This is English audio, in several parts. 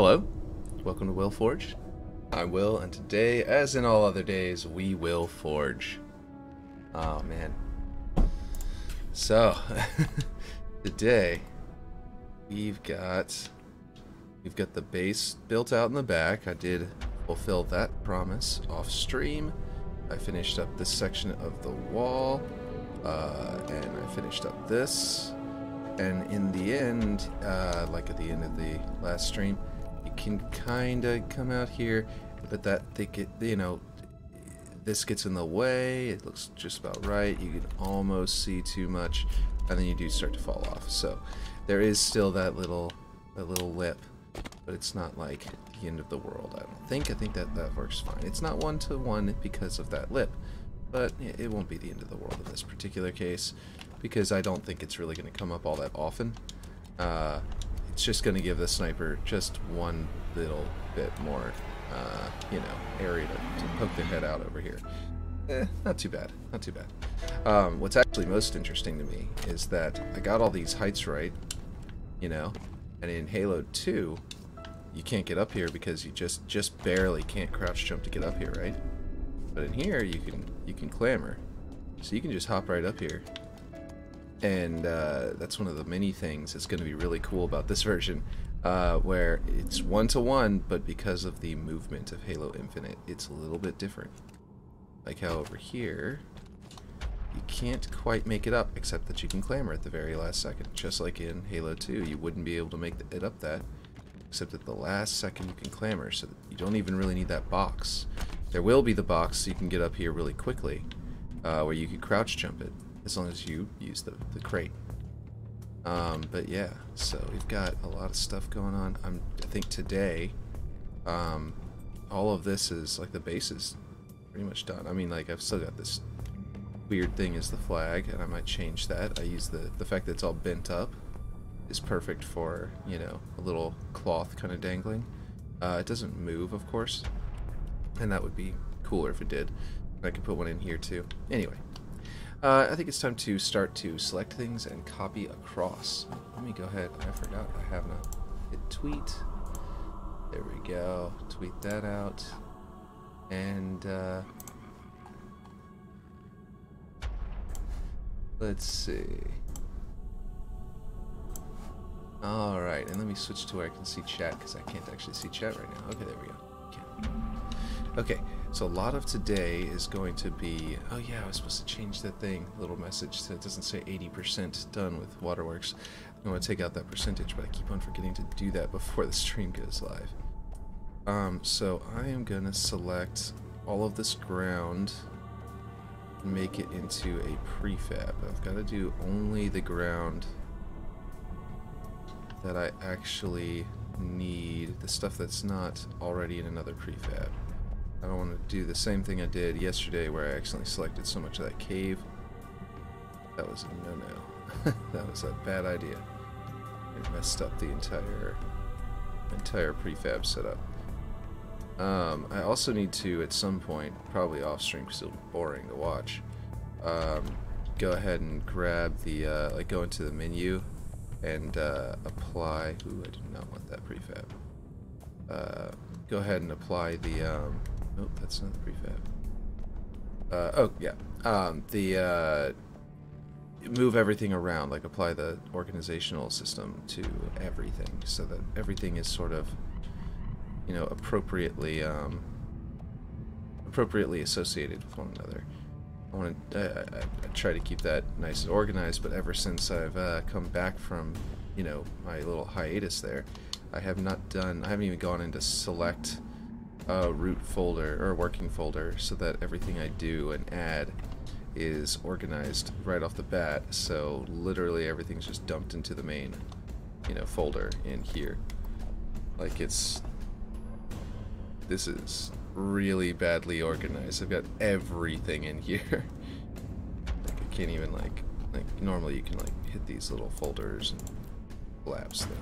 Hello, welcome to Will Forge. I'm Will, and today, as in all other days, we will forge. Oh man. So, today we've got we've got the base built out in the back. I did fulfill that promise off stream. I finished up this section of the wall, uh, and I finished up this. And in the end, uh, like at the end of the last stream, you can kind of come out here, but that they get, you know, this gets in the way. It looks just about right. You can almost see too much, and then you do start to fall off. So there is still that little, that little lip, but it's not like the end of the world. I don't think. I think that that works fine. It's not one to one because of that lip, but it won't be the end of the world in this particular case because I don't think it's really going to come up all that often. Uh, it's just going to give the sniper just one little bit more, uh, you know, area to, to, poke their head out over here. Eh, not too bad, not too bad. Um, what's actually most interesting to me is that I got all these heights right, you know, and in Halo 2, you can't get up here because you just just barely can't crouch jump to get up here, right? But in here, you can you can clamber, so you can just hop right up here and uh, that's one of the many things that's going to be really cool about this version uh, where it's one-to-one but because of the movement of Halo Infinite it's a little bit different. Like how over here you can't quite make it up except that you can clamber at the very last second. Just like in Halo 2 you wouldn't be able to make it up that except at the last second you can clamber so you don't even really need that box. There will be the box so you can get up here really quickly uh, where you could crouch jump it as long as you use the, the crate. Um, but yeah, so we've got a lot of stuff going on. I'm, I think today, um, all of this is, like, the base is pretty much done. I mean, like, I've still got this weird thing as the flag, and I might change that. I use the, the fact that it's all bent up is perfect for, you know, a little cloth kind of dangling. Uh, it doesn't move, of course, and that would be cooler if it did. I could put one in here, too. Anyway, uh, I think it's time to start to select things and copy across. Let me go ahead. I forgot I have not hit tweet. There we go. Tweet that out. And uh, let's see. Alright, and let me switch to where I can see chat because I can't actually see chat right now. Okay, there we go. Okay. Okay, so a lot of today is going to be, oh yeah, I was supposed to change that thing, little message that doesn't say 80% done with Waterworks. I want to take out that percentage, but I keep on forgetting to do that before the stream goes live. Um, so I am going to select all of this ground and make it into a prefab. I've got to do only the ground that I actually need, the stuff that's not already in another prefab. I don't want to do the same thing I did yesterday where I accidentally selected so much of that cave. That was a no-no. that was a bad idea. It messed up the entire entire prefab setup. Um, I also need to, at some point, probably off-stream because it'll be boring to watch, um, go ahead and grab the, uh, like go into the menu and uh, apply, ooh, I did not want that prefab. Uh, go ahead and apply the, um, Nope, that's not the prefab. Uh, oh, yeah. Um, the, uh, move everything around, like apply the organizational system to everything so that everything is sort of, you know, appropriately, um, appropriately associated with one another. I want to I, I, try to keep that nice and organized, but ever since I've uh, come back from, you know, my little hiatus there, I have not done, I haven't even gone into select a root folder or a working folder so that everything I do and add is organized right off the bat. So literally everything's just dumped into the main you know folder in here. Like it's this is really badly organized. I've got everything in here. Like I can't even like like normally you can like hit these little folders and collapse them.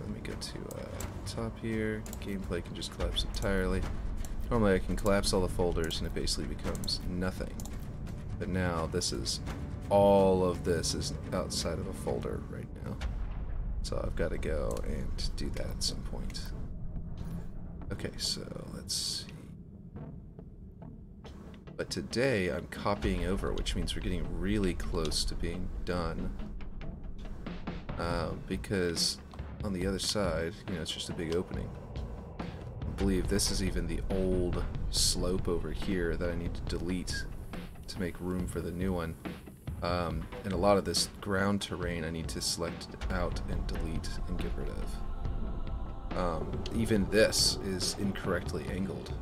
Let me go to uh, top here. Gameplay can just collapse entirely. Normally I can collapse all the folders and it basically becomes nothing. But now this is, all of this is outside of a folder right now. So I've got to go and do that at some point. Okay, so let's see. But today I'm copying over, which means we're getting really close to being done. Uh, because on the other side, you know, it's just a big opening. I believe this is even the old slope over here that I need to delete to make room for the new one. Um, and a lot of this ground terrain I need to select out and delete and get rid of. Um, even this is incorrectly angled.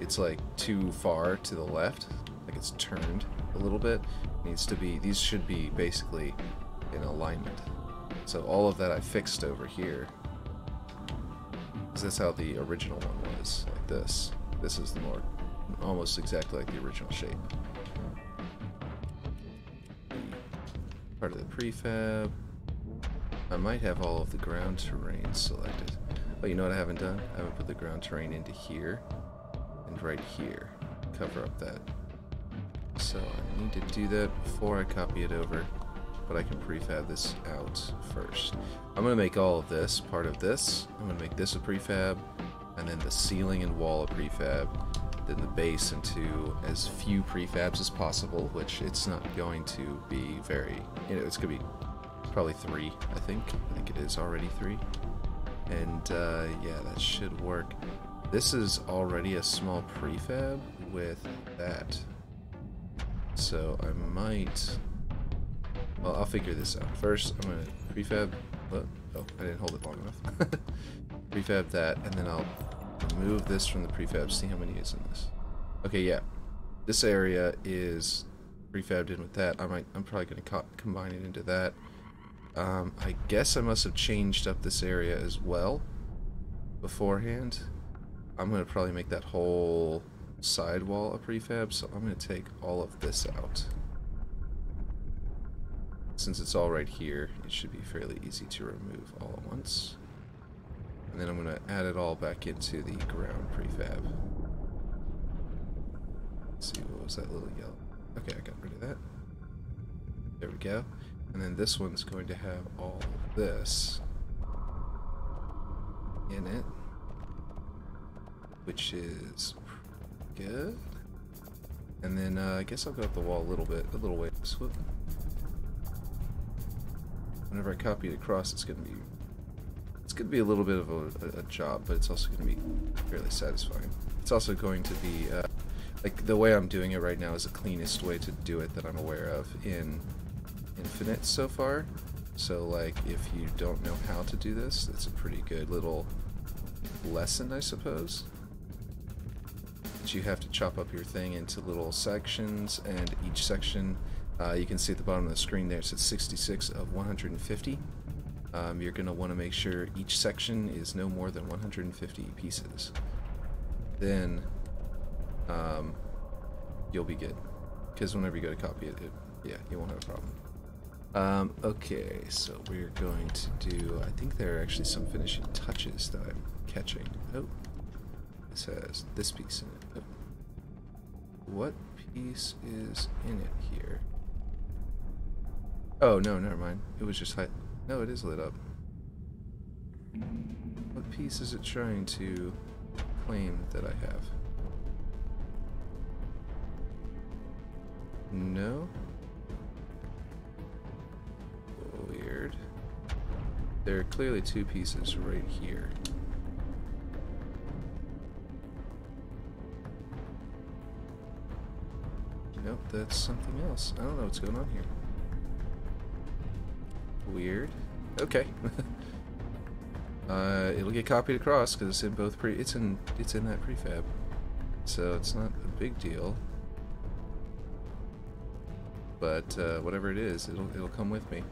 It's like too far to the left, like it's turned a little bit. It needs to be, these should be basically in alignment. So all of that I fixed over here. Because that's how the original one was, like this. This is the more, almost exactly like the original shape. Part of the prefab. I might have all of the ground terrain selected. Oh, you know what I haven't done? I haven't put the ground terrain into here and right here. Cover up that. So I need to do that before I copy it over, but I can prefab this out first. I'm going to make all of this part of this. I'm going to make this a prefab, and then the ceiling and wall a prefab, then the base into as few prefabs as possible, which it's not going to be very, you know, it's going to be probably three, I think. I think it is already three. And uh, yeah, that should work. This is already a small prefab with that. So I might... Well, I'll figure this out. First, I'm to prefab... Oh, I didn't hold it long enough. prefab that, and then I'll remove this from the prefab, see how many is in this. Okay, yeah. This area is prefabbed in with that. I might, I'm probably to co combine it into that. Um, I guess I must have changed up this area as well beforehand. I'm to probably make that whole side wall a prefab, so I'm to take all of this out. Since it's all right here, it should be fairly easy to remove all at once. And then I'm going to add it all back into the ground prefab. Let's see, what was that little yellow? Okay, I got rid of that. There we go. And then this one's going to have all this in it, which is good. And then uh, I guess I'll go up the wall a little bit, a little ways. Whenever I copy it across, it's going to be it's going to be a little bit of a, a, job, but it's also going to be fairly satisfying. It's also going to be, uh, like, the way I'm doing it right now is the cleanest way to do it that I'm aware of in Infinite so far. So, like, if you don't know how to do this, it's a pretty good little lesson, I suppose. But you have to chop up your thing into little sections, and each section, uh, you can see at the bottom of the screen there, it says 66 of 150. Um, you're going to want to make sure each section is no more than 150 pieces. Then um, you'll be good. Because whenever you go to copy it, it, yeah, you won't have a problem. Um, okay, so we're going to do, I think there are actually some finishing touches that I'm catching. Oh, this has this piece in it. Oh. What piece is in it here? Oh, no, never mind. It was just high. No, it is lit up. What piece is it trying to claim that I have? No? Weird. There are clearly two pieces right here. Nope, that's something else. I don't know what's going on here. Weird. Okay. uh, it'll get copied across because it's in both pre. It's in it's in that prefab, so it's not a big deal. But uh, whatever it is, it'll it'll come with me.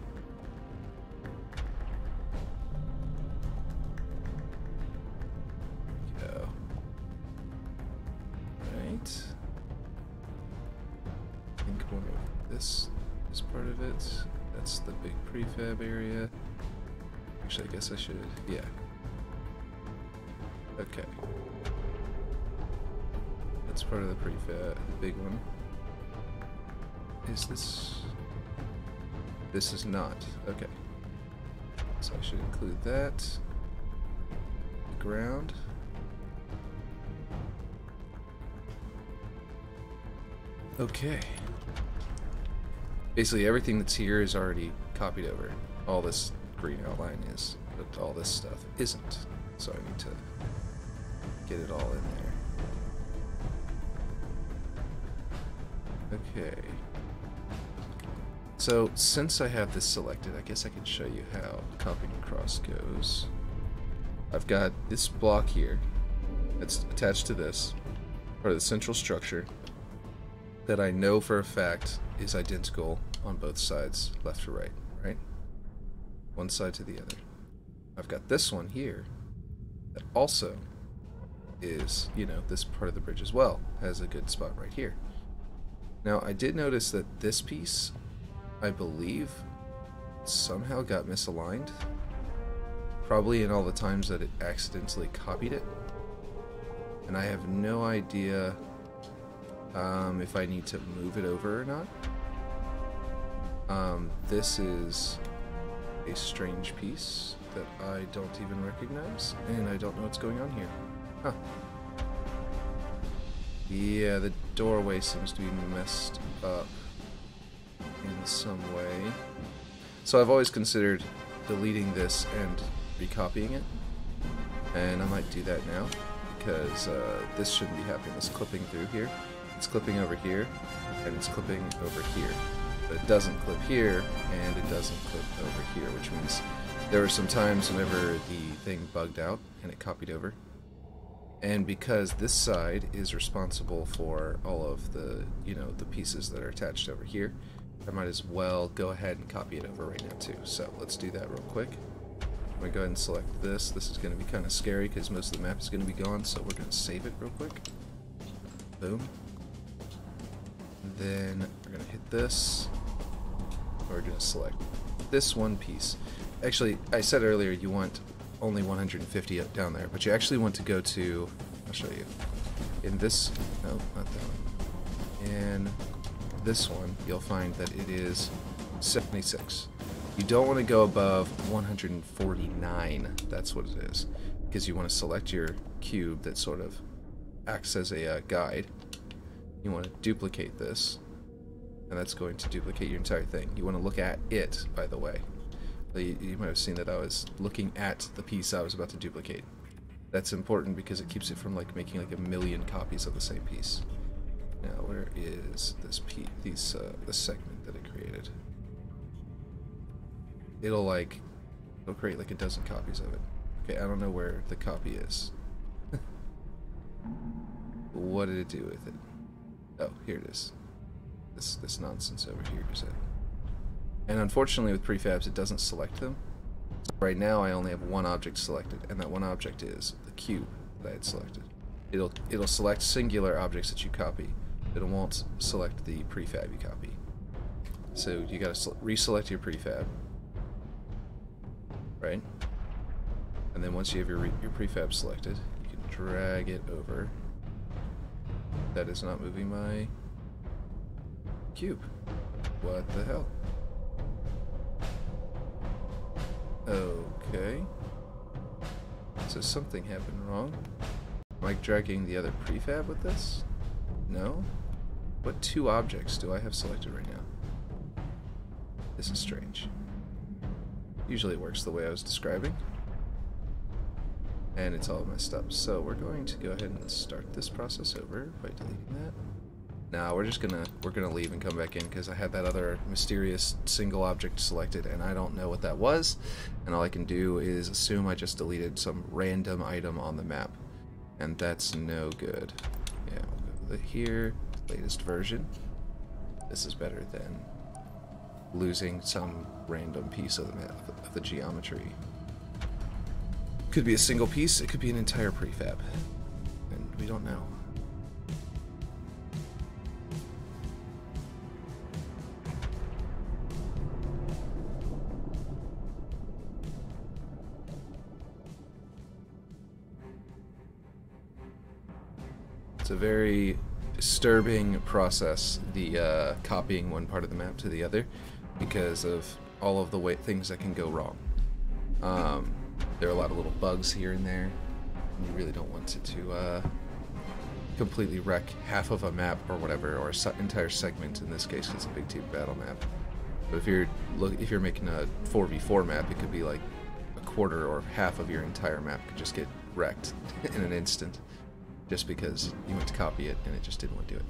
Guess I should, yeah. Okay. That's part of the prefab, the big one. Is this... This is not. Okay. So I should include that. Ground. Okay. Basically everything that's here is already copied over. All this green outline is, but all this stuff isn't. So I need to get it all in there. Okay. So since I have this selected, I guess I can show you how copying across goes. I've got this block here that's attached to this, or the central structure, that I know for a fact is identical on both sides, left to right, right? One side to the other. I've got this one here that also is, you know, this part of the bridge as well, has a good spot right here. Now, I did notice that this piece, I believe, somehow got misaligned. Probably in all the times that it accidentally copied it. And I have no idea um, if I need to move it over or not. Um, this is a strange piece that I don't even recognize, and I don't know what's going on here. Huh. Yeah, the doorway seems to be messed up in some way. So I've always considered deleting this and recopying it, and I might do that now, because uh, this shouldn't be happening, It's clipping through here. It's clipping over here, and it's clipping over here. But it doesn't clip here, and it doesn't clip over here, which means there were some times whenever the thing bugged out and it copied over. And because this side is responsible for all of the, you know, the pieces that are attached over here, I might as well go ahead and copy it over right now too. So let's do that real quick. I'm going to go ahead and select this. This is going to be kind of scary because most of the map is going to be gone, so we're going to save it real quick. Boom. Then we're going to hit this. We're going to select this one piece. Actually, I said earlier you want only 150 down there, but you actually want to go to, I'll show you, in this, no, not that one, in this one, you'll find that it is 76. You don't want to go above 149, that's what it is, because you want to select your cube that sort of acts as a uh, guide. You want to duplicate this, and that's going to duplicate your entire thing. You want to look at it, by the way. You, might have seen that I was looking at the piece I was about to duplicate. That's important because it keeps it from like making like a million copies of the same piece. Now, where is this piece, these, uh, the segment that it created? It'll like, it'll create like a dozen copies of it. Okay, I don't know where the copy is. what did it do with it? Oh, here it is. This this nonsense over here is it. And unfortunately with prefabs it doesn't select them. Right now I only have one object selected, and that one object is the cube that I had selected. It'll it'll select singular objects that you copy, it won't select the prefab you copy. So you gotta reselect your prefab, right? And then once you have your, your prefab selected, you can drag it over. That is not moving my cube. What the hell? Okay. So something happened wrong. Am I dragging the other prefab with this? No? What two objects do I have selected right now? This is strange. Usually it works the way I was describing. And it's all messed up. So we're going to go ahead and start this process over by deleting that. Now we're just gonna we're gonna leave and come back in because I had that other mysterious single object selected and I don't know what that was and all I can do is assume I just deleted some random item on the map and that's no good. Yeah, we'll go here, latest version. This is better than losing some random piece of the map of the geometry. Could be a single piece, it could be an entire prefab, and we don't know. It's a very disturbing process, the uh, copying one part of the map to the other, because of all of the way things that can go wrong. Um, there are a lot of little bugs here and there. And you really don't want it to uh, completely wreck half of a map or whatever, or an entire segment. In this case, it's a big team battle map. But if you're look, if you're making a 4v4 map, it could be like a quarter or half of your entire map could just get wrecked in an instant, just because you went to copy it and it just didn't want to do it.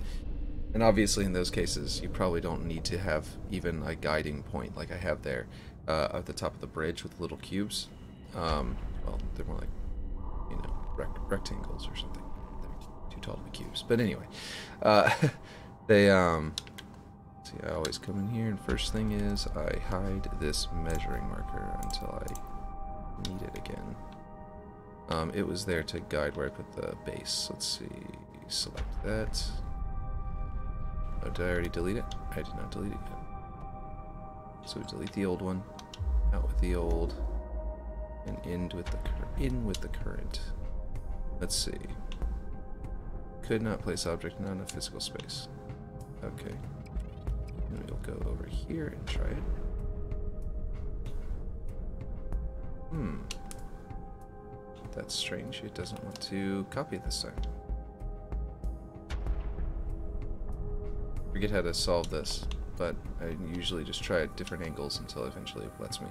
And obviously, in those cases, you probably don't need to have even a guiding point like I have there uh, at the top of the bridge with little cubes. Um, well, they're more like, you know, rec rectangles or something. They're too tall to be cubes. But anyway, uh, they, um, see, I always come in here, and first thing is I hide this measuring marker until I need it again. Um, it was there to guide where I put the base. Let's see, select that. Oh, did I already delete it? I did not delete it yet. So we delete the old one, out with the old, and in with the in with the current. Let's see. Could not place object not in a physical space. Okay. And we'll go over here and try it. Hmm. That's strange. It doesn't want to copy this time. forget how to solve this, but I usually just try at different angles until eventually it lets me.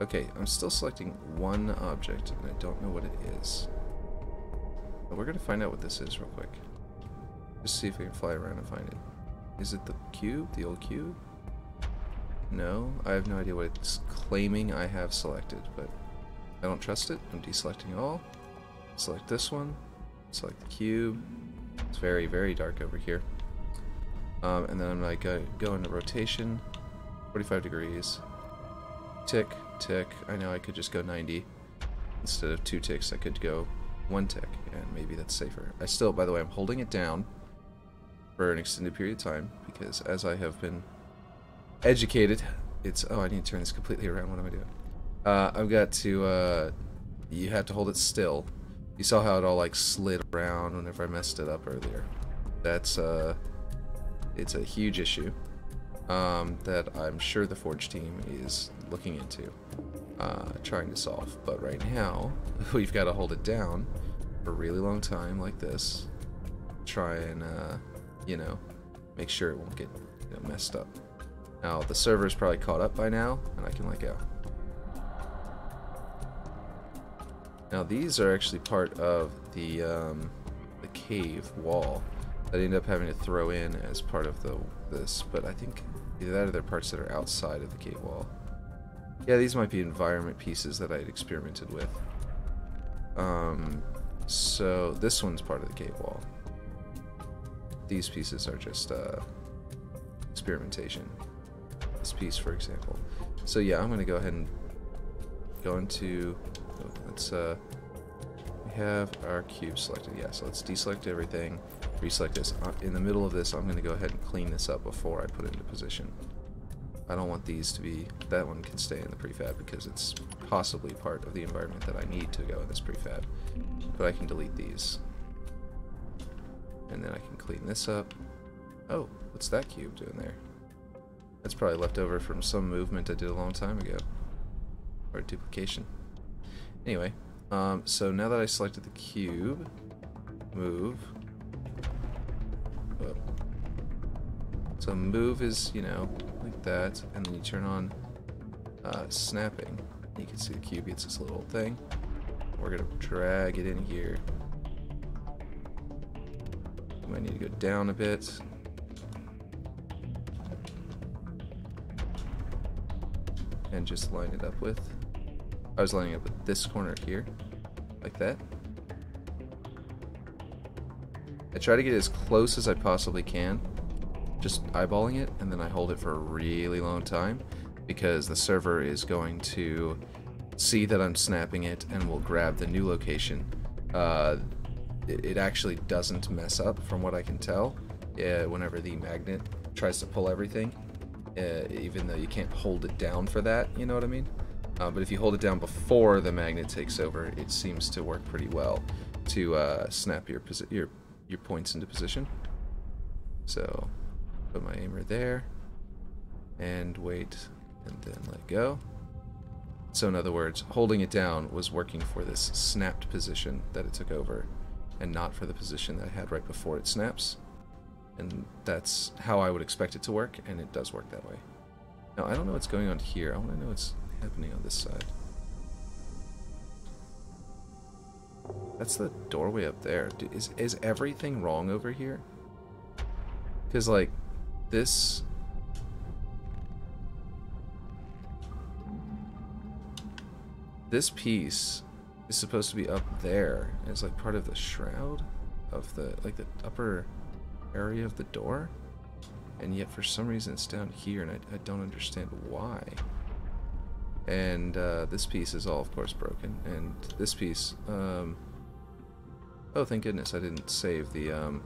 Okay, I'm still selecting one object, and I don't know what it is. But we're going to find out what this is real quick. Just see if we can fly around and find it. Is it the cube? The old cube? No, I have no idea what it's claiming I have selected, but I don't trust it. I'm deselecting all. Select this one. Select the cube. It's very, very dark over here. Um, and then I'm like, uh, go into rotation, 45 degrees. Tick, tick. I know I could just go 90. Instead of two ticks, I could go one tick, and maybe that's safer. I still, by the way, I'm holding it down for an extended period of time, because as I have been educated, it's, oh, I need to turn this completely around. What am I doing? Uh, I've got to, uh, you have to hold it still you saw how it all like slid around whenever I messed it up earlier. That's uh, it's a huge issue um, that I'm sure the Forge team is looking into, uh, trying to solve. But right now, we've got to hold it down for a really long time like this. Try and, uh, you know, make sure it won't get you know, messed up. Now, the server's probably caught up by now, and I can let go. Now these are actually part of the um, the cave wall that I ended up having to throw in as part of the this, but I think either that or they're parts that are outside of the cave wall. Yeah, these might be environment pieces that I had experimented with. Um, so this one's part of the cave wall. These pieces are just uh, experimentation. This piece, for example. So yeah, I'm going to go ahead and go into let's uh, we have our cube selected. Yeah, so let's deselect everything, reselect this. Uh, in the middle of this, I'm going to go ahead and clean this up before I put it into position. I don't want these to be, that one can stay in the prefab because it's possibly part of the environment that I need to go in this prefab. But I can delete these. And then I can clean this up. Oh, what's that cube doing there? That's probably left over from some movement I did a long time ago. Or duplication. Anyway, um, so now that I selected the cube, move. Oh. So move is, you know, like that, and then you turn on uh, snapping. You can see the cube gets this little thing. We're gonna drag it in here. Might need to go down a bit. And just line it up with. I was lining up at this corner here, like that. I try to get as close as I possibly can, just eyeballing it, and then I hold it for a really long time, because the server is going to see that I'm snapping it and will grab the new location. Uh, it, it, actually doesn't mess up, from what I can tell, uh, whenever the magnet tries to pull everything, uh, even though you can't hold it down for that, you know what I mean? Uh, but if you hold it down before the magnet takes over, it seems to work pretty well to uh, snap your, your, your points into position. So put my aimer there and wait and then let go. So in other words, holding it down was working for this snapped position that it took over, and not for the position that I had right before it snaps. And that's how I would expect it to work, and it does work that way. Now, I don't know what's going on here. I want to know what's happening on this side. That's the doorway up there. Is, is everything wrong over here? Because, like, this... This piece is supposed to be up there It's, like, part of the shroud of the, like, the upper area of the door. And yet, for some reason, it's down here, and I, I don't understand why. And uh, this piece is all, of course, broken. And this piece, um, Oh, thank goodness I didn't save the um,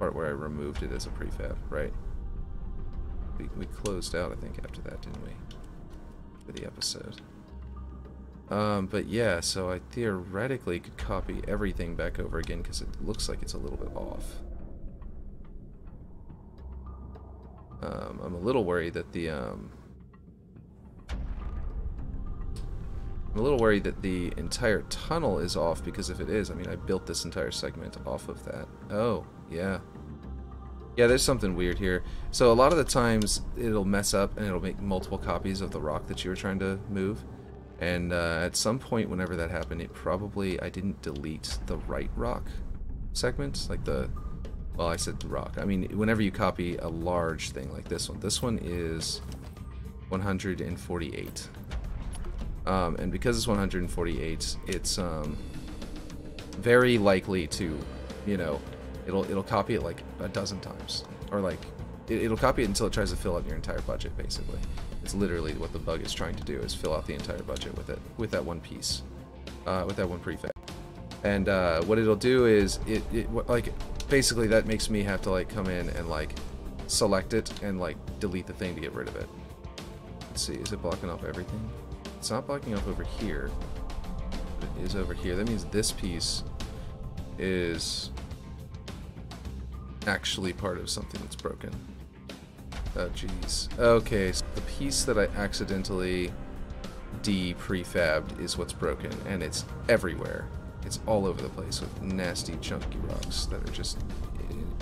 part where I removed it as a prefab, right? We, we closed out, I think, after that, didn't we? For the episode. Um, but yeah, so I theoretically could copy everything back over again because it looks like it's a little bit off. Um, I'm a little worried that the I'm a little worried that the entire tunnel is off because if it is, I mean, I built this entire segment off of that. Oh, yeah. Yeah, there's something weird here. So a lot of the times it'll mess up and it'll make multiple copies of the rock that you were trying to move. And uh, at some point, whenever that happened, it probably, I didn't delete the right rock segment, like the, well, I said the rock. I mean, whenever you copy a large thing like this one, this one is 148. Um, and because it's 148, it's um, very likely to, you know, it'll it'll copy it like a dozen times, or like it, will copy it until it tries to fill out your entire budget. Basically, it's literally what the bug is trying to do is fill out the entire budget with it with that one piece, uh, with that one prefab. And uh, what it'll do is it, it like basically that makes me have to like come in and like select it and like delete the thing to get rid of it. Let's see, is it blocking off everything? It's not blocking off over here. But it is over here. That means this piece is actually part of something that's broken. Oh, jeez. Okay, so the piece that I accidentally de-prefabbed is what's broken, and it's everywhere. It's all over the place with nasty, chunky rocks that are just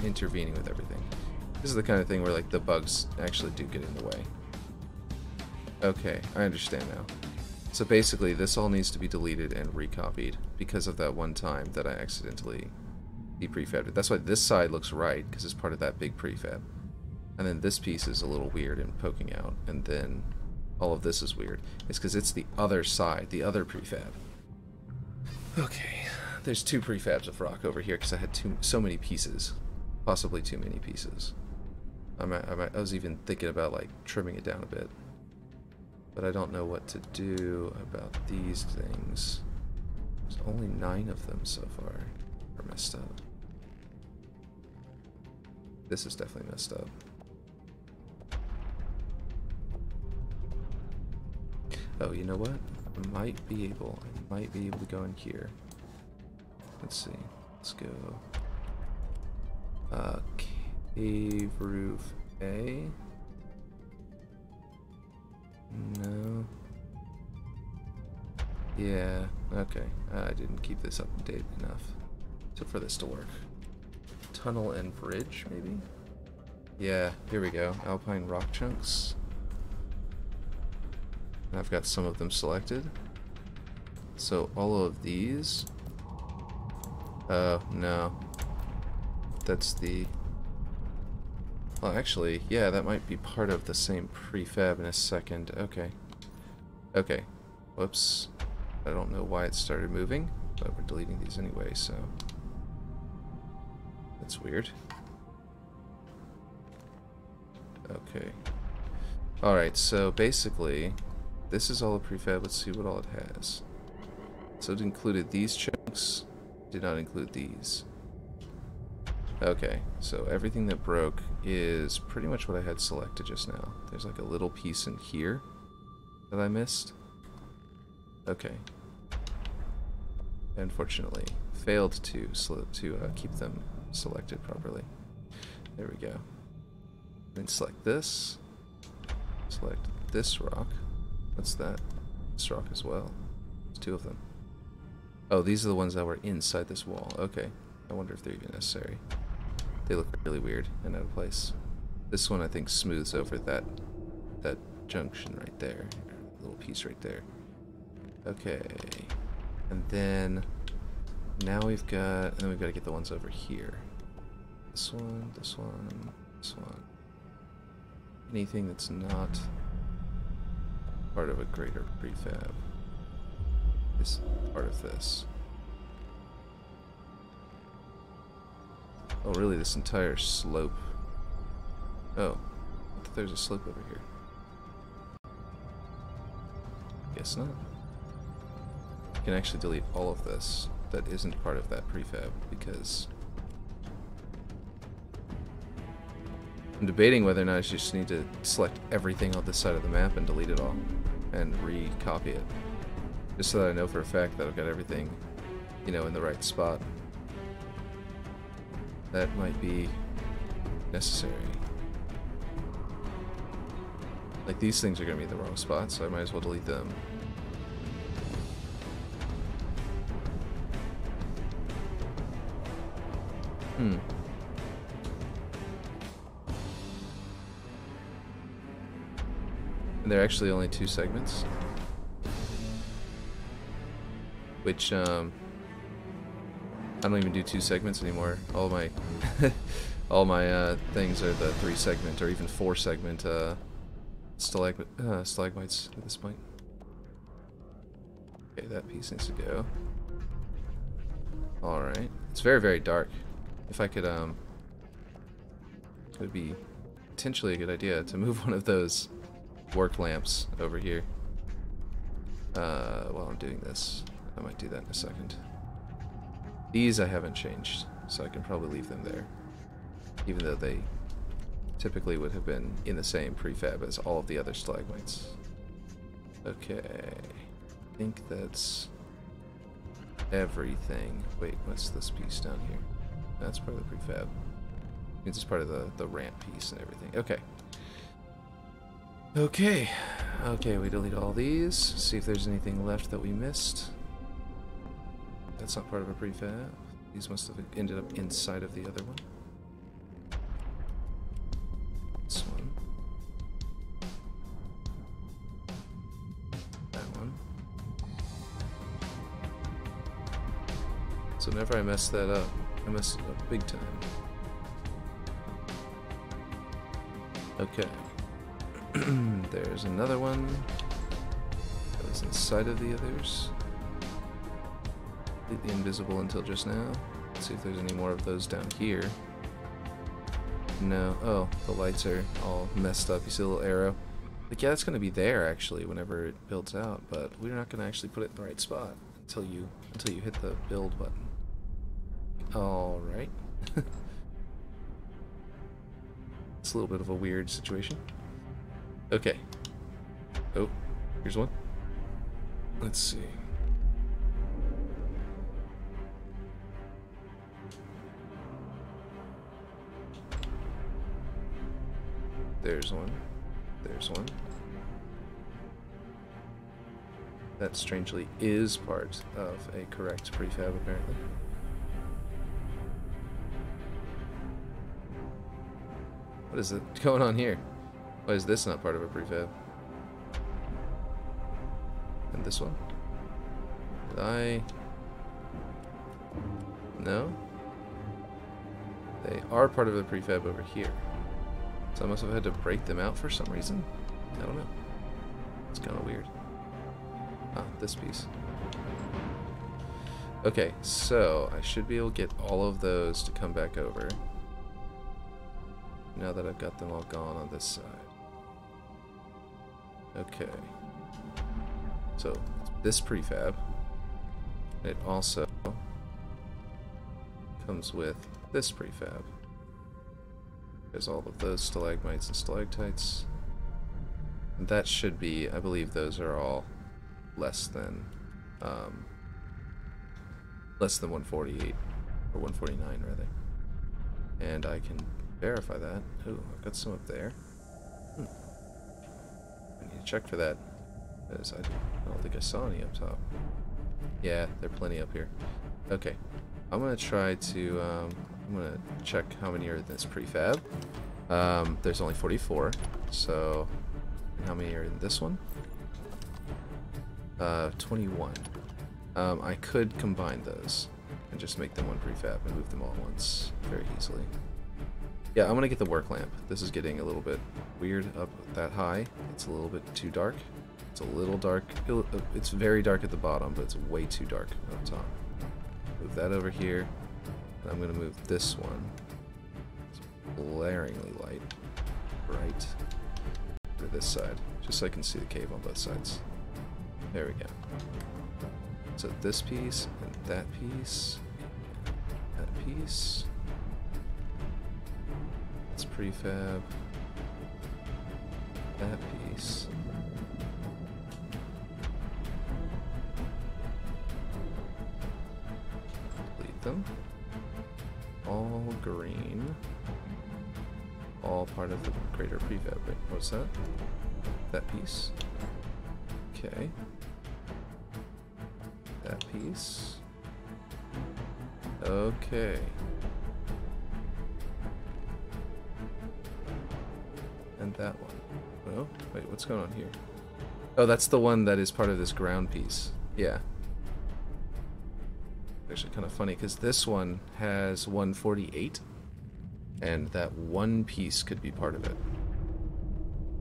intervening with everything. This is the kind of thing where, like, the bugs actually do get in the way. Okay, I understand now. So basically, this all needs to be deleted and recopied because of that one time that I accidentally de-prefabbed. That's why this side looks right, because it's part of that big prefab. And then this piece is a little weird and poking out, and then all of this is weird. It's because it's the other side, the other prefab. Okay, there's two prefabs of rock over here because I had too so many pieces, possibly too many pieces. I, might, I, might, I was even thinking about like trimming it down a bit. But I don't know what to do about these things. There's only nine of them so far. Are messed up. This is definitely messed up. Oh, you know what? I might be able. I might be able to go in here. Let's see. Let's go. Uh, cave roof A. No. Yeah, okay. Uh, I didn't keep this up to date enough So for this to work. Tunnel and bridge, maybe? Yeah, here we go. Alpine rock chunks. I've got some of them selected. So all of these... Oh, no. That's the well, actually, yeah, that might be part of the same prefab in a second. Okay. Okay. Whoops. I don't know why it started moving, but we're deleting these anyway, so... That's weird. Okay. Alright, so basically, this is all a prefab. Let's see what all it has. So it included these chunks, did not include these. Okay, so everything that broke is pretty much what I had selected just now. There's like a little piece in here that I missed. Okay. Unfortunately, failed to to uh, keep them selected properly. There we go. Then select this. Select this rock. What's that? this rock as well. There's two of them. Oh, these are the ones that were inside this wall. Okay. I wonder if they're even necessary. They look really weird and out of place. This one I think smooths over that that junction right there. Little piece right there. Okay. And then now we've got and then we've got to get the ones over here. This one, this one, this one. Anything that's not part of a greater prefab is part of this. Oh, really? This entire slope? Oh, there's a slope over here. Guess not. You can actually delete all of this that isn't part of that prefab because I'm debating whether or not I just need to select everything on this side of the map and delete it all and recopy it. Just so that I know for a fact that I've got everything, you know, in the right spot. That might be necessary. Like these things are going to be the wrong spot, so I might as well delete them. Hmm. And they're actually only two segments. Which, um... I don't even do two segments anymore. All my... all my, uh, things are the three segment, or even four segment, uh... Stalag uh, stalagmites at this point. Okay, that piece needs to go. Alright. It's very, very dark. If I could, um... It would be potentially a good idea to move one of those work lamps over here. Uh, while I'm doing this. I might do that in a second. These I haven't changed, so I can probably leave them there. Even though they typically would have been in the same prefab as all of the other stalagmites. Okay. I think that's everything. Wait, what's this piece down here? That's part of the prefab. It means It's part of the, the ramp piece and everything. Okay. Okay. Okay, we delete all these. See if there's anything left that we missed. That's not part of a prefab. These must have ended up inside of the other one. This one. That one. So whenever I mess that up, I mess it up big time. Okay. There's another one that was inside of the others. Completely invisible until just now. Let's see if there's any more of those down here. No. Oh, the lights are all messed up. You see a little arrow? Like, yeah, it's going to be there, actually, whenever it builds out, but we're not going to actually put it in the right spot until you until you hit the build button. Alright. it's a little bit of a weird situation. Okay. Oh, here's one. Let's see. There's one. There's one. That strangely is part of a correct prefab, apparently. What is it going on here? Why is this not part of a prefab? And this one? Did I... No? They are part of the prefab over here. So I must have had to break them out for some reason? I don't know. It's kind of weird. Ah, this piece. Okay, so I should be able to get all of those to come back over. Now that I've got them all gone on this side. Okay. So, this prefab. It also comes with this prefab. There's all of those stalagmites and stalactites. And that should be, I believe those are all less than, um, less than 148, or 149 rather. And I can verify that. Ooh, I've got some up there Hmm. I need to check for that Because I don't think I saw any up top. Yeah, there are plenty up here. Okay. I'm gonna try to, um, I'm gonna check how many are in this prefab. Um, there's only 44, so how many are in this one? Uh, 21. Um, I could combine those and just make them one prefab and move them all at once very easily. Yeah, I'm gonna get the work lamp. This is getting a little bit weird up that high. It's a little bit too dark. It's a little dark. It's very dark at the bottom, but it's way too dark up top. Move that over here. I'm gonna move this one. It's blaringly light. Right. To this side. Just so I can see the cave on both sides. There we go. So this piece, and that piece, that piece. It's prefab. That piece. Delete them. All green. All part of the greater prefab. Wait, what's that? That piece. Okay. That piece. Okay. And that one. Oh, wait, what's going on here? Oh, that's the one that is part of this ground piece. Yeah. Actually kind of funny, because this one has 148, and that one piece could be part of it.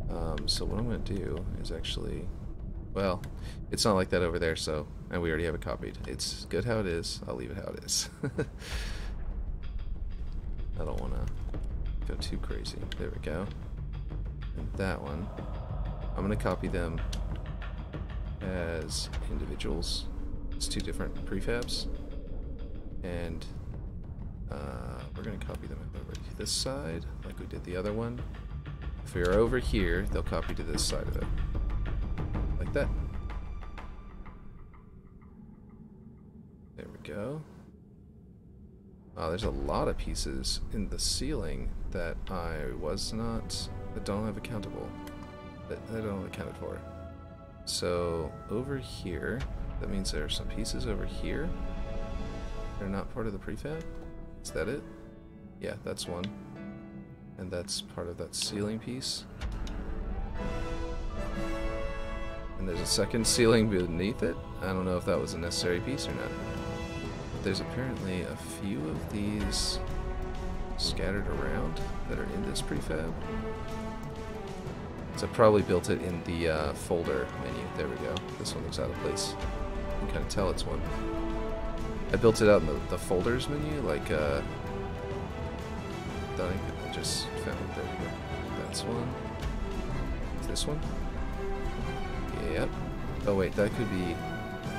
Um, so what I'm going to do is actually... Well, it's not like that over there, so... And we already have it copied. It's good how it is. I'll leave it how it is. I don't want to go too crazy. There we go. And that one. I'm going to copy them as individuals. It's two different prefabs. And uh, we're going to copy them over to this side, like we did the other one. If we are over here, they'll copy to this side of it. Like that. There we go. Oh, there's a lot of pieces in the ceiling that I was not, that don't have accountable, that I don't accounted for. So over here, that means there are some pieces over here. They're not part of the prefab. Is that it? Yeah, that's one. And that's part of that ceiling piece. And there's a second ceiling beneath it. I don't know if that was a necessary piece or not. But there's apparently a few of these scattered around that are in this prefab. So I probably built it in the uh, folder menu. There we go. This one looks out of place. You can kind of tell it's one. I built it out in the, the folders menu, like, uh, I think I just found there. That's one. Is this one? Yep. Oh wait, that could be.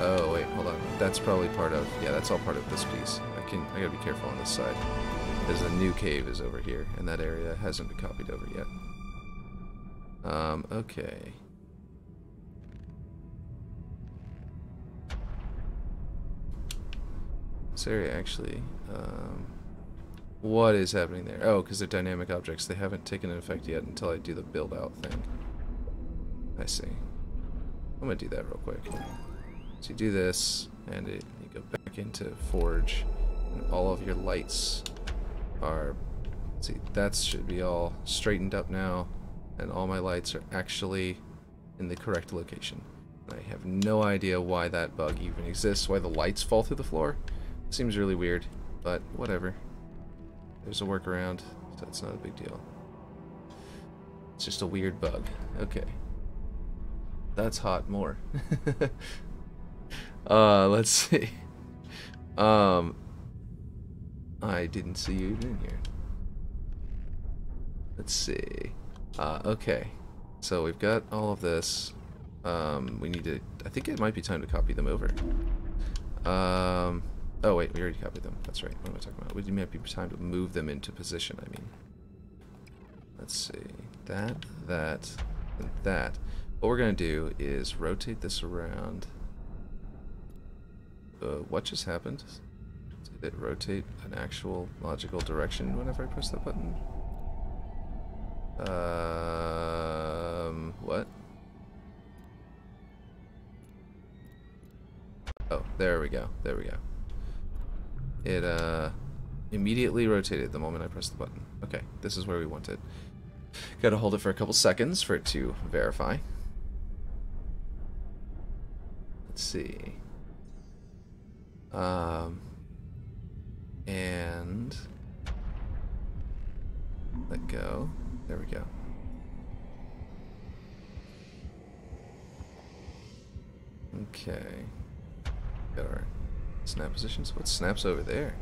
Oh wait, hold on. That's probably part of. Yeah, that's all part of this piece. I can. I gotta be careful on this side. There's a new cave is over here, and that area hasn't been copied over yet. Um. Okay. This area actually. Um, what is happening there? Oh, because they're dynamic objects. They haven't taken an effect yet until I do the build out thing. I see. I'm going to do that real quick. So you do this, and it, you go back into Forge, and all of your lights are... see, that should be all straightened up now, and all my lights are actually in the correct location. I have no idea why that bug even exists, why the lights fall through the floor. Seems really weird, but whatever. There's a workaround, so it's not a big deal. It's just a weird bug. Okay. That's hot more. uh, let's see. Um, I didn't see you in here. Let's see. Uh, okay. So we've got all of this. Um, we need to, I think it might be time to copy them over. Um, Oh wait, we already copied them. That's right. What am I talking about? We might be time to move them into position, I mean. Let's see. That, that, and that. What we're going to do is rotate this around. Uh, what just happened? Did it rotate an actual logical direction whenever I press that button? Um, what? Oh, there we go. There we go. It uh, immediately rotated the moment I pressed the button. Okay, this is where we want it. Gotta hold it for a couple seconds for it to verify. Let's see. Um, and let go. There we go. Okay. Got our snap positions. What snaps over there?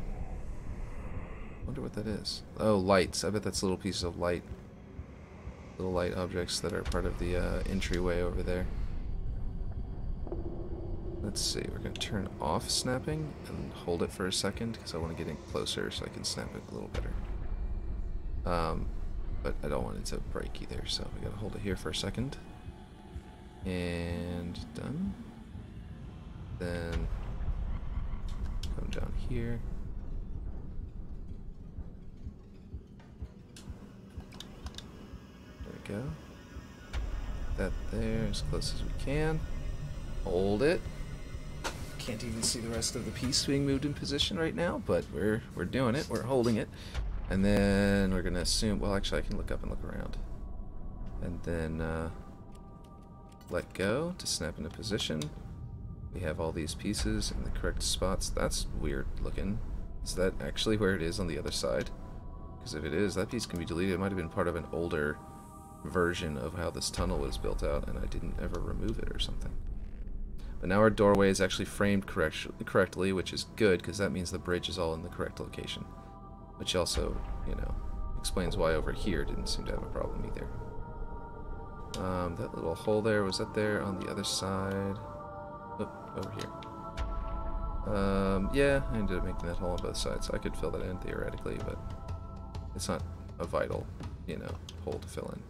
wonder what that is. Oh, lights. I bet that's little pieces of light. Little light objects that are part of the uh, entryway over there. Let's see, we're going to turn off snapping and hold it for a second because I want to get in closer so I can snap it a little better. Um, but I don't want it to break either, so we got to hold it here for a second. And done. Then come down here. There we go. That there as close as we can. Hold it. Can't even see the rest of the piece being moved in position right now, but we're we're doing it. We're holding it. And then we're gonna assume well actually I can look up and look around. And then uh, let go to snap into position. We have all these pieces in the correct spots. That's weird looking. Is that actually where it is on the other side? Because if it is, that piece can be deleted. It might have been part of an older version of how this tunnel was built out and I didn't ever remove it or something. But now our doorway is actually framed correct correctly, which is good because that means the bridge is all in the correct location. Which also, you know, explains why over here didn't seem to have a problem either. Um, that little hole there, was that there on the other side? Over here. Um, yeah, I ended up making that hole on both sides, so I could fill that in theoretically, but it's not a vital, you know, hole to fill in.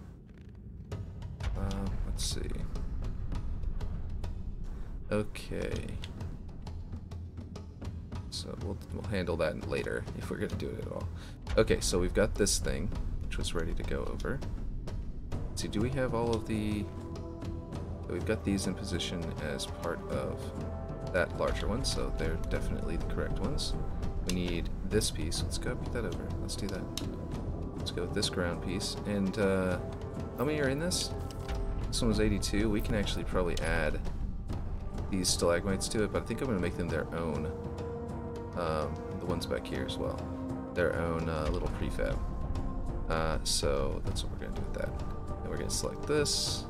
Um, let's see. Okay. So we'll, we'll handle that later if we're going to do it at all. Okay, so we've got this thing, which was ready to go over. Let's see, do we have all of the... We've got these in position as part of that larger one, so they're definitely the correct ones. We need this piece. Let's go put that over. Let's do that. Let's go with this ground piece. And uh, how many are in this? This one was 82. We can actually probably add these stalagmites to it, but I think I'm going to make them their own. Um, the ones back here as well. Their own uh, little prefab. Uh, so that's what we're going to do with that. And we're going to select this.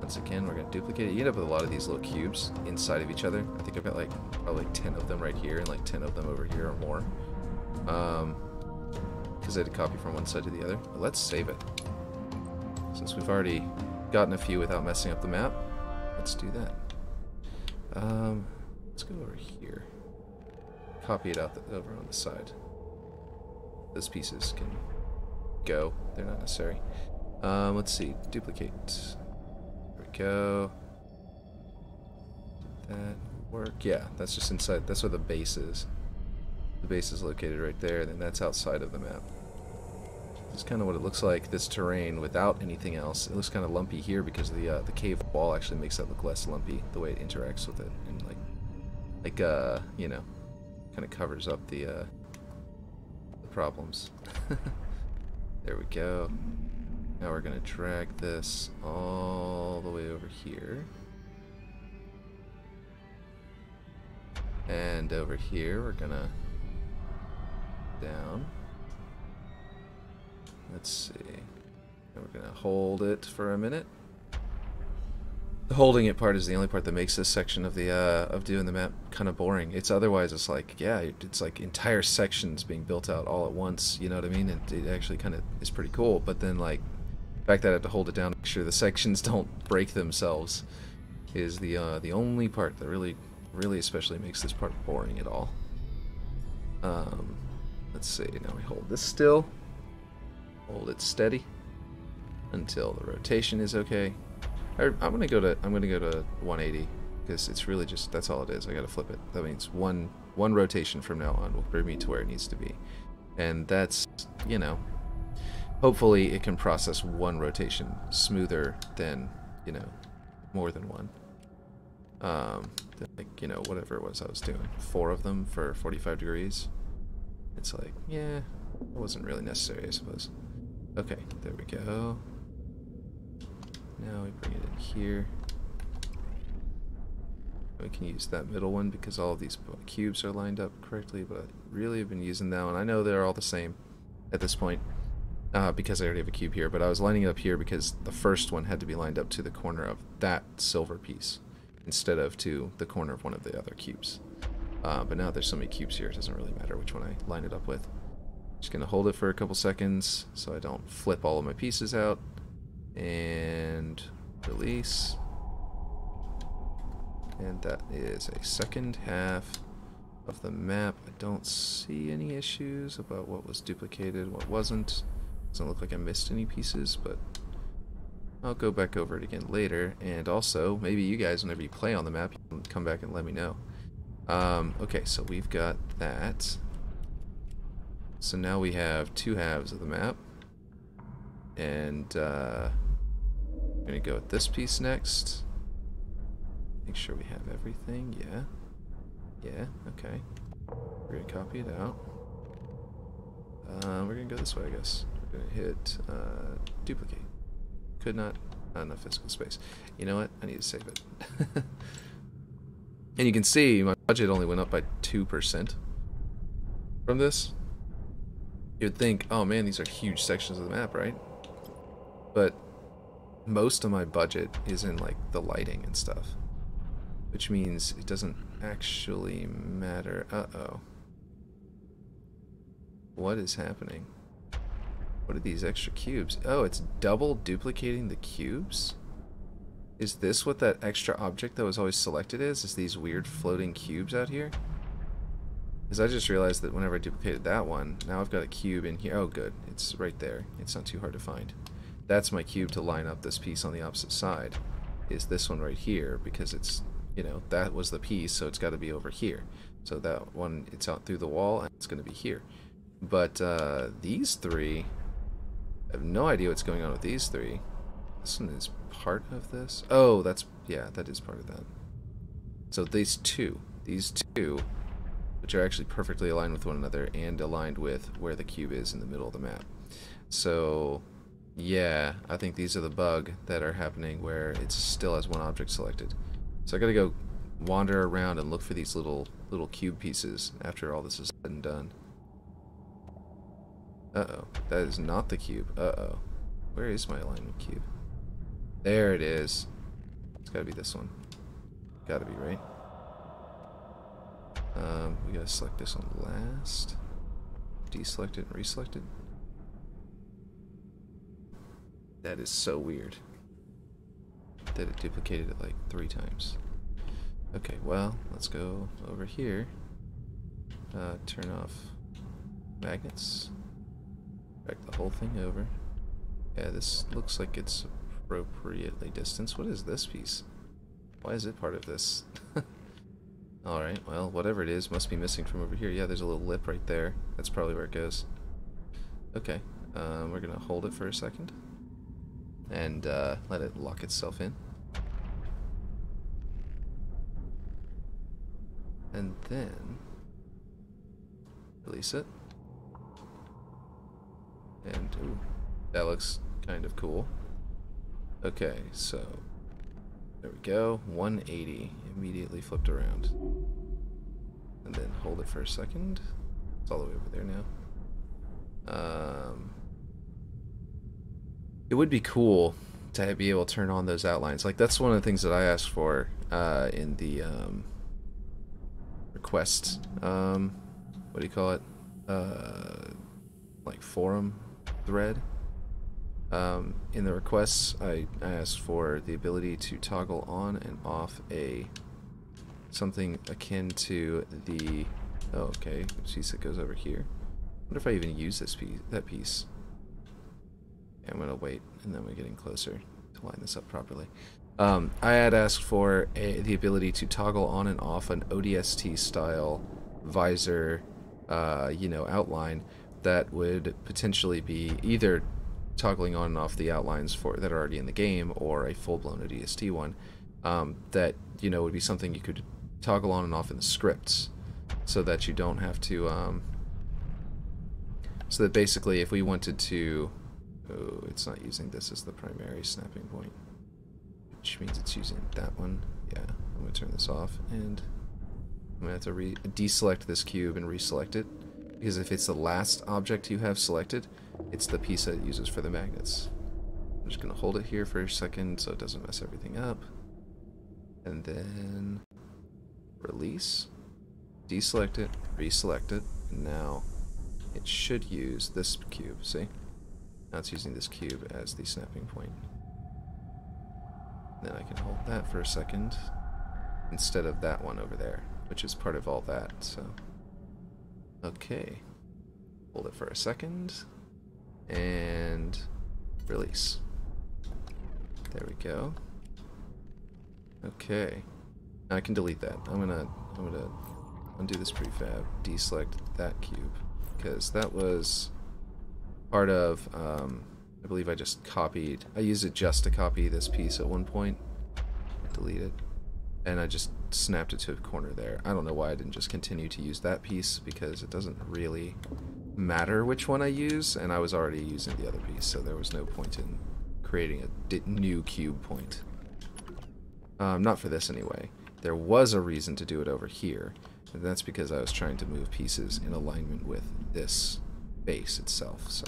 Once again, we're going to duplicate it. You end up with a lot of these little cubes inside of each other. I think I've got like probably 10 of them right here and like 10 of them over here or more. Um, because I had to copy from one side to the other. But let's save it. Since we've already gotten a few without messing up the map, let's do that. Um, let's go over here. Copy it out the, over on the side. Those pieces can go. They're not necessary. Um, let's see. Duplicate. Go. That work. Yeah, that's just inside. That's where the base is. The base is located right there, and then that's outside of the map. This is kind of what it looks like, this terrain, without anything else. It looks kind of lumpy here because the uh, the cave wall actually makes that look less lumpy, the way it interacts with it. And like, like uh, you know, kind of covers up the, uh, the problems. there we go. Now we're going to drag this all the way over here. And over here, we're going to down. Let's see. And we're going to hold it for a minute. The holding it part is the only part that makes this section of the uh, of doing the map kind of boring. It's otherwise it's like yeah, it's like entire sections being built out all at once. You know what I mean? It, it actually kind of is pretty cool. But then like the fact that I have to hold it down, to make sure the sections don't break themselves, is the uh, the only part that really really especially makes this part boring at all. Um, let's see. Now we hold this still. Hold it steady until the rotation is okay. I'm gonna go to I'm gonna go to 180 because it's really just that's all it is. I gotta flip it. That means one one rotation from now on will bring me to where it needs to be, and that's you know, hopefully it can process one rotation smoother than you know more than one. um, like, you know, whatever it was I was doing, four of them for 45 degrees. It's like, yeah, it wasn't really necessary, I suppose. Okay, there we go. Now we bring it in here. We can use that middle one because all of these cubes are lined up correctly, but I really have been using that one. I know they're all the same at this point uh, because I already have a cube here, but I was lining it up here because the first one had to be lined up to the corner of that silver piece instead of to the corner of one of the other cubes. Uh, but now there's so many cubes here, it doesn't really matter which one I line it up with. Just going to hold it for a couple seconds so I don't flip all of my pieces out. And release. And that is a second half of the map. I don't see any issues about what was duplicated, what wasn't. Doesn't look like I missed any pieces, but I'll go back over it again later. And also, maybe you guys, whenever you play on the map, you can come back and let me know. Um, okay, so we've got that. So now we have two halves of the map. And uh, we're going to go with this piece next. Make sure we have everything. Yeah. Yeah, okay. We're going to copy it out. Uh, we're going to go this way, I guess. To hit uh, duplicate. Could not, not enough physical space. You know what? I need to save it. and you can see my budget only went up by 2% from this. You'd think, oh man, these are huge sections of the map, right? But most of my budget is in like the lighting and stuff. Which means it doesn't actually matter. Uh-oh. What is happening? What are these extra cubes? Oh, it's double duplicating the cubes? Is this what that extra object that was always selected is? Is these weird floating cubes out here? Because I just realized that whenever I duplicated that one, now I've got a cube in here. Oh, good. It's right there. It's not too hard to find. That's my cube to line up this piece on the opposite side. Is this one right here, because it's, you know, that was the piece, so it's got to be over here. So that one, it's out through the wall, and it's going to be here. But uh, these three, I have no idea what's going on with these three. This one is part of this? Oh, that's, yeah, that is part of that. So these two, these two, which are actually perfectly aligned with one another and aligned with where the cube is in the middle of the map. So, yeah, I think these are the bug that are happening where it still has one object selected. So I gotta go wander around and look for these little little cube pieces after all this is said and done. Uh-oh. That is not the cube. Uh-oh. Where is my alignment cube? There it is. It's gotta be this one. Gotta be, right? Um, we gotta select this one last. Deselect it and reselect it. That is so weird. That it duplicated it like three times. Okay, well, let's go over here. Uh, turn off magnets. Drag the whole thing over. Yeah, this looks like it's appropriately distanced. What is this piece? Why is it part of this? Alright, well, whatever it is must be missing from over here. Yeah, there's a little lip right there. That's probably where it goes. Okay, um, we're going to hold it for a second. And uh, let it lock itself in. And then... Release it. And, ooh, that looks kind of cool. Okay, so there we go. 180. Immediately flipped around. And then hold it for a second. It's all the way over there now. Um, it would be cool to be able to turn on those outlines. Like, that's one of the things that I asked for uh, in the um, request. Um, what do you call it? Uh, like, forum thread. Um, in the requests, I, I asked for the ability to toggle on and off a something akin to the. Oh, okay. Piece that goes over here. I wonder if I even use this piece. That piece. I'm gonna wait, and then we're getting closer to line this up properly. Um, I had asked for a, the ability to toggle on and off an ODST style visor, uh, you know, outline that would potentially be either toggling on and off the outlines for that are already in the game or a full-blown ODST one um, that you know would be something you could toggle on and off in the scripts, so that you don't have to. Um, so that basically, if we wanted to, oh, it's not using this as the primary snapping point, which means it's using that one. Yeah, I'm gonna turn this off, and I'm gonna have to re deselect this cube and reselect it, because if it's the last object you have selected, it's the piece that it uses for the magnets. I'm just gonna hold it here for a second so it doesn't mess everything up. And then release, deselect it, reselect it, and now it should use this cube, see? Now it's using this cube as the snapping point. Then I can hold that for a second instead of that one over there, which is part of all that, so. Okay. Hold it for a second. And release. There we go. Okay. Now I can delete that. I'm gonna I'm gonna undo this prefab, deselect that cube. Because that was part of um, I believe I just copied I used it just to copy this piece at one point. Delete it. And I just snapped it to a corner there. I don't know why I didn't just continue to use that piece because it doesn't really matter which one I use and I was already using the other piece so there was no point in creating a new cube point. Um, not for this anyway. There was a reason to do it over here, and that's because I was trying to move pieces in alignment with this base itself. So,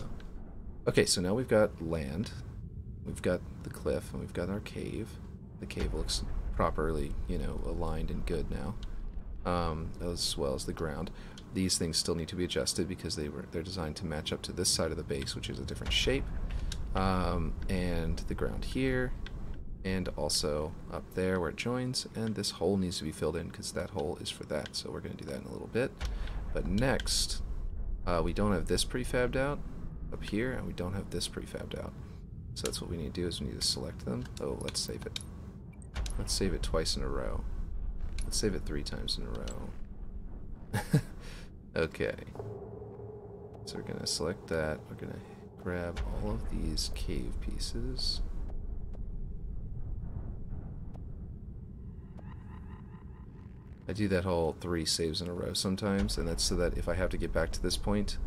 Okay, so now we've got land, we've got the cliff, and we've got our cave. The cave looks properly, you know, aligned and good now, um, as well as the ground. These things still need to be adjusted because they were they're designed to match up to this side of the base, which is a different shape um, and the ground here and also up there where it joins and this hole needs to be filled in because that hole is for that so we're going to do that in a little bit. But next uh, we don't have this prefabbed out up here and we don't have this prefabbed out. So that's what we need to do is we need to select them. Oh let's save it let's save it twice in a row let's save it three times in a row okay so we're gonna select that we're gonna grab all of these cave pieces. I do that whole three saves in a row sometimes, and that's so that if I have to get back to this point,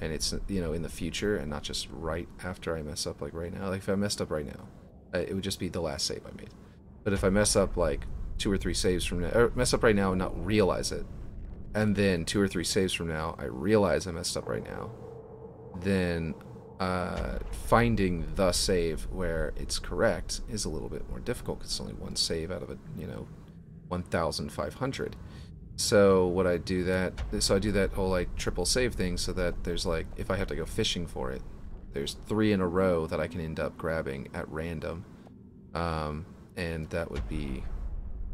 and it's, you know, in the future, and not just right after I mess up, like right now. Like, if I messed up right now, it would just be the last save I made. But if I mess up, like, two or three saves from now, mess up right now and not realize it, and then two or three saves from now, I realize I messed up right now, then uh, finding the save where it's correct is a little bit more difficult because it's only one save out of a you know 1,500. So what I do that, so I do that whole like triple save thing so that there's like if I have to go fishing for it, there's three in a row that I can end up grabbing at random, um, and that would be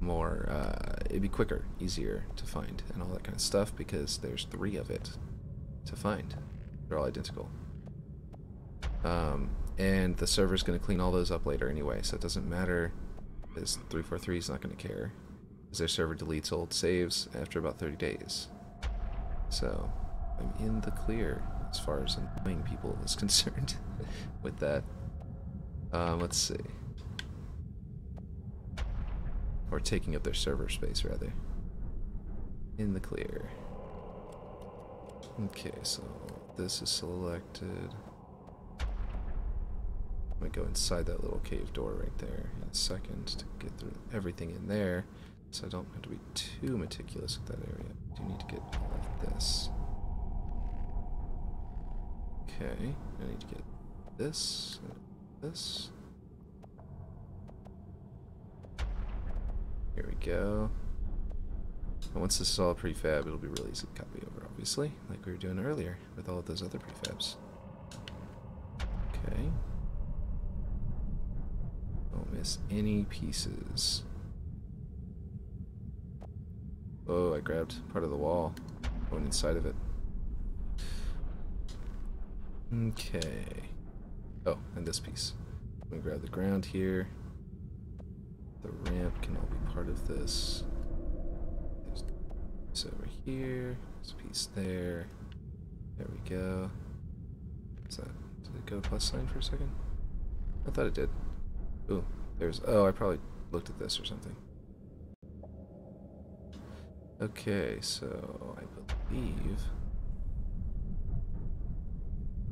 more uh, it'd be quicker, easier to find, and all that kind of stuff because there's three of it to find. They're all identical. Um, and the server's going to clean all those up later anyway, so it doesn't matter. This 343 is not going to care. Because their server deletes old saves after about 30 days. So, I'm in the clear as far as annoying people is concerned with that. Um, let's see. Or taking up their server space, rather. In the clear. Okay, so this is selected. I'm gonna go inside that little cave door right there in a second to get through everything in there so I don't have to be too meticulous with that area. I do need to get all of this. Okay, I need to get this, this. Here we go. And once this is all prefab, it'll be really easy to copy over, obviously, like we were doing earlier with all of those other prefabs. Okay, don't miss any pieces. Oh, I grabbed part of the wall. Going inside of it. Okay. Oh, and this piece. I'm gonna grab the ground here. The ramp can all be part of this. There's this over here. This piece there. There we go. Is that, did it go plus sign for a second? I thought it did. Ooh, there's, oh, I probably looked at this or something. Okay, so I believe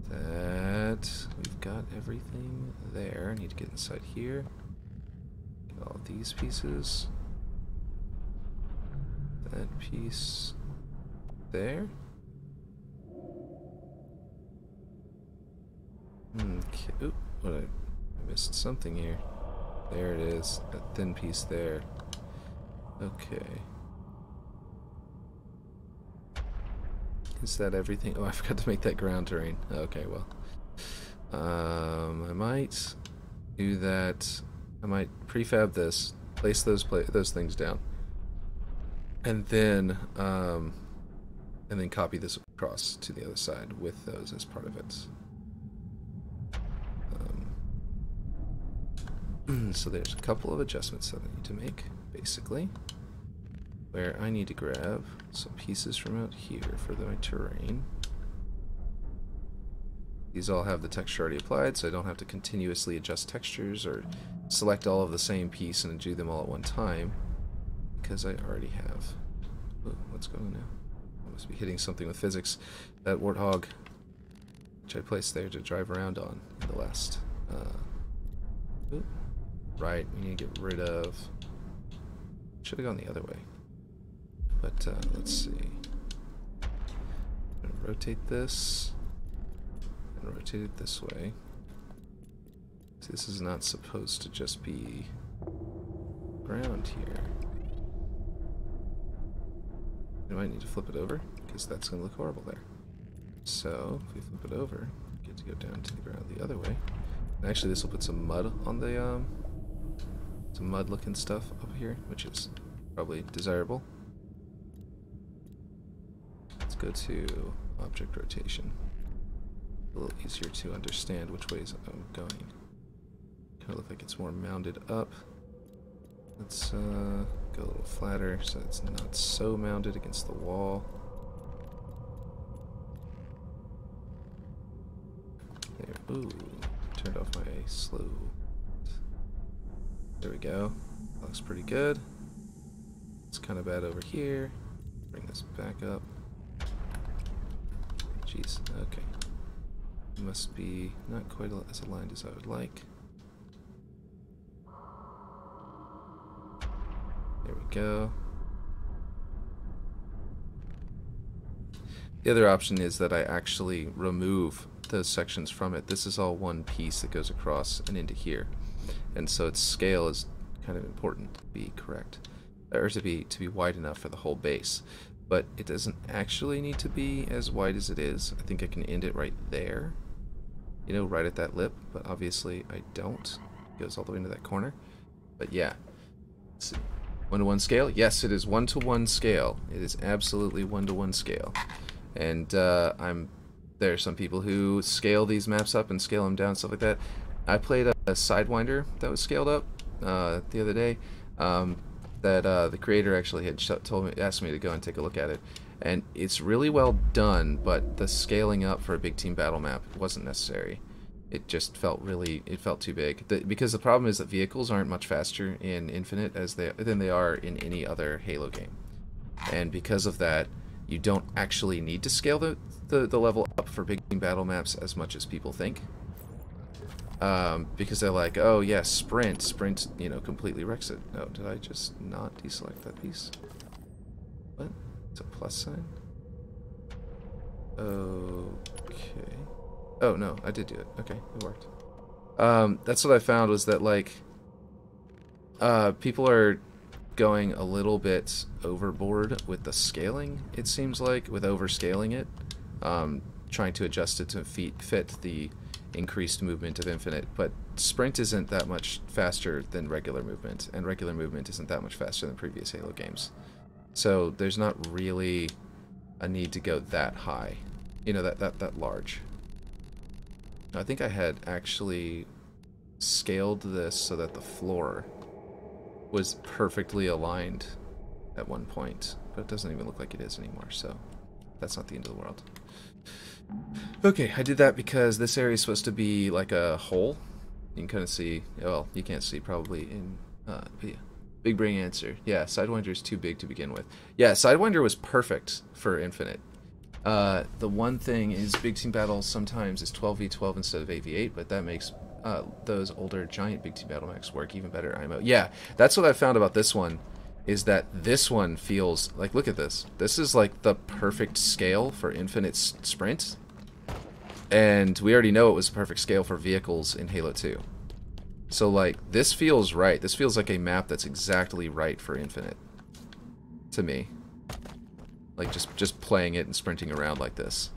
that we've got everything there. I need to get inside here. All these pieces. That piece there. Okay. Oop, what I missed something here. There it is. That thin piece there. Okay. Is that everything? Oh, I forgot to make that ground terrain. Okay, well. Um, I might do that. I might prefab this, place those pla those things down, and then um, and then copy this across to the other side with those as part of it. Um, so there's a couple of adjustments that I need to make, basically where I need to grab some pieces from out here for my terrain. These all have the texture already applied, so I don't have to continuously adjust textures or select all of the same piece and do them all at one time, because I already have. Ooh, what's going on now? I must be hitting something with physics. That warthog, which I placed there to drive around on in the last. Uh, ooh, right, we need to get rid of. Should have gone the other way. But uh, let's see. rotate this rotate it this way. This is not supposed to just be ground here. I might need to flip it over because that's going to look horrible there. So if we flip it over, get to go down to the ground the other way. And actually, this will put some mud on the um, some mud-looking stuff up here, which is probably desirable Let's go to object rotation. A little easier to understand which ways I'm going. Kind of look like it's more mounded up. Let's uh, go a little flatter so it's not so mounded against the wall. There, ooh, turned off my slow. There we go. looks pretty good. It's kind of bad over here. Bring this back up. Jeez, okay. Must be not quite as aligned as I would like. There we go. The other option is that I actually remove those sections from it. This is all one piece that goes across and into here. And so its scale is kind of important to be correct. Or to be to be wide enough for the whole base but it doesn't actually need to be as wide as it is. I think I can end it right there, you know, right at that lip, but obviously I don't. It goes all the way into that corner. But yeah, one-to-one scale? Yes, it is one-to-one scale. It is absolutely one-to-one -one scale. And uh, I'm there are some people who scale these maps up and scale them down, stuff like that. I played a, a Sidewinder that was scaled up uh, the other day. Um, that uh, the creator actually had told me, asked me to go and take a look at it, and it's really well done. But the scaling up for a big team battle map wasn't necessary. It just felt really, it felt too big. The, because the problem is that vehicles aren't much faster in Infinite as they than they are in any other Halo game, and because of that, you don't actually need to scale the, the, the level up for big team battle maps as much as people think um, because they're like, oh yeah, sprint, sprint, you know, completely wrecks it. No, did I just not deselect that piece? It's a plus sign? Okay. Oh no, I did do it. Okay, it worked. Um, that's what I found was that like, uh, people are going a little bit overboard with the scaling. It seems like with overscaling it, um, trying to adjust it to fit the increased movement of Infinite, but sprint isn't that much faster than regular movement, and regular movement isn't that much faster than previous Halo games. So there's not really a need to go that high, you know, that, that, that large. I think I had actually scaled this so that the floor was perfectly aligned at one point, but it doesn't even look like it is anymore, so that's not the end of the world. Okay, I did that because this area is supposed to be like a hole. You can kind of see, well, you can't see probably in Uh. Big brain answer. Yeah, Sidewinder is too big to begin with. Yeah, Sidewinder was perfect for Infinite. Uh, the one thing is big team battles sometimes is 12v12 instead of 8v8, but that makes uh, those older giant big team battle mechs work even better IMO. Yeah, that's what I found about this one, is that this one feels like look at this. This is like the perfect scale for Infinite Sprint, and we already know it was the perfect scale for vehicles in Halo 2. So like this feels right. This feels like a map that's exactly right for Infinite to me. Like just just playing it and sprinting around like this.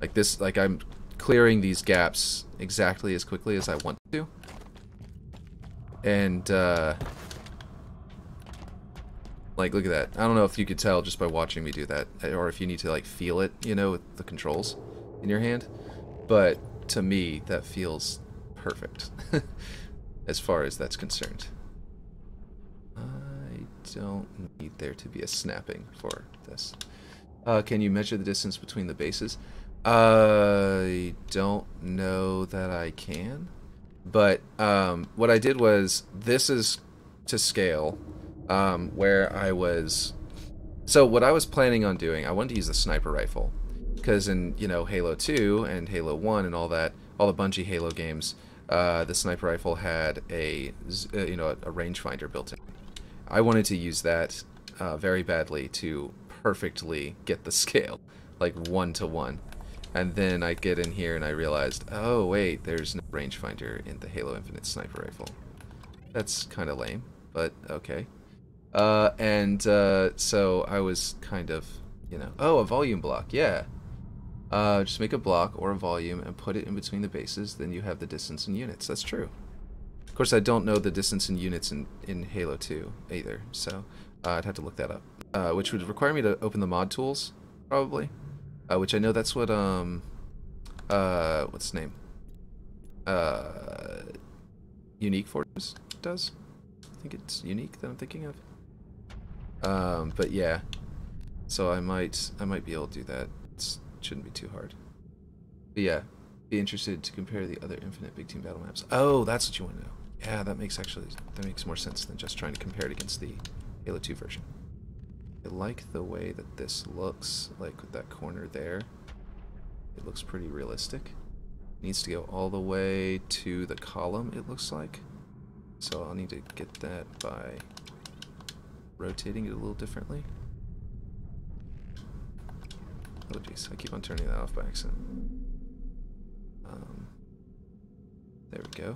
Like this like I'm clearing these gaps exactly as quickly as I want to. And uh like look at that. I don't know if you could tell just by watching me do that or if you need to like feel it, you know, with the controls in your hand. But to me that feels perfect. as far as that's concerned. I don't need there to be a snapping for this. Uh, can you measure the distance between the bases? I don't know that I can. But um, what I did was, this is to scale, um, where I was... So what I was planning on doing, I wanted to use the sniper rifle. Because in, you know, Halo 2 and Halo 1 and all that, all the Bungie Halo games, uh, the sniper rifle had a uh, you know a rangefinder built in. I wanted to use that uh, very badly to perfectly get the scale, like one to one. And then I get in here and I realized, oh wait, there's no rangefinder in the Halo Infinite sniper rifle. That's kind of lame, but okay. Uh, and uh, so I was kind of, you know, oh, a volume block, yeah. Uh, just make a block or a volume and put it in between the bases, then you have the distance in units. That's true. Of course, I don't know the distance in units in, in Halo 2 either, so uh, I'd have to look that up. Uh, which would require me to open the mod tools, probably. Uh, which I know that's what, um, uh, what's name? Uh, Unique Fortress does. I think it's Unique that I'm thinking of. Um, but yeah, so I might, I might be able to do that. Shouldn't be too hard. But yeah, be interested to compare the other Infinite Big Team battle maps. Oh, that's what you want to know. Yeah, that makes actually that makes more sense than just trying to compare it against the Halo 2 version. I like the way that this looks, like with that corner there. It looks pretty realistic. It needs to go all the way to the column, it looks like. So I'll need to get that by rotating it a little differently. Oh jeez, I keep on turning that off by accident. Um, there we go.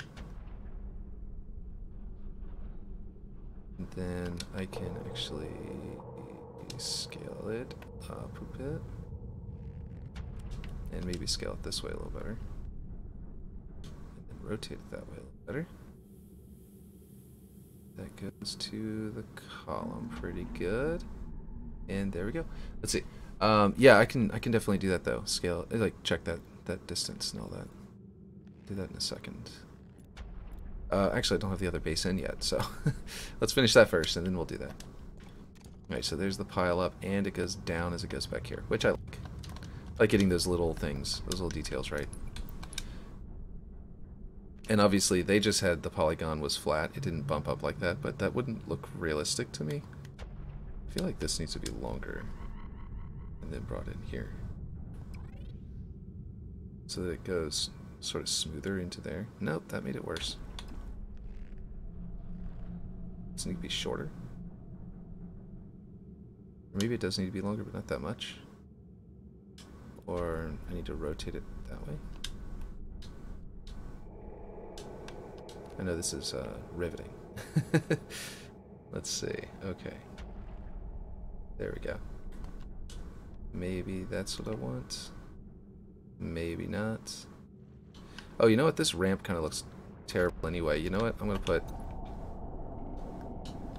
And then I can actually scale it up a bit. And maybe scale it this way a little better. And then rotate it that way a little better. That goes to the column pretty good. And there we go. Let's see. Um, yeah, I can I can definitely do that though. Scale like check that that distance and all that. Do that in a second. Uh, actually, I don't have the other base in yet, so let's finish that first, and then we'll do that. Alright, so there's the pile up, and it goes down as it goes back here, which I like. I like getting those little things, those little details right. And obviously, they just had the polygon was flat. It didn't bump up like that, but that wouldn't look realistic to me. I feel like this needs to be longer then brought in here. So that it goes sort of smoother into there. Nope, that made it worse. Does it need to be shorter? Or maybe it does need to be longer, but not that much. Or I need to rotate it that way. I know this is uh, riveting. Let's see. Okay. There we go. Maybe that's what I want. Maybe not. Oh, you know what? This ramp kind of looks terrible anyway. You know what? I'm going to put...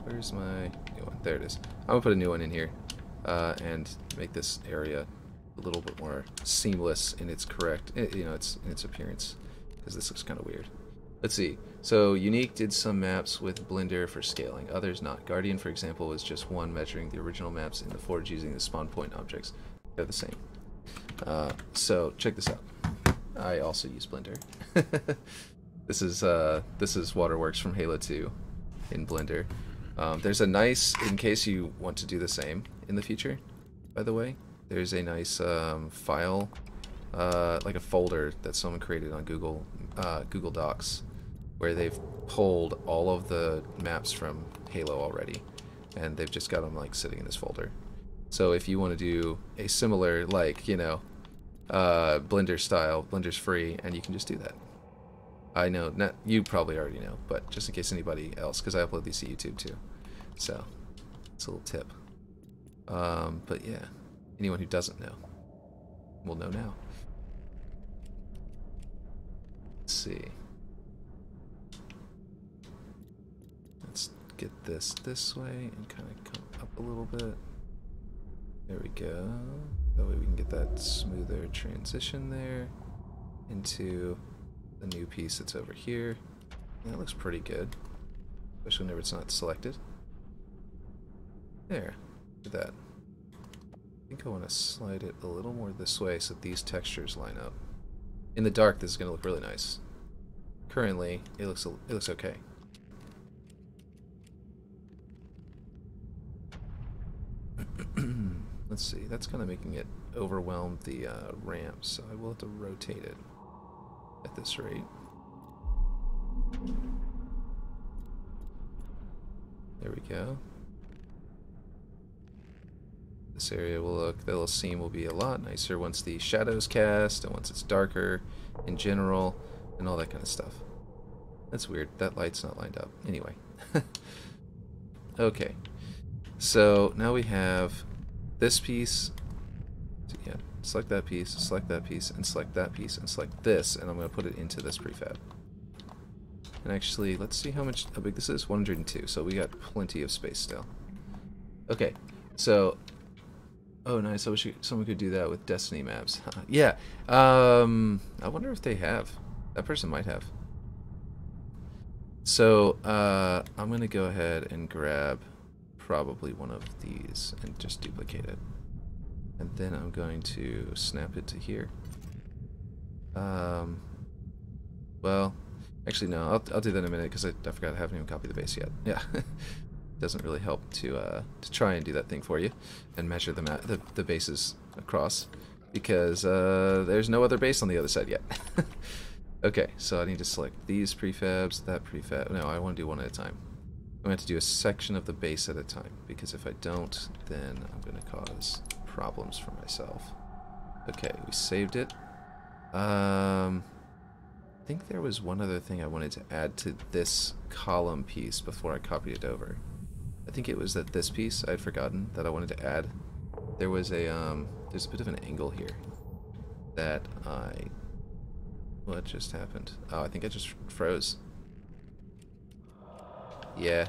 Where's my new one? There it is. I'm going to put a new one in here. Uh, and make this area a little bit more seamless in its correct, eh, you know, its in its appearance. Because this looks kind of weird. Let's see. So Unique did some maps with Blender for scaling, others not. Guardian, for example, was just one measuring the original maps in the Forge using the spawn point objects. They're the same. Uh, so check this out. I also use Blender. this is uh, this is Waterworks from Halo 2. in Blender. Um, there's a nice, in case you want to do the same in the future, by the way, there's a nice um, file, uh, like a folder that someone created on Google uh, Google Docs, where they've pulled all of the maps from Halo already, and they've just got them like sitting in this folder. So if you want to do a similar, like you know, uh, Blender style, Blender's free, and you can just do that. I know, not you probably already know, but just in case anybody else, because I upload these to YouTube too. So, it's a little tip. Um, but yeah, anyone who doesn't know will know now. Let's see. Let's get this this way and kind of come up a little bit. There we go. That way we can get that smoother transition there into the new piece that's over here. That looks pretty good, especially whenever it's not selected. There, look at that. I think I want to slide it a little more this way so these textures line up. In the dark, this is going to look really nice. Currently, it looks it looks okay. Let's see, that's kind of making it overwhelm the uh, ramp, so I will have to rotate it at this rate. There we go. This area will look, the little seam will be a lot nicer once the shadows cast and once it's darker in general and all that kind of stuff. That's weird. That light's not lined up. Anyway. okay. So now we have this piece. Yeah, select that piece, select that piece, and select that piece, and select this, and I'm going to put it into this prefab. And actually, let's see how much how big this is. 102. So we got plenty of space still. Okay, so oh nice. I wish someone could do that with Destiny maps. yeah. Um, I wonder if they have. That person might have. So uh, I'm gonna go ahead and grab probably one of these and just duplicate it. And then I'm going to snap it to here. Um, well, actually no, I'll, I'll do that in a minute because I, I forgot I haven't even copied the base yet. Yeah, doesn't really help to uh, to try and do that thing for you and measure the, the, the bases across because uh, there's no other base on the other side yet. okay, so I need to select these prefabs, that prefab. No, I want to do one at a time. I'm going to do a section of the base at a time because if I don't, then I'm going to cause problems for myself. Okay, we saved it. Um, I think there was one other thing I wanted to add to this column piece before I copied it over. I think it was that this piece I'd forgotten that I wanted to add. There was a, um, there's a bit of an angle here that I, what just happened? Oh, I think I just froze. Yeah.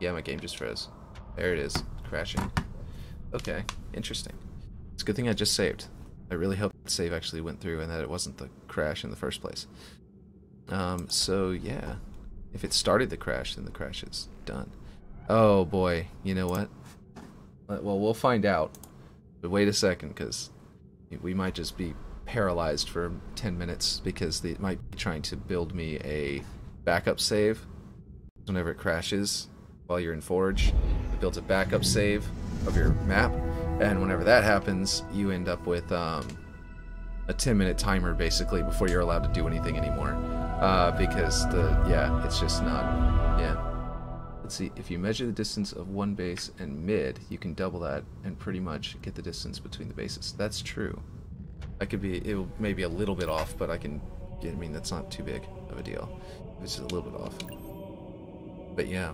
Yeah, my game just froze. There it is, crashing. Okay, interesting. It's a good thing I just saved. I really hope the save actually went through and that it wasn't the crash in the first place. Um, so yeah, if it started the crash, then the crash is done. Oh boy, you know what? Uh, well, we'll find out. But wait a second, because we might just be paralyzed for 10 minutes because they might be trying to build me a backup save whenever it crashes while you're in Forge. It builds a backup save of your map, and whenever that happens, you end up with um, a 10 minute timer basically before you're allowed to do anything anymore. Uh, because the, yeah, it's just not, yeah. Let's see, if you measure the distance of one base and mid, you can double that and pretty much get the distance between the bases. That's true. I could be, it may be a little bit off, but I can, I mean, that's not too big of a deal. It's a little bit off. But yeah,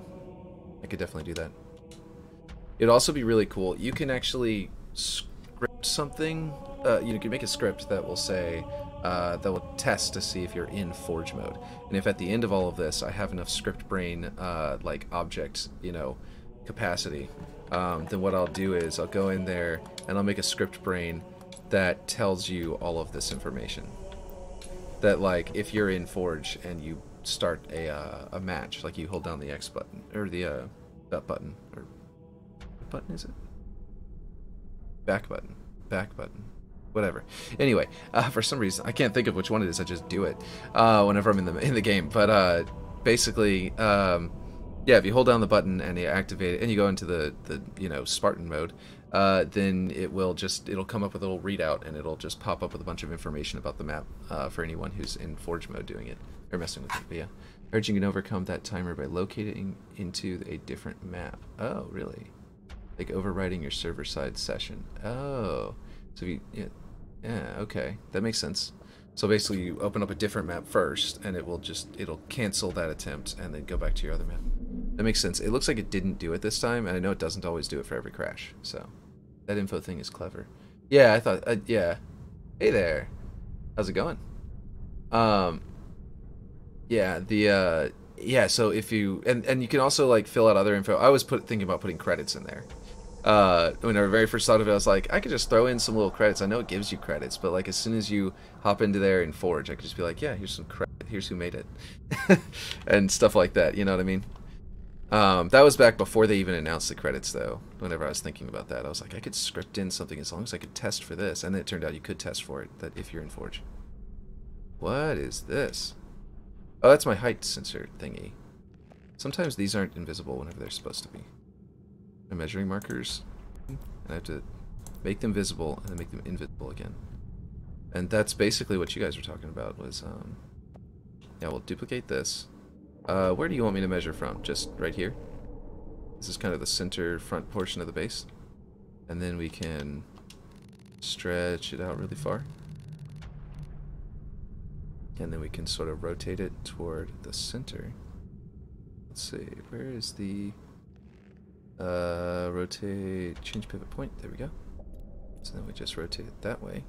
I could definitely do that. It'd also be really cool. You can actually script something. Uh, you can make a script that will say, uh, that will test to see if you're in Forge mode. And if at the end of all of this, I have enough script brain, uh, like object, you know, capacity, um, then what I'll do is I'll go in there and I'll make a script brain that tells you all of this information. That like if you're in Forge and you start a uh, a match, like you hold down the X button or the uh, button or button is it? Back button, back button, whatever. Anyway, uh, for some reason I can't think of which one it is. I just do it uh, whenever I'm in the in the game. But uh, basically, um, yeah, if you hold down the button and you activate it, and you go into the the you know Spartan mode, uh, then it will just it'll come up with a little readout and it'll just pop up with a bunch of information about the map uh, for anyone who's in Forge mode doing it or messing with it. But yeah, heard you can overcome that timer by locating into a different map. Oh, really? Like overriding your server side session. Oh, so you yeah, yeah okay, that makes sense. So basically, you open up a different map first, and it will just it'll cancel that attempt and then go back to your other map. That makes sense. It looks like it didn't do it this time, and I know it doesn't always do it for every crash. So that info thing is clever. Yeah, I thought. Uh, yeah. Hey there. How's it going? Um. Yeah. The. uh Yeah. So if you and and you can also like fill out other info. I was put thinking about putting credits in there uh, when I very first thought of it, I was like, I could just throw in some little credits. I know it gives you credits, but like as soon as you hop into there in Forge, I could just be like, yeah, here's some credit. Here's who made it, and stuff like that. You know what I mean? Um, that was back before they even announced the credits, though. Whenever I was thinking about that, I was like, I could script in something as long as I could test for this, and then it turned out you could test for it. That if you're in Forge. What is this? Oh, that's my height sensor thingy. Sometimes these aren't invisible whenever they're supposed to be My measuring markers. And I have to make them visible and then make them invisible again. And that's basically what you guys were talking about was, um, yeah, we'll duplicate this. Uh, where do you want me to measure from? Just right here? This is kind of the center front portion of the base. And then we can stretch it out really far. And then we can sort of rotate it toward the center. Let's see, where is the... Uh, rotate, change pivot point. There we go. So then we just rotate it that way.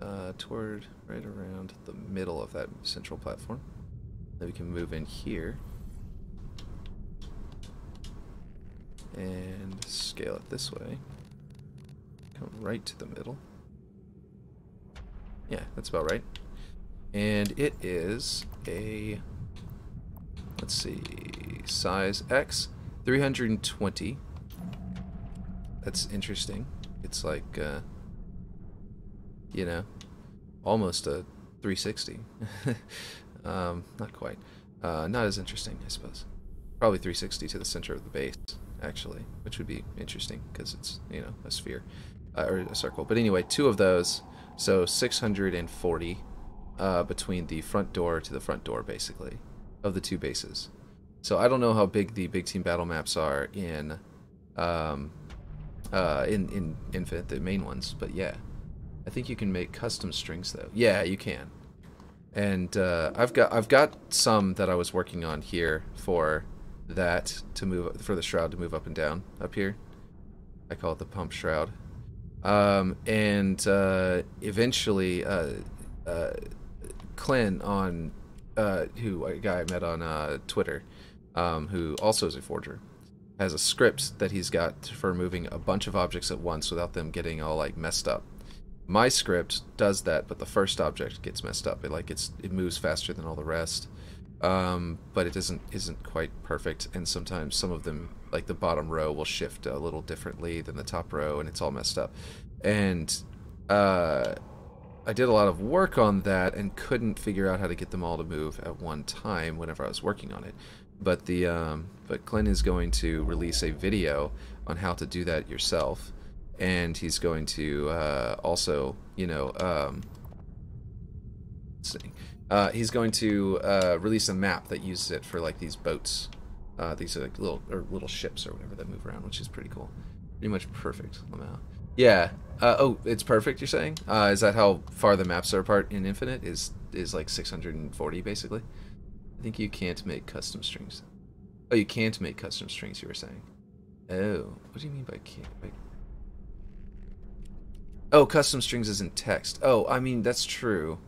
Uh, toward right around the middle of that central platform. Then we can move in here. And scale it this way. Come right to the middle. Yeah, that's about right. And it is a, let's see, size X. 320. That's interesting. It's like, uh, you know, almost a 360. um, not quite. Uh, not as interesting, I suppose. Probably 360 to the center of the base, actually, which would be interesting because it's, you know, a sphere uh, or a circle. But anyway, two of those, so 640 uh, between the front door to the front door, basically, of the two bases. So I don't know how big the big team battle maps are in, um, uh, in in Infinite, the main ones. But yeah, I think you can make custom strings though. Yeah, you can. And uh, I've got I've got some that I was working on here for that to move for the shroud to move up and down up here. I call it the pump shroud. Um, and uh, eventually, uh, uh, Clint on uh, who a guy I met on uh, Twitter um, who also is a forger, has a script that he's got for moving a bunch of objects at once without them getting all like messed up. My script does that, but the first object gets messed up. It like it's it moves faster than all the rest, um, but it doesn't isn't quite perfect. And sometimes some of them, like the bottom row, will shift a little differently than the top row, and it's all messed up. And uh, I did a lot of work on that and couldn't figure out how to get them all to move at one time whenever I was working on it. But the um, but Clint is going to release a video on how to do that yourself, and he's going to uh, also you know um, see. Uh, he's going to uh, release a map that uses it for like these boats, uh, these are like little or little ships or whatever that move around, which is pretty cool. Pretty much perfect. Yeah. Uh, oh, it's perfect. You're saying? Uh, is that how far the maps are apart in Infinite? Is is like 640 basically? I think you can't make custom strings. Oh, you can't make custom strings, you were saying. Oh, what do you mean by can't? Oh, custom strings isn't text. Oh, I mean, that's true.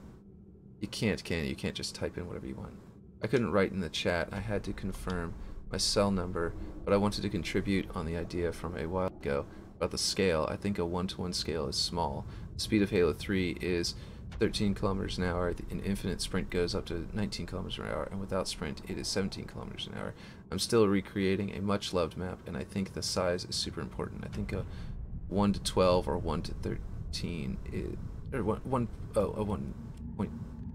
You can't, can you? You can't just type in whatever you want. I couldn't write in the chat. I had to confirm my cell number, but I wanted to contribute on the idea from a while ago about the scale. I think a one-to-one -one scale is small. The speed of Halo 3 is 13 kilometers an hour. In infinite sprint goes up to 19 kilometers an hour, and without sprint, it is 17 kilometers an hour. I'm still recreating a much loved map, and I think the size is super important. I think a 1 to 12 or 1 to 13 is. Or 1. one oh, a 1 point.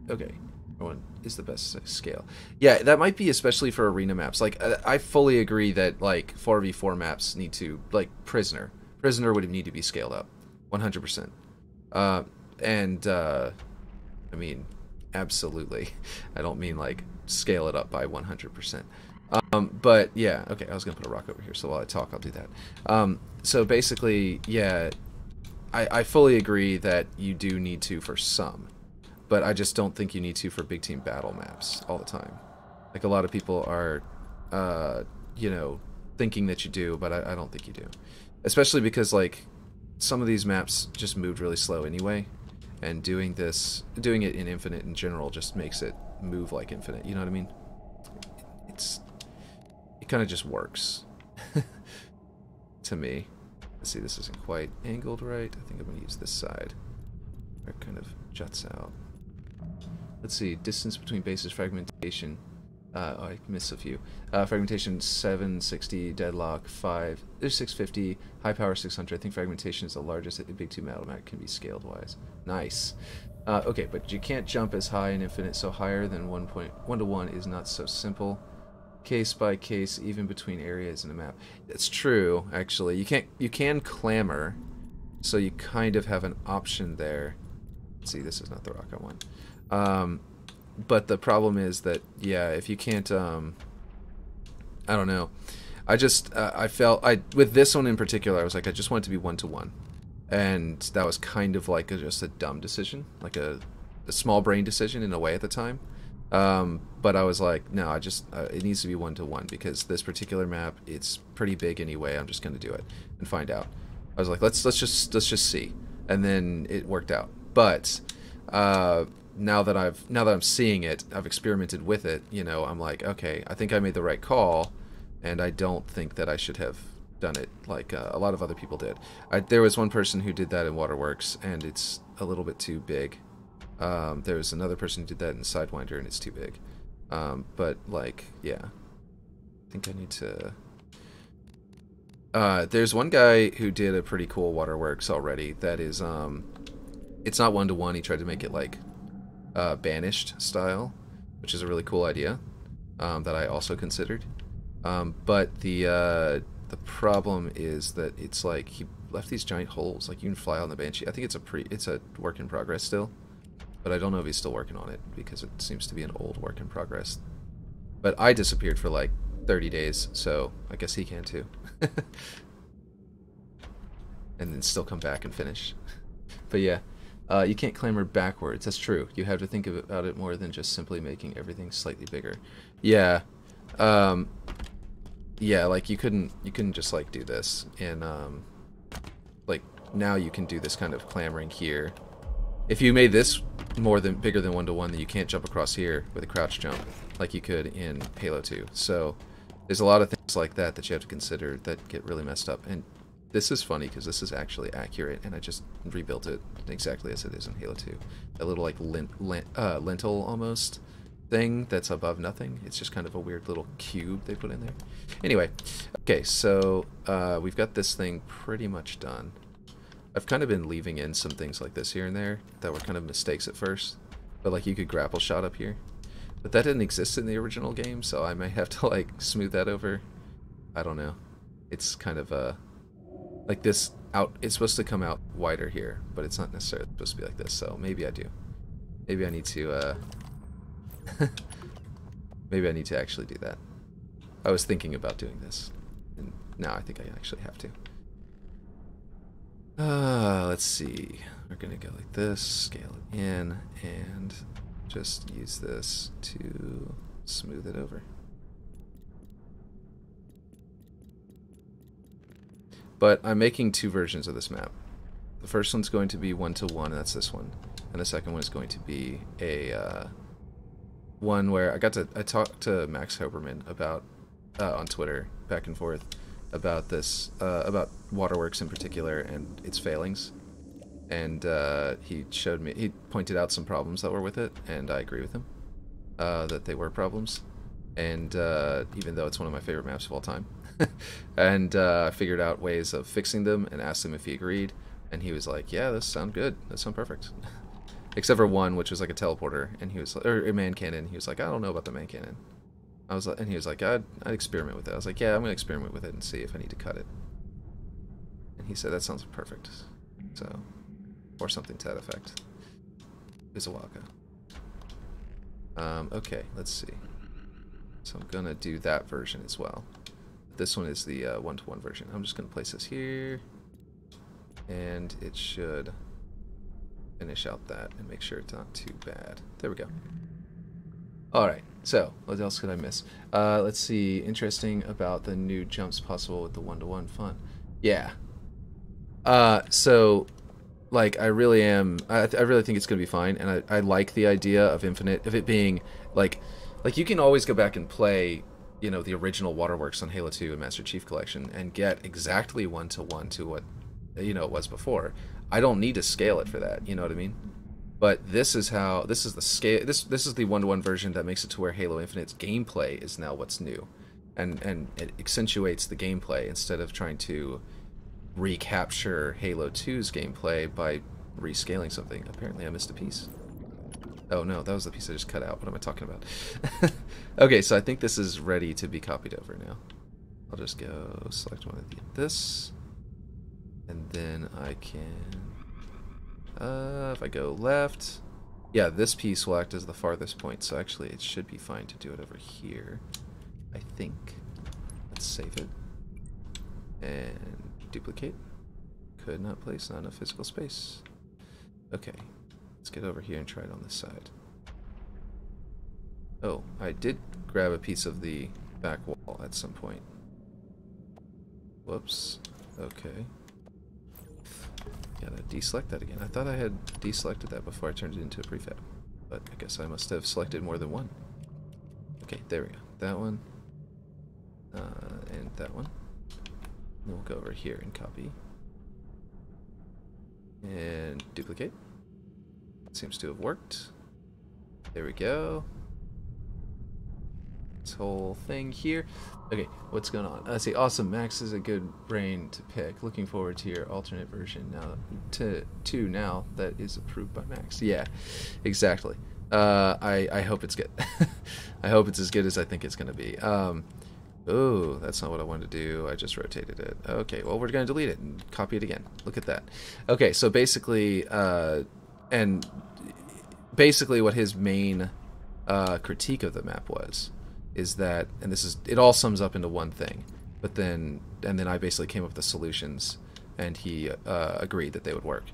Okay. One is the best scale. Yeah, that might be especially for arena maps. Like uh, I fully agree that like 4v4 maps need to like prisoner. Prisoner would need to be scaled up. 100%. Uh, and uh, I mean absolutely. I don't mean like scale it up by 100%. Um, but yeah, okay, I was gonna put a rock over here, so while I talk, I'll do that. Um, so basically, yeah, I, I fully agree that you do need to for some, but I just don't think you need to for big team battle maps all the time. Like a lot of people are, uh, you know, thinking that you do, but I, I don't think you do. Especially because like some of these maps just moved really slow anyway, and doing this, doing it in infinite in general, just makes it move like infinite. You know what I mean? It's it kind of just works to me. Let's see, this isn't quite angled right. I think I'm to use this side. It kind of juts out. Let's see, distance between bases, fragmentation. Uh, oh, I missed a few. Uh, fragmentation 760, deadlock 5, there's 650, high power 600. I think fragmentation is the largest Big 2 Metal Mat can be scaled wise. Nice. Uh, okay, but you can't jump as high in infinite, so higher than 1.1 to 1 is not so simple case by case, even between areas in a map. It's true, actually. You can't you can clamor, so you kind of have an option there. Let's see, this is not the rock I want. Um, but the problem is that yeah, if you can't, um, I don't know. I just uh, I felt I with this one in particular, I was like I just want it to be one to one, and that was kind of like a, just a dumb decision, like a, a small brain decision in a way at the time. Um, but I was like, no, I just uh, it needs to be one to one because this particular map it's pretty big anyway. I'm just gonna do it and find out. I was like, let's let's just let's just see, and then it worked out. But uh, now that I've now that I'm seeing it, I've experimented with it. You know, I'm like, okay, I think I made the right call, and I don't think that I should have done it like uh, a lot of other people did. I, there was one person who did that in Waterworks, and it's a little bit too big um, there was another person who did that in Sidewinder, and it's too big. Um, but like, yeah, I think I need to. Uh, there's one guy who did a pretty cool waterworks already. That is, um, it's not one to one. He tried to make it like uh, banished style, which is a really cool idea um, that I also considered. Um, but the uh, the problem is that it's like he left these giant holes. Like you can fly on the banshee. I think it's a pre. It's a work in progress still. But I don't know if he's still working on it because it seems to be an old work in progress. But I disappeared for like 30 days, so I guess he can too. and then still come back and finish. But yeah, uh, you can't clamor backwards. That's true. You have to think about it more than just simply making everything slightly bigger. Yeah. Um, yeah, like you couldn't you couldn't just like do this and um, like now you can do this kind of clamoring here. If you made this more than bigger than one to one, then you can't jump across here with a crouch jump like you could in Halo 2. So there's a lot of things like that that you have to consider that get really messed up. And this is funny because this is actually accurate, and I just rebuilt it exactly as it is in Halo 2. A little like lint, lint, uh, lintel almost thing that's above nothing. It's just kind of a weird little cube they put in there. Anyway, okay, so uh, we've got this thing pretty much done. I've kind of been leaving in some things like this here and there that were kind of mistakes at first. But like you could grapple shot up here. But that didn't exist in the original game, so I may have to like smooth that over. I don't know. It's kind of a like this out it's supposed to come out wider here, but it's not necessarily supposed to be like this, so maybe I do. Maybe I need to uh maybe I need to actually do that. I was thinking about doing this. And now I think I actually have to. Uh, let's see. We're to go like this, scale it in, and just use this to smooth it over. But I'm making two versions of this map. The first one's going to be one-to-one, and that's this one. And the second one is going to be a uh, one where I got to I talked to Max Hoberman about uh, on Twitter back and forth about this, uh, about Waterworks in particular and its failings. And uh, he showed me, he pointed out some problems that were with it, and I agree with him uh, that they were problems. And uh, even though it's one of my favorite maps of all time, and uh, I figured out ways of fixing them and asked him if he agreed, and he was like, "Yeah, this sounds good. That sounds perfect." except for one, which was like a teleporter, and he was or a man cannon. He was like, I don't know about the man cannon. I was like, and he was like, I'd, I'd experiment with it. I was like, yeah, I'm gonna experiment with it and see if I need to cut it. And he said that sounds perfect. So, or something to that effect. Izawaka. Um, okay, let's see. So I'm gonna do that version as well. This one is the uh, one-to-one -one version. I'm just gonna place this here, and it should finish out that and make sure it's not too bad. There we go. Alright, so what else could I miss? Uh, let's see. Interesting about the new jumps possible with the one-to-one -one fun. Yeah. Uh, so, like, I really am. I, I really think it's gonna be fine, and I, I like the idea of infinite of it being like, like you can always go back and play, you know, the original Waterworks on Halo 2 and Master Chief Collection and get exactly one to one to what, you know, it was before. I don't need to scale it for that. You know what I mean? But this is how this is the scale. This this is the one to one version that makes it to where Halo Infinite's gameplay is now what's new, and and it accentuates the gameplay instead of trying to recapture Halo 2's gameplay by rescaling something. Apparently, I missed a piece. Oh no, that was the piece I just cut out. What am I talking about? okay, so I think this is ready to be copied over now. I'll just go select one of this, and then I can uh, if I go left, yeah, this piece will act as the farthest point, so actually it should be fine to do it over here, I think. Let's save it. And duplicate. Could not place, not enough physical space. Okay, let's get over here and try it on this side. Oh, I did grab a piece of the back wall at some point. Whoops. Okay. Gotta deselect that again. I thought I had deselected that before I turned it into a prefab. But I guess I must have selected more than one. Okay, there we go. That one. Uh, and that one. And we'll go over here and copy. And duplicate. Seems to have worked. There we go this whole thing here. Okay, what's going on? I see. Awesome. Max is a good brain to pick. Looking forward to your alternate version now. To two now that is approved by Max. Yeah, exactly. Uh, I I hope it's good. I hope it's as good as I think it's gonna be. Um, oh, that's not what I wanted to do. I just rotated it. Okay, well we're gonna delete it and copy it again. Look at that. Okay, so basically, uh, and basically what his main uh, critique of the map was is that, and this is, it all sums up into one thing. But then, and then I basically came up with the solutions, and he uh, agreed that they would work.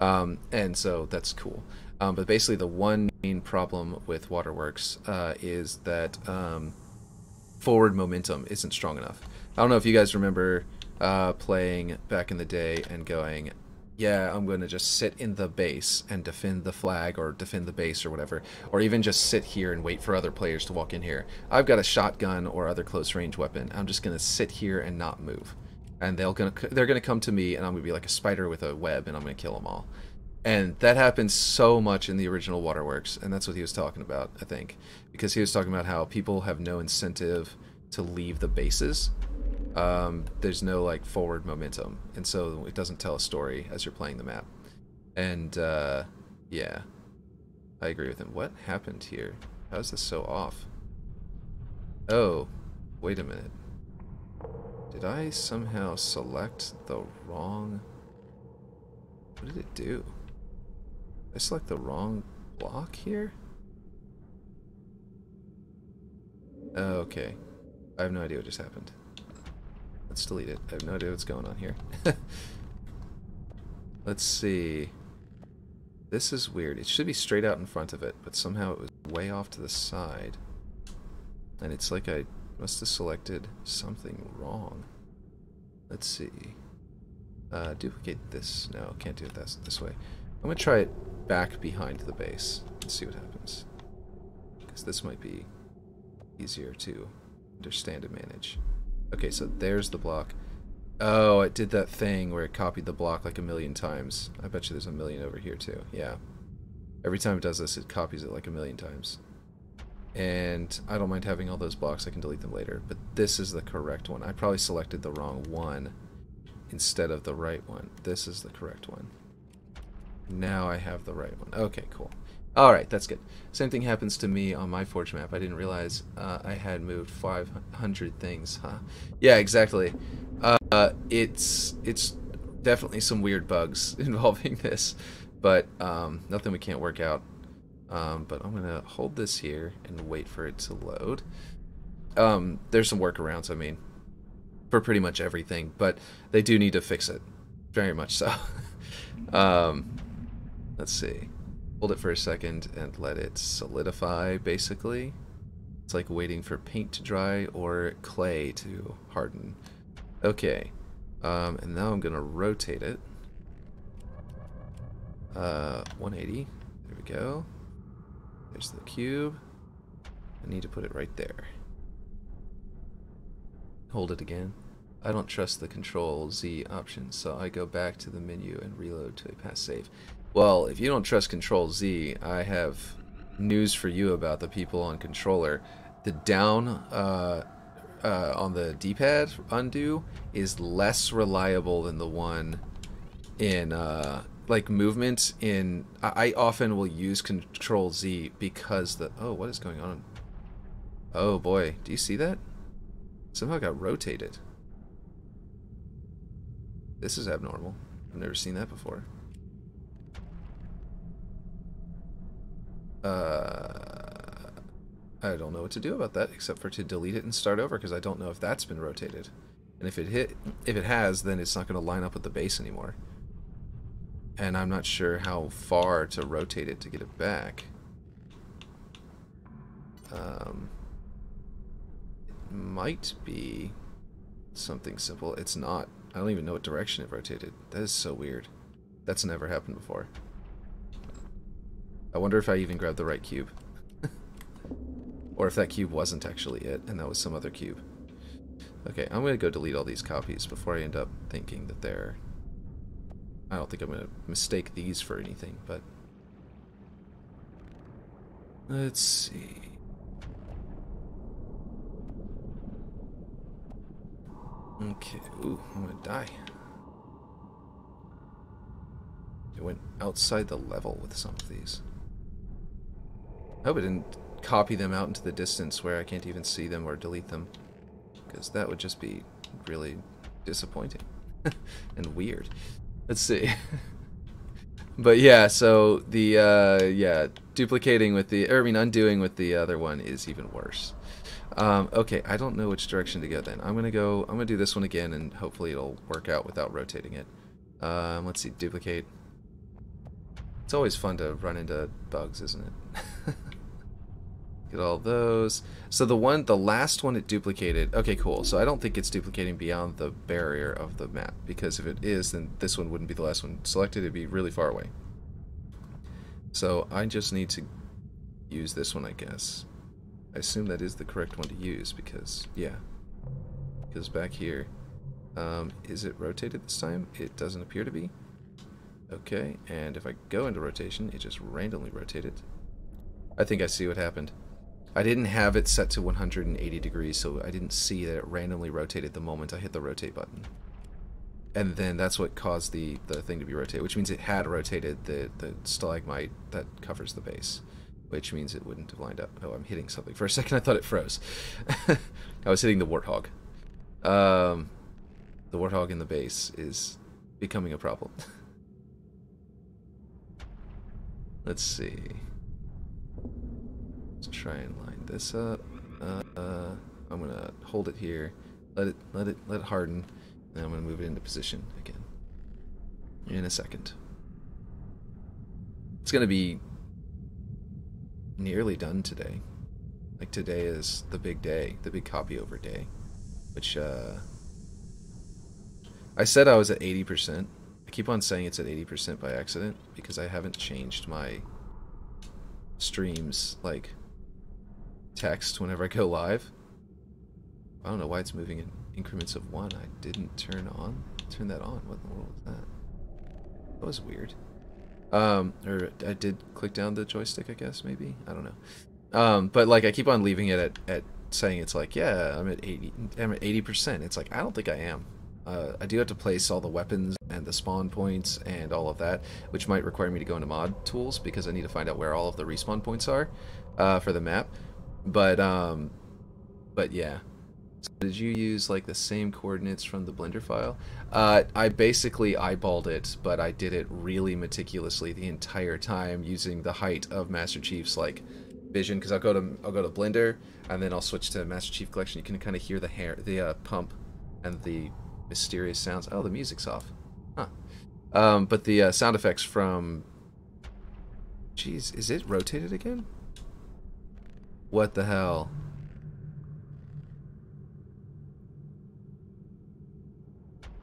Um, and so that's cool. Um, but basically, the one main problem with Waterworks uh, is that um, forward momentum isn't strong enough. I don't know if you guys remember uh, playing back in the day and going, yeah, I'm going to just sit in the base and defend the flag or defend the base or whatever, or even just sit here and wait for other players to walk in here. I've got a shotgun or other close range weapon. I'm just going to sit here and not move. And they'll gonna they're going to come to me and I'm going to be like a spider with a web and I'm going to kill them all. And that happens so much in the original Waterworks, and that's what he was talking about, I think, because he was talking about how people have no incentive to leave the bases um, there's no like forward momentum, and so it doesn't tell a story as you're playing the map. And uh, yeah, I agree with him. What happened here? How is this so off? Oh, wait a minute. Did I somehow select the wrong... What did it do? Did I select the wrong block here? Oh, okay. I have no idea what just happened. Let's delete it. I have no idea what's going on here. Let's see. This is weird. It should be straight out in front of it, but somehow it was way off to the side. And it's like I must have selected something wrong. Let's see. Uh, duplicate this. No, can't do it this, this way. I'm going to try it back behind the base and see what happens. Because this might be easier to understand and manage. Okay, so there's the block. Oh, it did that thing where it copied the block like a million times. I bet you there's a million over here too. Yeah. Every time it does this, it copies it like a million times. And I don't mind having all those blocks. I can delete them later. But this is the correct one. I probably selected the wrong one instead of the right one. This is the correct one. Now I have the right one. Okay, cool. All right, that's good. Same thing happens to me on my Forge map. I didn't realize uh, I had moved 500 things, huh? Yeah, exactly. Uh, it's it's definitely some weird bugs involving this, but um, nothing we can't work out. Um, but I'm gonna hold this here and wait for it to load. Um, there's some workarounds, I mean, for pretty much everything, but they do need to fix it, very much so. um, let's see hold it for a second and let it solidify basically. It's like waiting for paint to dry or clay to harden. Okay um, and now I'm gonna rotate it. Uh, 180 there we go. There's the cube. I need to put it right there. Hold it again. I don't trust the control Z option so I go back to the menu and reload to a past save well, if you don't trust Control Z, I have news for you about the people on controller. The down uh, uh, on the D-pad undo is less reliable than the one in uh, like movement. In I often will use Control Z because the oh what is going on? Oh boy, do you see that? Somehow got rotated. This is abnormal. I've never seen that before. Uh, I don't know what to do about that except for to delete it and start over because I don't know if that's been rotated. And if it hit, if it has, then it's not going to line up with the base anymore. And I'm not sure how far to rotate it to get it back. Um, it might be something simple. It's not. I don't even know what direction it rotated. That is so weird. That's never happened before. I wonder if I even grabbed the right cube. or if that cube wasn't actually it, and that was some other cube. Okay, I'm going to go delete all these copies before I end up thinking that they're... I don't think I'm going to mistake these for anything, but... Let's see... Okay, ooh, I'm going to die. It went outside the level with some of these. I hope it didn't copy them out into the distance where I can't even see them or delete them. Because that would just be really disappointing. and weird. Let's see. but yeah, so the, uh, yeah, duplicating with the, or I mean undoing with the other one is even worse. Um, okay, I don't know which direction to go then. I'm gonna go, I'm gonna do this one again and hopefully it'll work out without rotating it. Um, let's see, duplicate. It's always fun to run into bugs, isn't it? Get all those. So the one, the last one it duplicated. Okay, cool. So I don't think it's duplicating beyond the barrier of the map because if it is, then this one wouldn't be the last one selected. It'd be really far away. So I just need to use this one, I guess. I assume that is the correct one to use because, yeah. Because back here, um, is it rotated this time? It doesn't appear to be. Okay, and if I go into rotation, it just randomly rotated. I think I see what happened. I didn't have it set to 180 degrees, so I didn't see that it randomly rotated the moment I hit the rotate button. And then that's what caused the, the thing to be rotated, which means it had rotated the, the stalagmite that covers the base, which means it wouldn't have lined up. Oh, I'm hitting something. For a second, I thought it froze. I was hitting the warthog. Um, the warthog in the base is becoming a problem. Let's see. Let's try and this up. Uh, uh, I'm gonna hold it here, let it let it let it harden, and I'm gonna move it into position again. In a second. It's gonna be nearly done today. Like today is the big day, the big copy over day, which uh, I said I was at 80%. I keep on saying it's at 80% by accident because I haven't changed my streams like text whenever I go live. I don't know why it's moving in increments of one. I didn't turn on turn that on. What in the world was that? That was weird. Um, or I did click down the joystick, I guess, maybe? I don't know. Um, but like I keep on leaving it at, at saying it's like, yeah, I'm at 80, I'm at 80%. It's like, I don't think I am. uh, I do have to place all the weapons and the spawn points and all of that, which might require me to go into mod tools because I need to find out where all of the respawn points are uh, for the map. But um, but yeah. So did you use like the same coordinates from the Blender file? Uh, I basically eyeballed it, but I did it really meticulously the entire time using the height of Master Chief's like vision because I'll go to I'll go to Blender and then I'll switch to Master Chief Collection. You can kind of hear the hair, the uh, pump, and the mysterious sounds. Oh, the music's off. Huh. Um, but the uh, sound effects from. Jeez, is it rotated again? What the hell?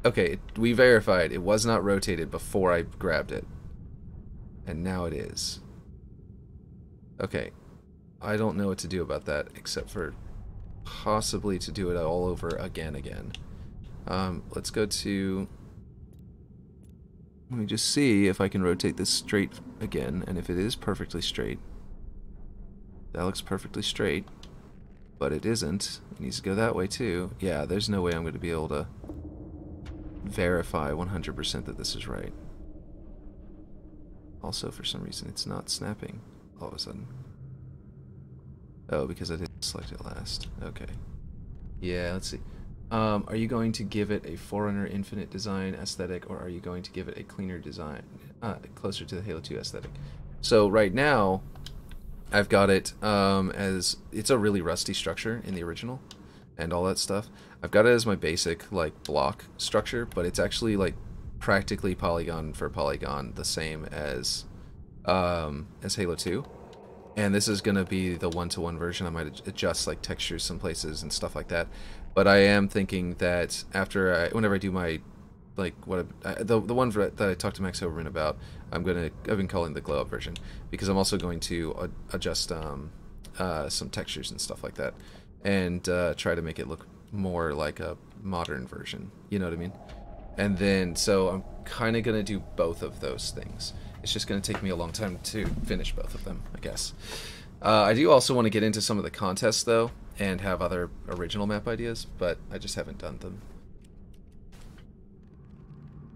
Okay, we verified it was not rotated before I grabbed it. And now it is. Okay, I don't know what to do about that except for possibly to do it all over again again. Um, let's go to... Let me just see if I can rotate this straight again, and if it is perfectly straight. That looks perfectly straight, but it isn't. It needs to go that way too. Yeah, there's no way I'm going to be able to verify 100% that this is right. Also, for some reason, it's not snapping all of a sudden. Oh, because I didn't select it last. Okay. Yeah, let's see. Um, are you going to give it a Forerunner Infinite design aesthetic, or are you going to give it a cleaner design, uh, closer to the Halo 2 aesthetic? So right now, I've got it um, as it's a really rusty structure in the original, and all that stuff. I've got it as my basic like block structure, but it's actually like practically polygon for polygon, the same as um, as Halo 2 and this is going to be the one-to-one version. I might adjust like textures some places and stuff like that. But I am thinking that after I, whenever I do my like what I, the the one that I talked to Max Hoberman about, I'm gonna I've been calling the glow up version because I'm also going to adjust um, uh, some textures and stuff like that, and uh, try to make it look more like a modern version. You know what I mean? And then so I'm kind of gonna do both of those things. It's just to take me a long time to finish both of them, I guess. Uh, I do also want to get into some of the contests, though, and have other original map ideas, but I just haven't done them.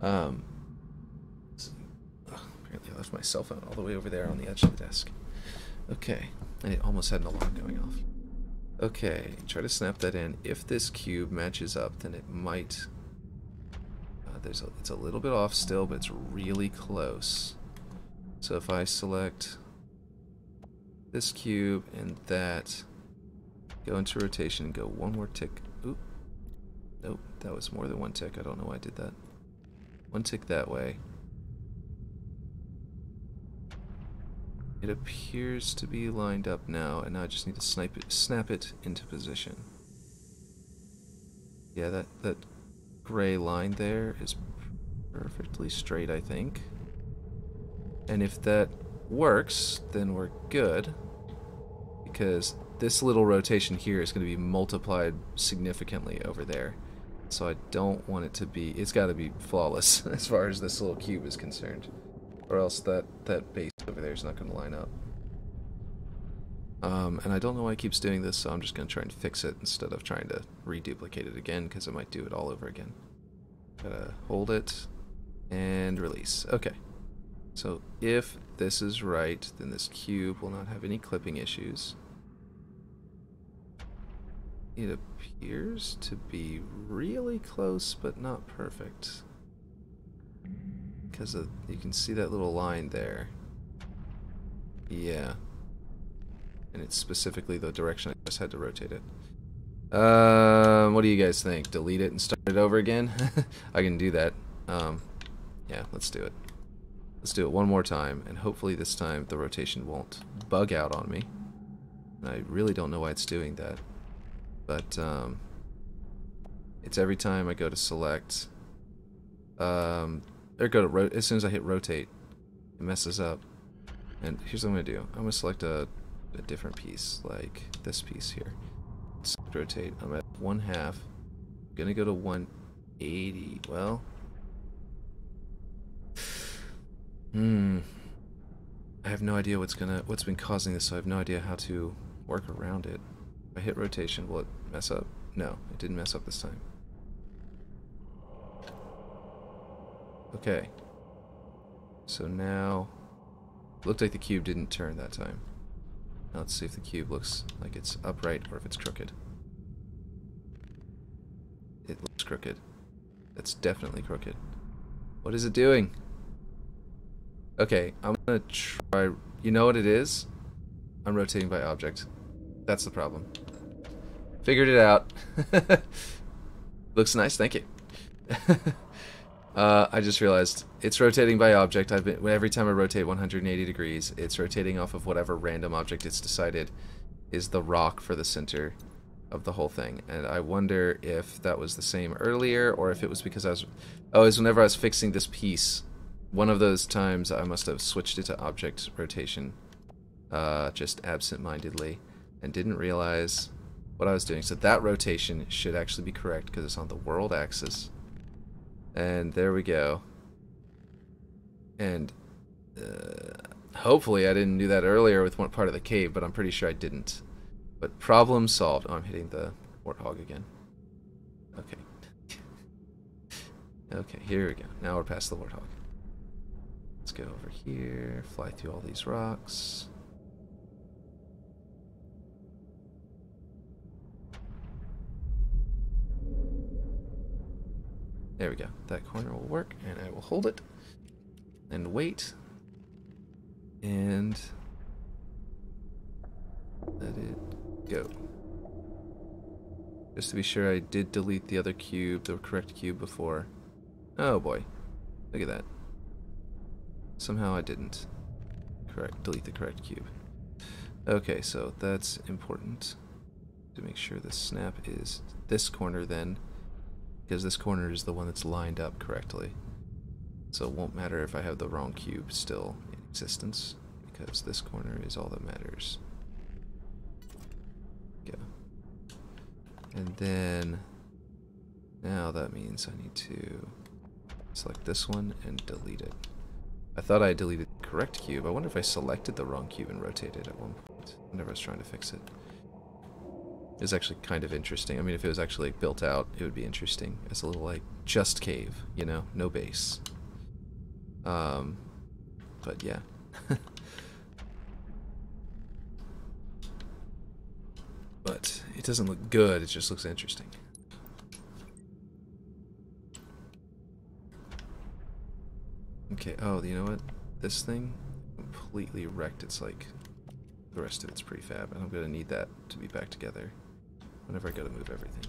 Um, apparently I left my cell phone all the way over there on the edge of the desk. Okay, and it almost had an alarm going off. Okay, try to snap that in. If this cube matches up, then it might... Uh, there's a, it's a little bit off still, but it's really close. So if I select this cube and that, go into rotation and go one more tick. Oop. Nope, that was more than one tick. I don't know why I did that. One tick that way. It appears to be lined up now, and now I just need to snipe it, snap it into position. Yeah, that, that gray line there is perfectly straight, I think. And if that works, then we're good. Because this little rotation here is going to be multiplied significantly over there. So I don't want it to be... It's got to be flawless as far as this little cube is concerned. Or else that, that base over there is not going to line up. Um, and I don't know why it keeps doing this, so I'm just going to try and fix it instead of trying to reduplicate it again, because it might do it all over again. Gotta hold it and release. Okay. So if this is right, then this cube will not have any clipping issues. It appears to be really close, but not perfect. Because you can see that little line there. Yeah. And it's specifically the direction I just had to rotate it. Um, what do you guys think? Delete it and start it over again? I can do that. Um, yeah, let's do it. Let's do it one more time, and hopefully this time the rotation won't bug out on me. I really don't know why it's doing that. But, um, it's every time I go to select, um, or go to, as soon as I hit rotate, it messes up. And here's what I'm to do. I'm to select a, a different piece, like this piece here. Select rotate. I'm at one half. I'm to go to 180. Well, Hmm. I have no idea what's gonna what's been causing this, so I have no idea how to work around it. If I hit rotation, will it mess up? No, it didn't mess up this time. Okay. So now, looked like the cube didn't turn that time. Now let's see if the cube looks like it's upright or if it's crooked. It looks crooked. That's definitely crooked. What is it doing? Okay, I'm gonna try. You know what it is? I'm rotating by object. That's the problem. Figured it out. Looks nice, thank you. uh, I just realized it's rotating by object. I've been every time I rotate 180 degrees, it's rotating off of whatever random object it's decided is the rock for the center of the whole thing. And I wonder if that was the same earlier or if it was because I was oh, it was whenever I was fixing this piece. One of those times I must have switched it to object rotation uh, just absent-mindedly and didn't realize what I was doing. So that rotation should actually be correct because it's on the world axis. And there we go. And uh, hopefully I didn't do that earlier with one part of the cave, but I'm pretty sure I didn't. But problem solved. Oh, I'm hitting the warthog again. Okay. okay, here we go. Now we're past the warthog. Let's go over here, fly through all these rocks. There we go. That corner will work, and I will hold it and wait and let it go. Just to be sure I did delete the other cube, the correct cube before. Oh boy. Look at that. Somehow I didn't. Correct, delete the correct cube. Okay, so that's important to make sure the snap is this corner then because this corner is the one that's lined up correctly. So it won't matter if I have the wrong cube still in existence, because this corner is all that matters. Go. And then, now that means I need to select this one and delete it. I thought I deleted the correct cube. I wonder if I selected the wrong cube and rotated at one point whenever I was trying to fix it is actually kind of interesting. I mean, if it was actually built out, it would be interesting. It's a little like just cave, you know, no base. Um, but yeah. but it doesn't look good. It just looks interesting. Okay. Oh, you know what? This thing completely wrecked. It's like the rest of its prefab, and I'm gonna need that to be back together whenever I gotta move everything.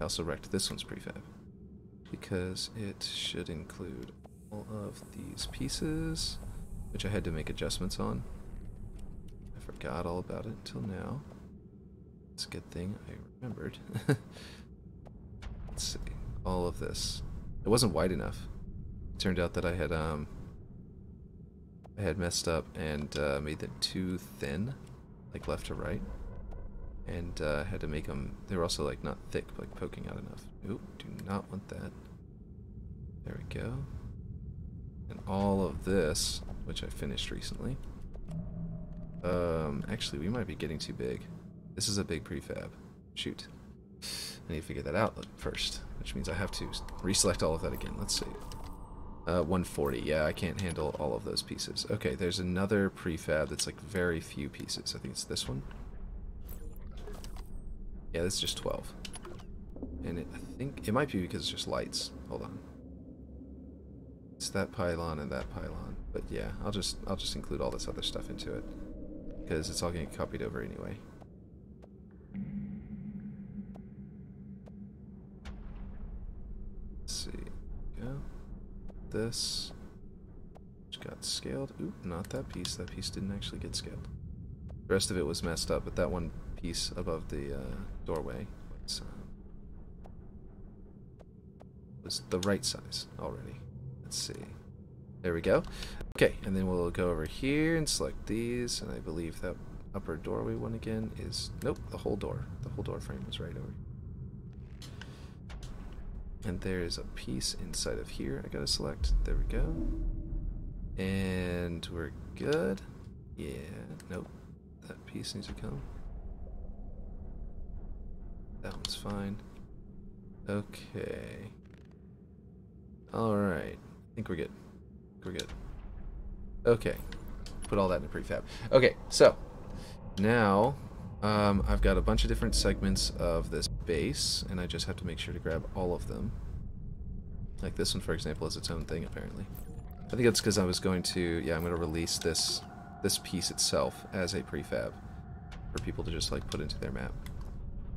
I also wrecked this one's prefab because it should include all of these pieces, which I had to make adjustments on. I forgot all about it until now. It's a good thing I remembered. Let's see. All of this. It wasn't wide enough. It turned out that I had um I had messed up and uh, made it too thin like left to right. And uh, had to make them, they were also like not thick, like poking out enough. Oop, do not want that. There we go. And all of this, which I finished recently. Um, actually, we might be getting too big. This is a big prefab. Shoot. I need to figure that out first, which means I have to reselect all of that again. Let's see. Uh, 140. Yeah, I can't handle all of those pieces. Okay, there's another prefab that's like very few pieces. I think it's this one. Yeah, this is just 12. And it, I think it might be because it's just lights. Hold on. It's that pylon and that pylon. But yeah, I'll just I'll just include all this other stuff into it because it's all getting copied over anyway. Let's see. Go this. Which got scaled. Oop, not that piece. That piece didn't actually get scaled. The rest of it was messed up, but that one piece above the uh, doorway was, uh, was the right size already. Let's see. There we go. Okay, and then we'll go over here and select these, and I believe that upper doorway one again is... Nope, the whole door. The whole door frame is right over and there's a piece inside of here I gotta select. There we go. And we're good. Yeah, nope. That piece needs to come. That one's fine. Okay. Alright. I think we're good. We're good. Okay. Put all that in a prefab. Okay, so now um, I've got a bunch of different segments of this base, and I just have to make sure to grab all of them. Like this one, for example, is its own thing, apparently. I think that's because I was going to, yeah, I'm going to release this this piece itself as a prefab for people to just like put into their map.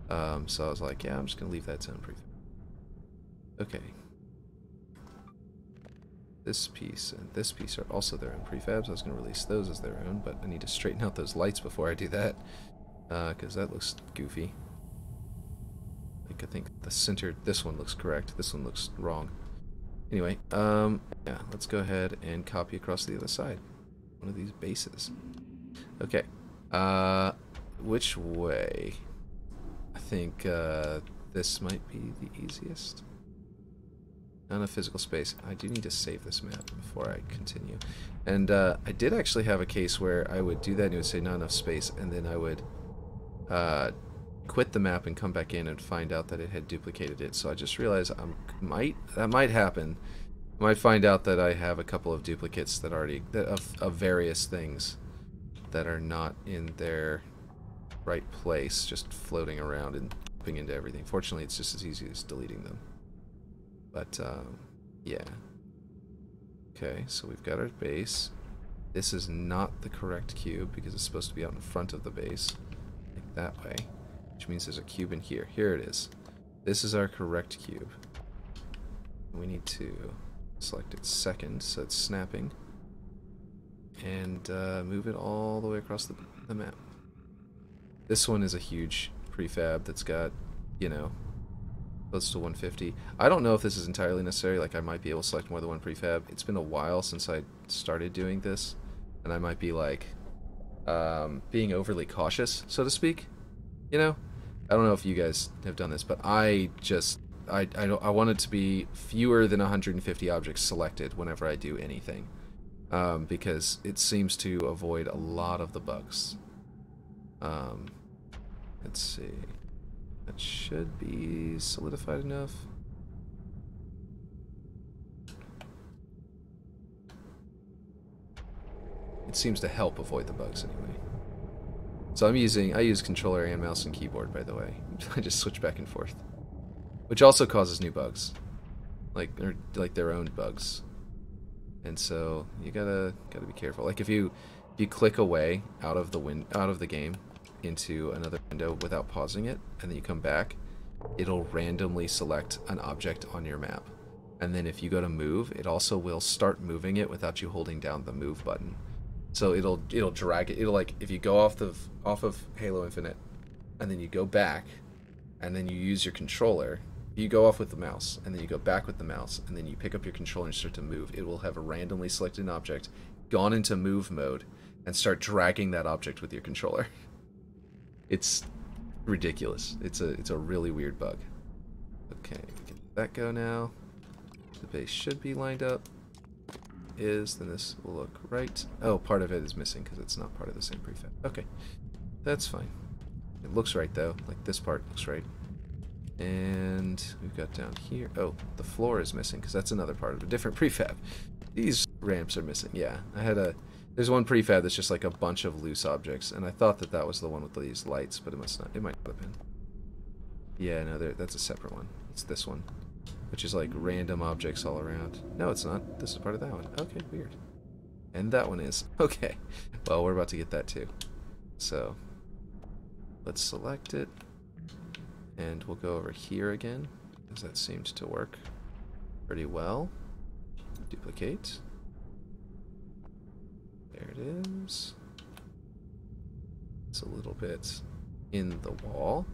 Um, so I was like, yeah, I'm just going to leave that own prefab. Okay. This piece and this piece are also their own prefabs. I was going to release those as their own, but I need to straighten out those lights before I do that because uh, that looks goofy. Like I think the center, this one looks correct. This one looks wrong. Anyway, um, yeah, let's go ahead and copy across the other side. One of these bases. Okay. Uh, which way? I think uh, this might be the easiest. Not enough physical space. I do need to save this map before I continue. And uh, I did actually have a case where I would do that and it would say not enough space, and then I would uh, quit the map and come back in and find out that it had duplicated it. So I just realized I might that might happen. I might find out that I have a couple of duplicates that already that of, of various things that are not in their right place, just floating around and jumping into everything. Fortunately, it's just as easy as deleting them. But um, yeah. Okay, so we've got our base. This is not the correct cube because it's supposed to be out in front of the base, that way which means there's a cube in here. Here it is. This is our correct cube. We need to select it second, so it's snapping, and uh, move it all the way across the, the map. This one is a huge prefab that's got, you know, close to 150. I don't know if this is entirely necessary, like I might be able to select more than one prefab. It's been a while since I started doing this, and I might be like um, being overly cautious, so to speak. You know, I don't know if you guys have done this, but I just I I, I want it to be fewer than 150 objects selected whenever I do anything, um, because it seems to avoid a lot of the bugs. Um, let's see, that should be solidified enough. It seems to help avoid the bugs anyway. So I'm using, I use controller and mouse and keyboard, by the way. I just switch back and forth. Which also causes new bugs. Like, or like their own bugs. And so, you gotta, gotta be careful. Like if you, if you click away out of the win out of the game into another window without pausing it, and then you come back, it'll randomly select an object on your map. And then if you go to move, it also will start moving it without you holding down the move button. So it'll it'll drag it. It'll like if you go off the off of Halo Infinite, and then you go back, and then you use your controller. You go off with the mouse, and then you go back with the mouse, and then you pick up your controller and start to move. It will have a randomly selected object, gone into move mode, and start dragging that object with your controller. It's ridiculous. It's a it's a really weird bug. Okay, get that go now. The base should be lined up is, then this will look right. Oh, part of it is missing because it's not part of the same prefab. Okay, that's fine. It looks right though, like this part looks right. And we've got down here, oh, the floor is missing because that's another part of a different prefab. These ramps are missing, yeah. I had a, there's one prefab that's just like a bunch of loose objects, and I thought that that was the one with these lights, but it must not, it might not have been. Yeah, no, that's a separate one. It's this one which is like random objects all around. No, it's not. This is part of that one. Okay, weird. And that one is. Okay. Well, we're about to get that too. So, let's select it. And we'll go over here again, because that seems to work pretty well. Duplicate. There it is. It's a little bit in the wall,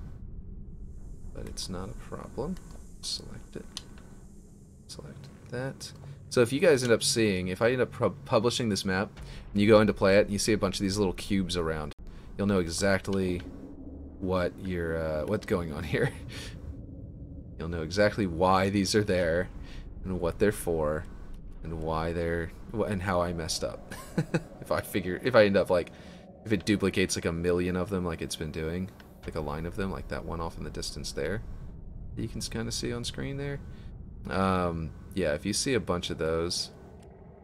but it's not a problem. Select it select that. So if you guys end up seeing, if I end up publishing this map, and you go into play it, and you see a bunch of these little cubes around, you'll know exactly what you're, uh, what's going on here. you'll know exactly why these are there, and what they're for, and why they're, and how I messed up. if I figure, if I end up like, if it duplicates like a million of them like it's been doing, like a line of them, like that one off in the distance there, you can kind of see on screen there. Um, yeah, if you see a bunch of those,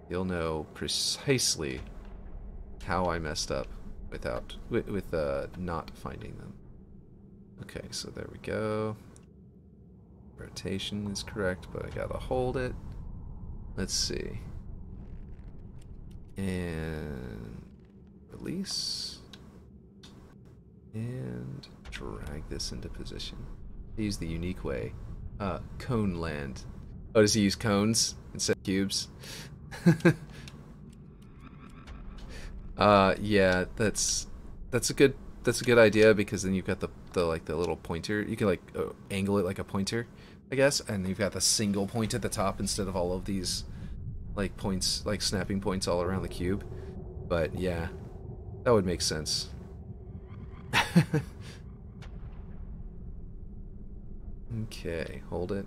you'll know precisely how I messed up without with, with uh, not finding them. Okay, so there we go. Rotation is correct, but I gotta hold it. Let's see. And release. And drag this into position. Use the unique way. Uh, cone land. Oh, does he use cones instead of cubes? uh, yeah, that's that's a good that's a good idea because then you've got the the like the little pointer. You can like uh, angle it like a pointer, I guess, and you've got the single point at the top instead of all of these like points, like snapping points all around the cube. But yeah, that would make sense. okay, hold it.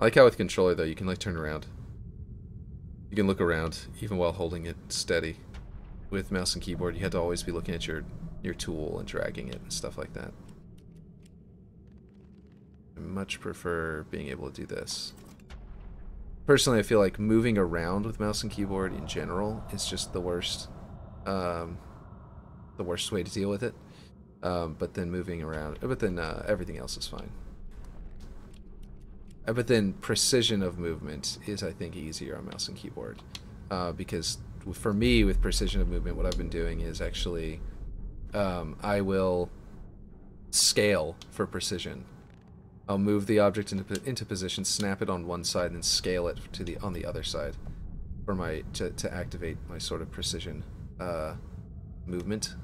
I like how with controller though, you can like turn around. You can look around even while holding it steady. With mouse and keyboard, you had to always be looking at your your tool and dragging it and stuff like that. I much prefer being able to do this. Personally, I feel like moving around with mouse and keyboard in general is just the worst, um, the worst way to deal with it. Um, but then moving around, but then uh, everything else is fine. Uh, but then precision of movement is, I think, easier on mouse and keyboard. Uh, because for me, with precision of movement, what I've been doing is actually um, I will scale for precision. I'll move the object into, into position, snap it on one side, and then scale it to the on the other side for my to, to activate my sort of precision uh, movement,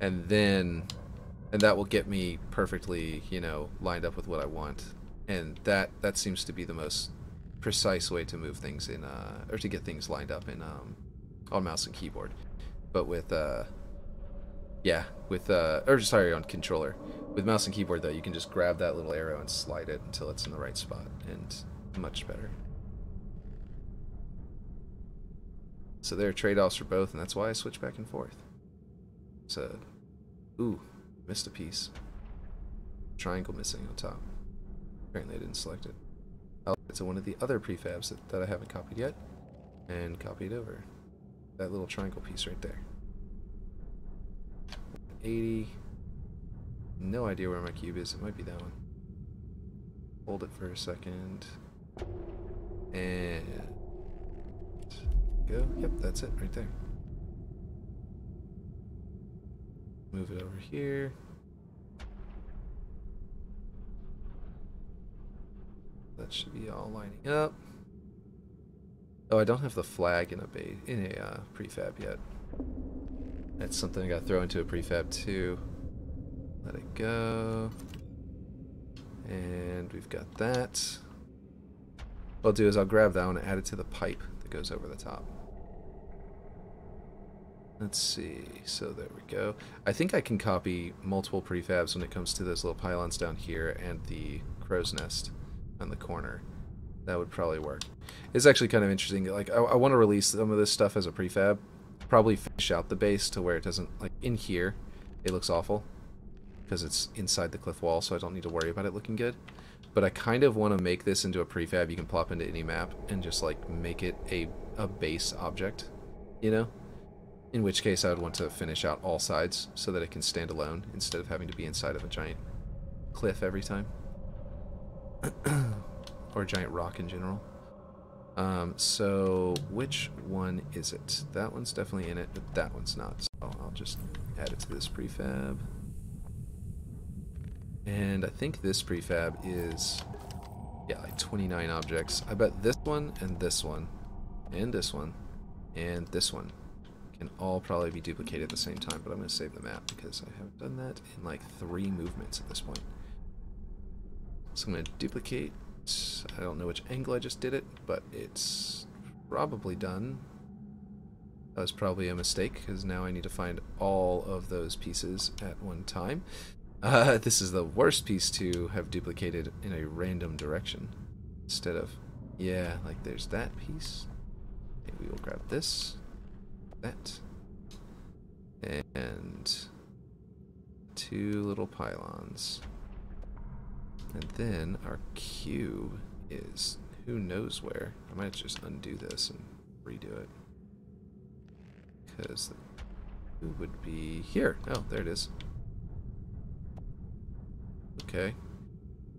and then and that will get me perfectly, you know, lined up with what I want, and that that seems to be the most precise way to move things in uh, or to get things lined up in um, on mouse and keyboard. But with uh, yeah, with uh, or sorry, on controller. With mouse and keyboard though, you can just grab that little arrow and slide it until it's in the right spot, and much better. So there are trade-offs for both, and that's why I switch back and forth. So, ooh, missed a piece. Triangle missing on top. Apparently I didn't select it. I'll get to one of the other prefabs that, that I haven't copied yet, and copied over. That little triangle piece right there. 80. No idea where my cube is. It might be that one. Hold it for a second. And go. Yep, that's it right there. Move it over here. That should be all lining up. Oh, I don't have the flag in a in a uh, prefab yet. That's something I gotta throw into a prefab too. Let it go. And we've got that. What I'll do is I'll grab that one and add it to the pipe that goes over the top. Let's see, so there we go. I think I can copy multiple prefabs when it comes to those little pylons down here and the crow's nest on the corner. That would probably work. It's actually kind of interesting. Like, I, I want to release some of this stuff as a prefab, probably finish out the base to where it doesn't, like in here, it looks awful because it's inside the cliff wall, so I don't need to worry about it looking good. But I kind of want to make this into a prefab you can plop into any map and just like make it a, a base object, you know? In which case I would want to finish out all sides so that it can stand alone instead of having to be inside of a giant cliff every time. or a giant rock in general. Um, so which one is it? That one's definitely in it, but that one's not. So I'll just add it to this prefab. And I think this prefab is, yeah, like 29 objects. I bet this one and this one and this one and this one can all probably be duplicated at the same time, but I'm going to save the map because I haven't done that in like three movements at this point. So I'm going to duplicate I don't know which angle I just did it, but it's probably done. That was probably a mistake, because now I need to find all of those pieces at one time. Uh, this is the worst piece to have duplicated in a random direction. Instead of, yeah, like there's that piece. Okay, we will grab this, that, and two little pylons. And then our cube is who knows where. I might just undo this and redo it. Because who would be here? Oh, there it is. Okay.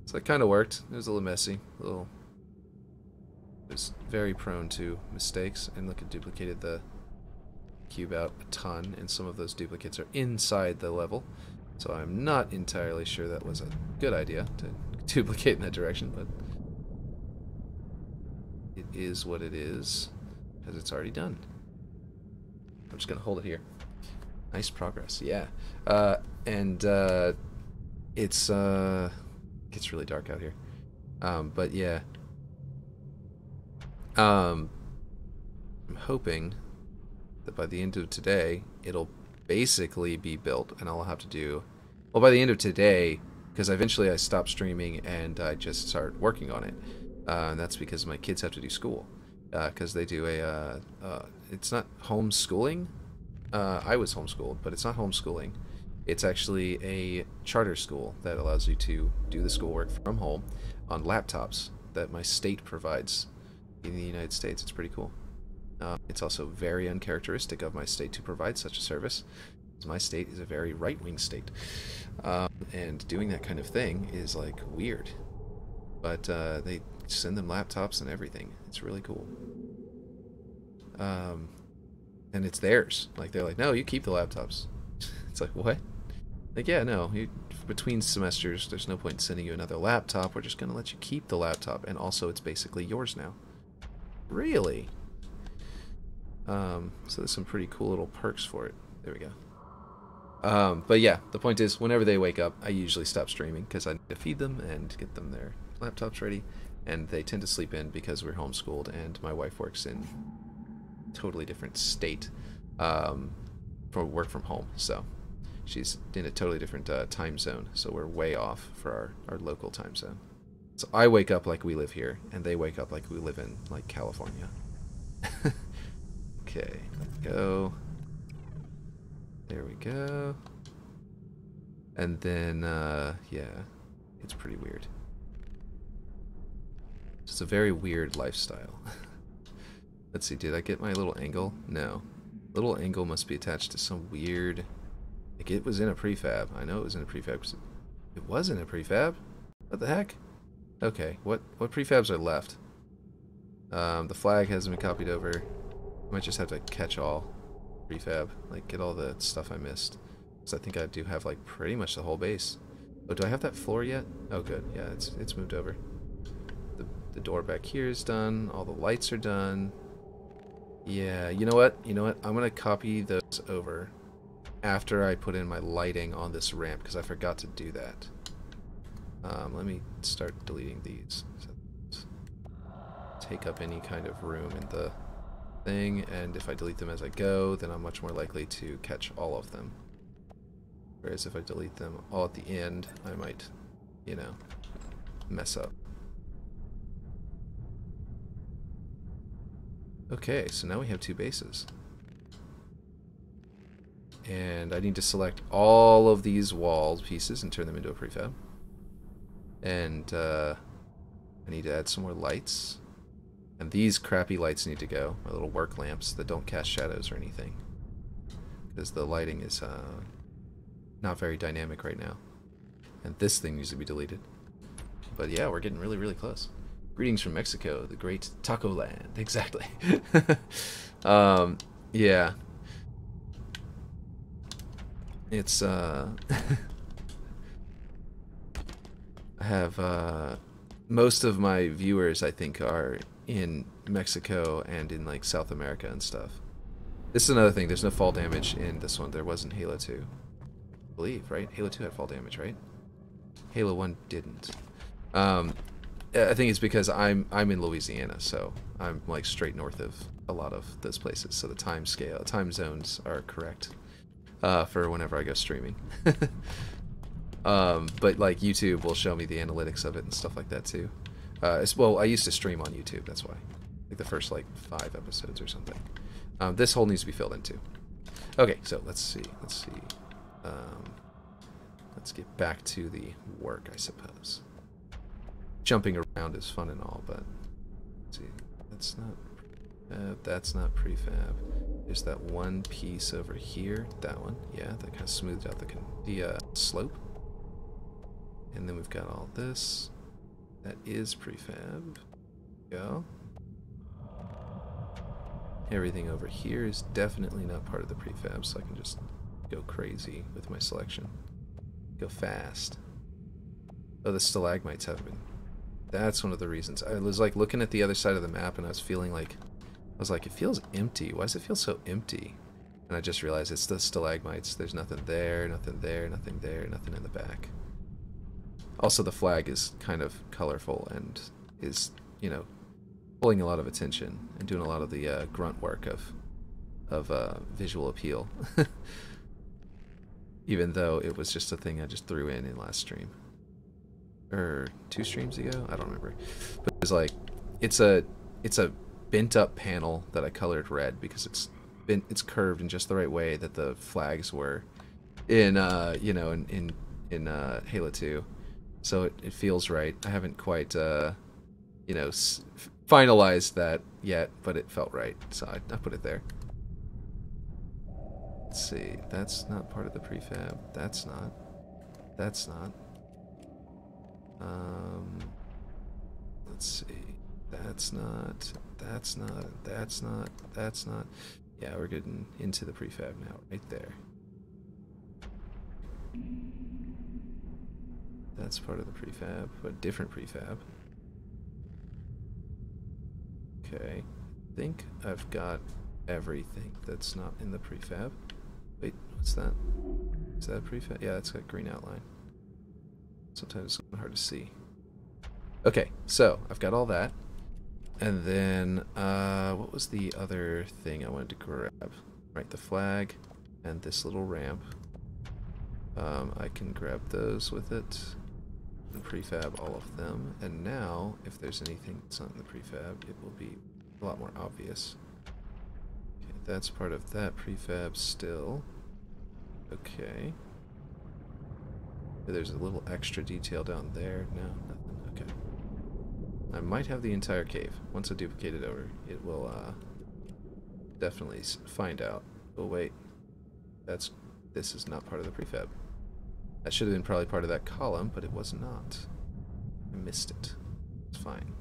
So that kind of worked. It was a little messy. A little. It was very prone to mistakes. And look, it duplicated the cube out a ton, and some of those duplicates are inside the level. So I'm not entirely sure that was a good idea to duplicate in that direction, but it is what it is, because it's already done. I'm just going to hold it here. Nice progress, yeah. Uh, and uh, it's uh, gets really dark out here. Um, but yeah, um, I'm hoping that by the end of today, it'll basically be built, and I'll have to do, well, by the end of today, because eventually I stop streaming and I just start working on it. Uh, and that's because my kids have to do school, because uh, they do a, uh, uh, it's not homeschooling. Uh, I was homeschooled, but it's not homeschooling. It's actually a charter school that allows you to do the schoolwork from home on laptops that my state provides in the United States. It's pretty cool. Uh, it's also very uncharacteristic of my state to provide such a service. My state is a very right wing state. Um, and doing that kind of thing is like weird. But uh, they send them laptops and everything. It's really cool. Um, and it's theirs. Like they're like, no, you keep the laptops. it's like what? Like yeah, no. You, between semesters, there's no point in sending you another laptop. We're just gonna let you keep the laptop, and also it's basically yours now. Really? Um, so there's some pretty cool little perks for it. There we go. Um, but yeah, the point is, whenever they wake up, I usually stop streaming because I need to feed them and get them their laptops ready. And they tend to sleep in because we're homeschooled, and my wife works in totally different state um, for work from home. So she's in a totally different uh, time zone. So we're way off for our, our local time zone. So I wake up like we live here, and they wake up like we live in like California. Okay, let's go. There we go. And then, uh, yeah, it's pretty weird. It's a very weird lifestyle. Let's see, did I get my little angle? No. Little angle must be attached to some weird... Like, it was in a prefab. I know it was in a prefab. It was in a prefab? What the heck? Okay, what, what prefabs are left? Um, the flag hasn't been copied over. I might just have to catch all prefab, like get all the stuff I missed. Because I think I do have like pretty much the whole base. Oh, do I have that floor yet? Oh, good. Yeah, it's it's moved over. The the door back here is done. All the lights are done. Yeah, you know what? You know what? I'm gonna copy those over after I put in my lighting on this ramp because I forgot to do that. Um, let me start deleting these. Take up any kind of room in the thing, and if I delete them as I go, then I'm much more likely to catch all of them. Whereas if I delete them all at the end, I might, you know, mess up. Okay, so now we have two bases. And I need to select all of these wall pieces and turn them into a prefab. And uh, I need to add some more lights. And these crappy lights need to go. My little work lamps that don't cast shadows or anything. Because the lighting is uh, not very dynamic right now. And this thing needs to be deleted. But yeah, we're getting really, really close. Greetings from Mexico, the great taco land. Exactly. um, yeah. It's, uh... I have, uh... Most of my viewers, I think, are in Mexico and in like South America and stuff. This is another thing. There's no fall damage in this one. There was in Halo 2. I believe, right? Halo 2 had fall damage, right? Halo 1 didn't. Um, I think it's because I'm I'm in Louisiana, so I'm like straight north of a lot of those places. So the time scale, time zones are correct uh, for whenever I go streaming. um, but like YouTube will show me the analytics of it and stuff like that too. Uh, well, I used to stream on YouTube. That's why, like the first like five episodes or something. Um, this hole needs to be filled in too. Okay, so let's see. Let's see. Um, let's get back to the work, I suppose. jumping around is fun and all, but see, that's not that's not prefab. There's that one piece over here, that one, yeah, that kind of smoothed out the the uh, slope. And then we've got all this. That is prefab. Go. Everything over here is definitely not part of the prefab, so I can just go crazy with my selection. Go fast. Oh, the stalagmites have been. That's one of the reasons. I was like looking at the other side of the map and I was feeling like, I was like, it feels empty. Why does it feel so empty? And I just realized it's the stalagmites. There's nothing there, nothing there, nothing there, nothing in the back. Also, the flag is kind of colorful and is, you know, pulling a lot of attention and doing a lot of the uh, grunt work of of uh, visual appeal. Even though it was just a thing I just threw in in last stream. Or two streams ago? I don't remember. But it was like, it's a, it's a bent up panel that I colored red because it's been, it's curved in just the right way that the flags were in, uh, you know, in, in, in uh, Halo 2. So it, it feels right. I haven't quite, uh, you know, finalized that yet, but it felt right, so I, I put it there. Let's see, that's not part of the prefab. That's not. That's not. Um, let's see. That's not. That's not. That's not. That's not. Yeah, we're getting into the prefab now, right there. That's part of the prefab, but different prefab. Okay. I think I've got everything that's not in the prefab. Wait, what's that? Is that a prefab? Yeah, it's got green outline. Sometimes it's hard to see. Okay, so I've got all that. And then, uh, what was the other thing I wanted to grab? Right, the flag and this little ramp. Um, I can grab those with it and prefab all of them. And now, if there's anything that's not in the prefab, it will be a lot more obvious. Okay, that's part of that prefab still. Okay. There's a little extra detail down there. No, nothing. Okay. I might have the entire cave. Once I duplicate it over, it will uh, definitely find out. Oh wait, that's this is not part of the prefab. That should have been probably part of that column, but it was not. I missed it. It's fine.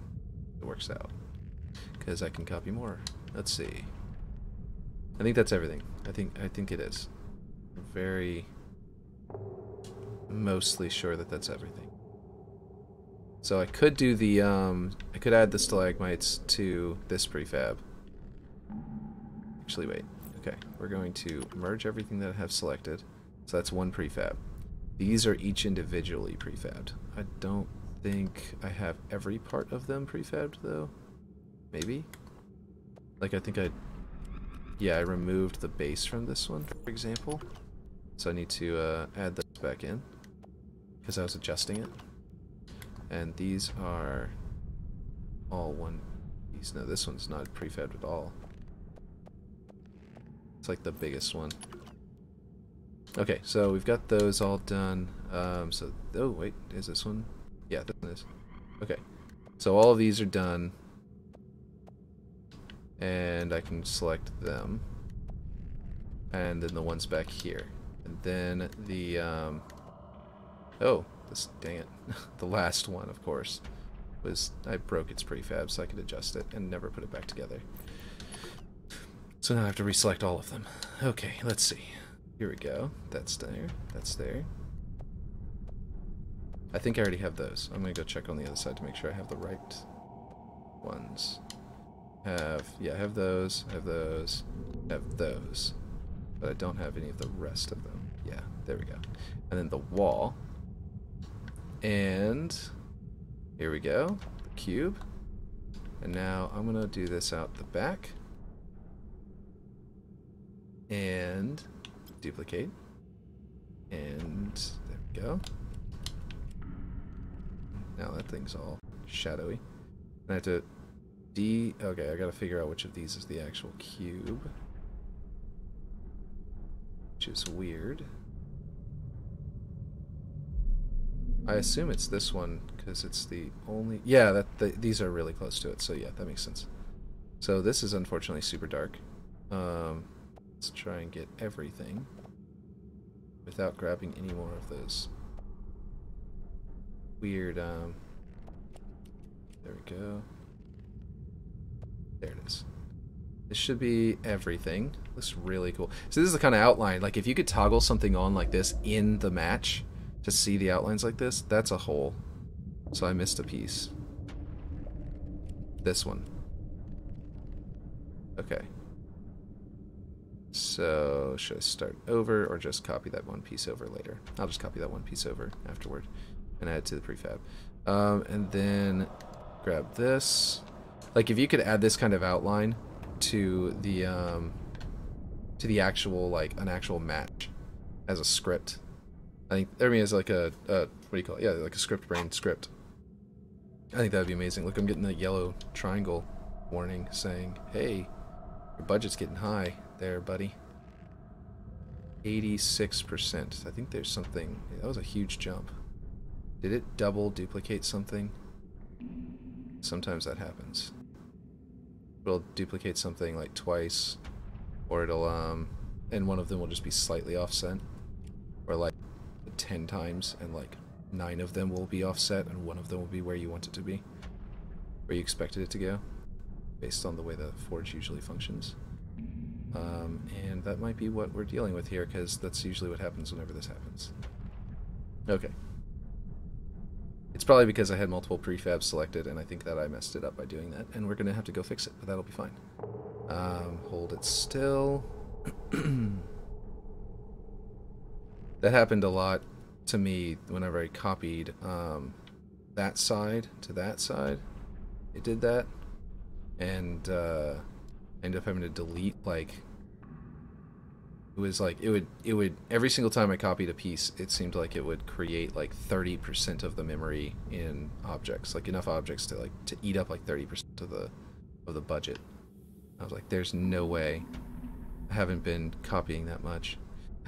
It works out. Because I can copy more. Let's see. I think that's everything. I think I think it is. very mostly sure that that's everything. So I could do the um I could add the stalagmites to this prefab. Actually wait. Okay, we're going to merge everything that I have selected. So that's one prefab. These are each individually prefabbed. I don't think I have every part of them prefabbed, though. Maybe? Like, I think I... Yeah, I removed the base from this one, for example. So I need to uh, add this back in. Because I was adjusting it. And these are all one piece. No, this one's not prefabbed at all. It's like the biggest one. Okay, so we've got those all done. Um, so, oh wait, is this one? Yeah, this one is. Okay, so all of these are done. And I can select them. And then the ones back here. And then the, um, oh, this, dang it. the last one, of course, was, I broke its prefab so I could adjust it and never put it back together. So now I have to reselect all of them. Okay, let's see. Here we go. That's there. That's there. I think I already have those. I'm going to go check on the other side to make sure I have the right ones. Have, yeah, I have those, have those, have those. But I don't have any of the rest of them. Yeah, there we go. And then the wall. And here we go, the cube. And now I'm going to do this out the back. And duplicate. And there we go. Now that thing's all shadowy. I have to D. Okay, I gotta figure out which of these is the actual cube. Which is weird. I assume it's this one because it's the only. Yeah, that the, these are really close to it. So yeah, that makes sense. So this is unfortunately super dark. Um, try and get everything without grabbing any more of those weird. Um, there we go. There it is. This should be everything. Looks really cool. So this is the kind of outline. Like if you could toggle something on like this in the match to see the outlines like this, that's a hole. So I missed a piece. This one. Okay. So should I start over or just copy that one piece over later? I'll just copy that one piece over afterward and add to the prefab. Um, and then grab this. Like if you could add this kind of outline to the um, to the actual like an actual match as a script. I think I mean as like a, a what do you call it? Yeah, like a script brain script. I think that would be amazing. Look, I'm getting the yellow triangle warning saying, "Hey, your budget's getting high there, buddy." 86%. I think there's something. That was a huge jump. Did it double duplicate something? Sometimes that happens it'll duplicate something like twice, or it'll um, and one of them will just be slightly offset, or like ten times, and like nine of them will be offset, and one of them will be where you want it to be, where you expected it to go, based on the way the forge usually functions. Um, and that might be what we're dealing with here, because that's usually what happens whenever this happens. Okay. It's probably because I had multiple prefabs selected, and I think that I messed it up by doing that, and we're going to have to go fix it, but that'll be fine. Um, hold it still. that happened a lot to me whenever I copied um, that side to that side. It did that, and uh, I ended up having to delete like it was like it would it would every single time I copied a piece, it seemed like it would create like 30% of the memory in objects, like enough objects to like to eat up like 30% of the of the budget. I was like, there's no way. I haven't been copying that much.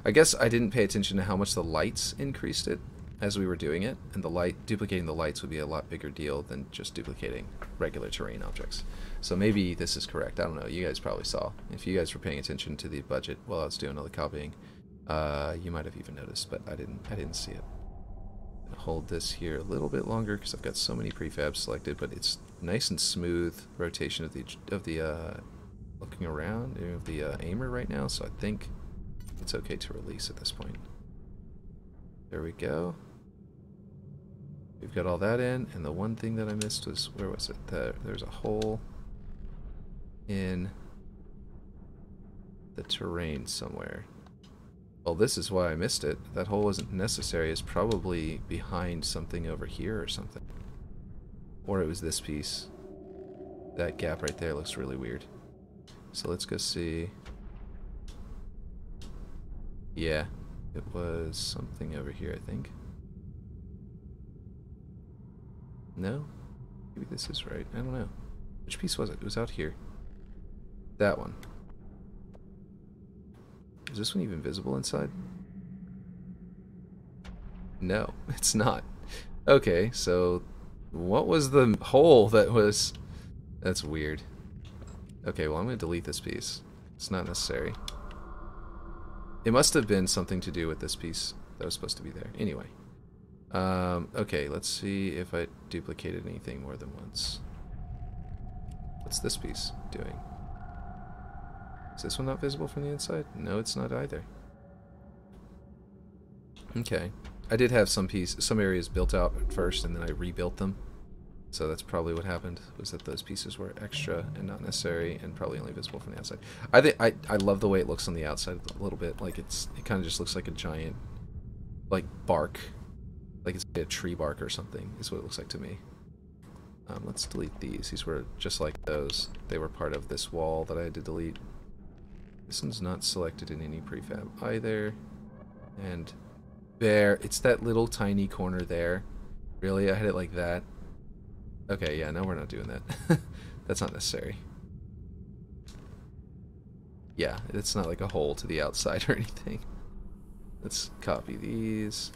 I guess I didn't pay attention to how much the lights increased it as we were doing it, and the light duplicating the lights would be a lot bigger deal than just duplicating regular terrain objects. So maybe this is correct. I don't know. You guys probably saw. If you guys were paying attention to the budget while I was doing all the copying, uh, you might have even noticed, but I didn't. I didn't see it. Hold this here a little bit longer because I've got so many prefabs selected, but it's nice and smooth rotation of the of the uh, looking around of the uh, aimer right now. So I think it's okay to release at this point. There we go. We've got all that in, and the one thing that I missed was, where was it? There, there's a hole in the terrain somewhere. Well, this is why I missed it. That hole wasn't necessary. It's probably behind something over here or something. Or it was this piece. That gap right there looks really weird. So let's go see. Yeah, it was something over here, I think. No? Maybe this is right. I don't know. Which piece was it? It was out here. That one. Is this one even visible inside? No, it's not. Okay, so what was the hole that was... That's weird. Okay, well I'm going to delete this piece. It's not necessary. It must have been something to do with this piece that was supposed to be there. Anyway. Um, okay, let's see if I duplicated anything more than once. What's this piece doing? Is this one not visible from the inside? No, it's not either. Okay. I did have some piece, some areas built out at first, and then I rebuilt them. So that's probably what happened, was that those pieces were extra and not necessary, and probably only visible from the outside. I think I, I love the way it looks on the outside a little bit. Like it's it kind of just looks like a giant, like bark like it's a tree bark or something, is what it looks like to me. Um, let's delete these. These were just like those. They were part of this wall that I had to delete. This one's not selected in any prefab either. And there, it's that little tiny corner there. Really? I had it like that? Okay, yeah, no, we're not doing that. That's not necessary. Yeah, it's not like a hole to the outside or anything. Let's copy these.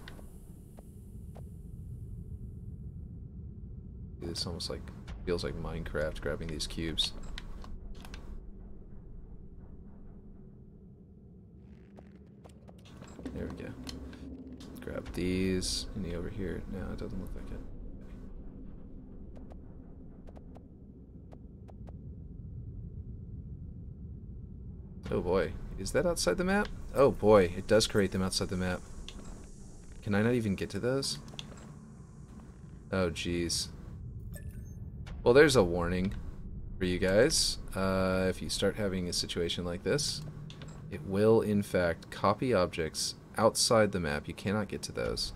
This almost like feels like Minecraft grabbing these cubes. There we go. Grab these. Any over here? No, it doesn't look like it. Oh boy. Is that outside the map? Oh boy, it does create them outside the map. Can I not even get to those? Oh jeez. Well, there's a warning for you guys. Uh, if you start having a situation like this, it will in fact copy objects outside the map. You cannot get to those.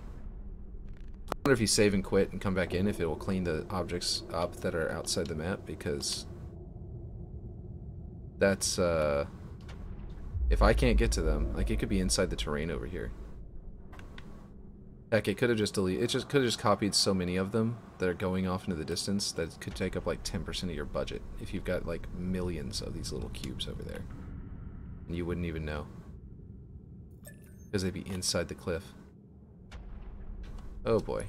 I wonder if you save and quit and come back in, if it will clean the objects up that are outside the map, because that's, uh, if I can't get to them, like it could be inside the terrain over here. Heck, it could have just deleted, it just could have just copied so many of them that are going off into the distance that it could take up like 10% of your budget if you've got like millions of these little cubes over there. And you wouldn't even know. Because they'd be inside the cliff. Oh boy.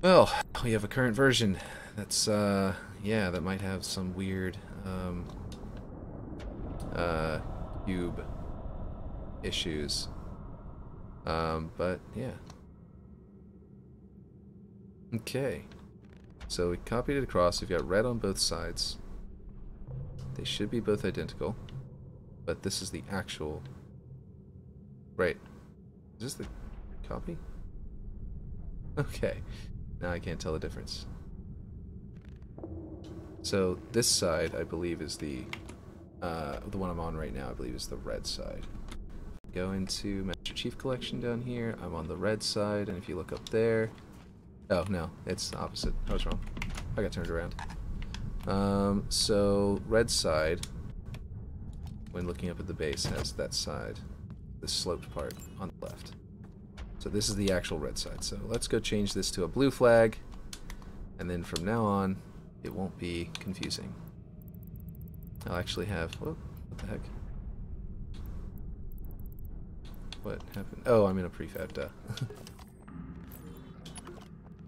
Well, we have a current version. That's, uh, yeah, that might have some weird, um, uh, cube issues. Um, but yeah. Okay. So we copied it across. We've got red on both sides. They should be both identical. But this is the actual... Right. Is this the copy? Okay. Now I can't tell the difference. So this side, I believe, is the uh, the one I'm on right now, I believe, is the red side. Go into Master Chief Collection down here. I'm on the red side, and if you look up there... Oh, no, it's opposite. I was wrong. I got turned around. Um, so, red side, when looking up at the base, has that side, the sloped part on the left. So this is the actual red side. So let's go change this to a blue flag, and then from now on, it won't be confusing. I'll actually have... Whoa, what the heck? What happened? Oh, I'm in a prefab, duh.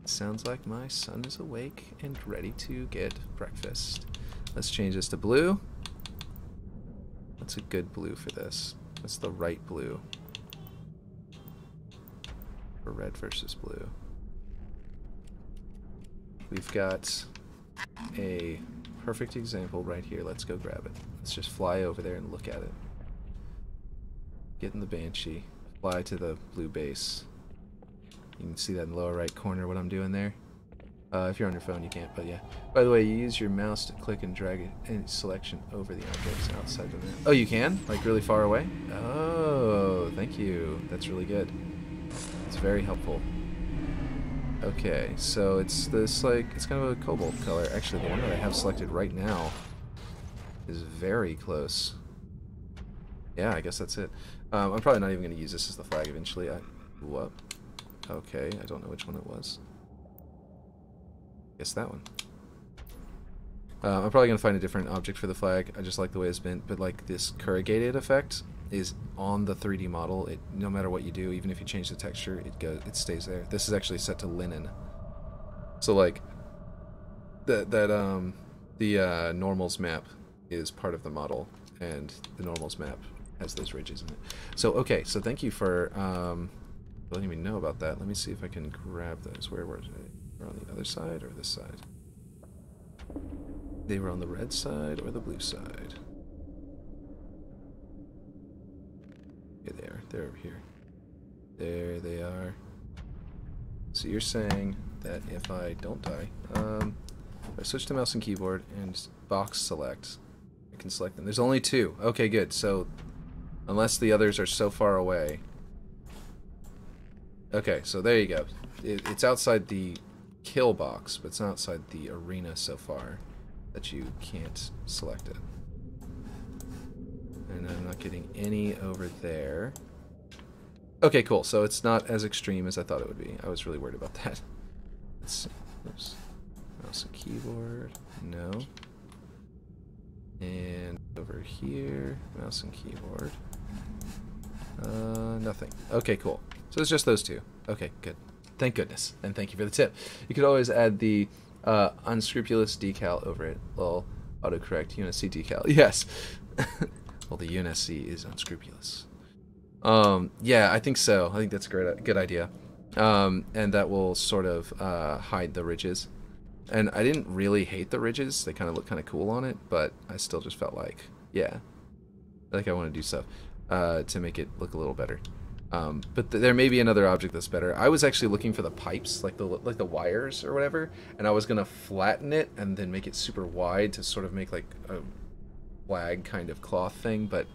Sounds like my son is awake and ready to get breakfast. Let's change this to blue. That's a good blue for this? What's the right blue? For red versus blue. We've got a perfect example right here. Let's go grab it. Let's just fly over there and look at it. Get in the Banshee. Fly to the blue base. You can see that in the lower right corner what I'm doing there. Uh, if you're on your phone, you can't, but yeah. By the way, you use your mouse to click and drag any selection over the objects outside the map. Oh, you can? Like really far away? Oh, thank you. That's really good. It's very helpful. Okay, so it's this like, it's kind of a cobalt color. Actually, the one that I have selected right now is very close. Yeah, I guess that's it. Um, I'm probably not even going to use this as the flag eventually. I, what? Okay, I don't know which one it was. Guess that one. Uh, I'm probably going to find a different object for the flag. I just like the way it's been, but like this corrugated effect is on the 3D model. It no matter what you do, even if you change the texture, it goes it stays there. This is actually set to linen. So like that that um the uh, normals map is part of the model and the normals map has those ridges in it. So okay, so thank you for um letting me know about that. Let me see if I can grab those. Where were they? On the other side or this side? They were on the red side or the blue side? Here they are. They're over here. There they are. So you're saying that if I don't die, um, I switch to mouse and keyboard and box select, I can select them. There's only two. Okay, good. So unless the others are so far away. Okay, so there you go. It, it's outside the kill box, but it's not outside the arena so far that you can't select it. And I'm not getting any over there. Okay, cool. So it's not as extreme as I thought it would be. I was really worried about that. Let's see. Oops. Mouse and keyboard. No. And over here, mouse and keyboard. Uh, nothing. Okay, cool. So it's just those two. Okay, good. Thank goodness, and thank you for the tip. You could always add the uh, unscrupulous decal over it. Lol, autocorrect UNSC decal. Yes. well, the UNSC is unscrupulous. Um, yeah, I think so. I think that's a great, good idea. Um, and that will sort of uh, hide the ridges. And I didn't really hate the ridges. They kind of look kind of cool on it, but I still just felt like, yeah, like I want to do stuff uh, to make it look a little better. Um, but th there may be another object that's better. I was actually looking for the pipes, like the like the wires or whatever, and I was gonna flatten it and then make it super wide to sort of make like a flag kind of cloth thing. But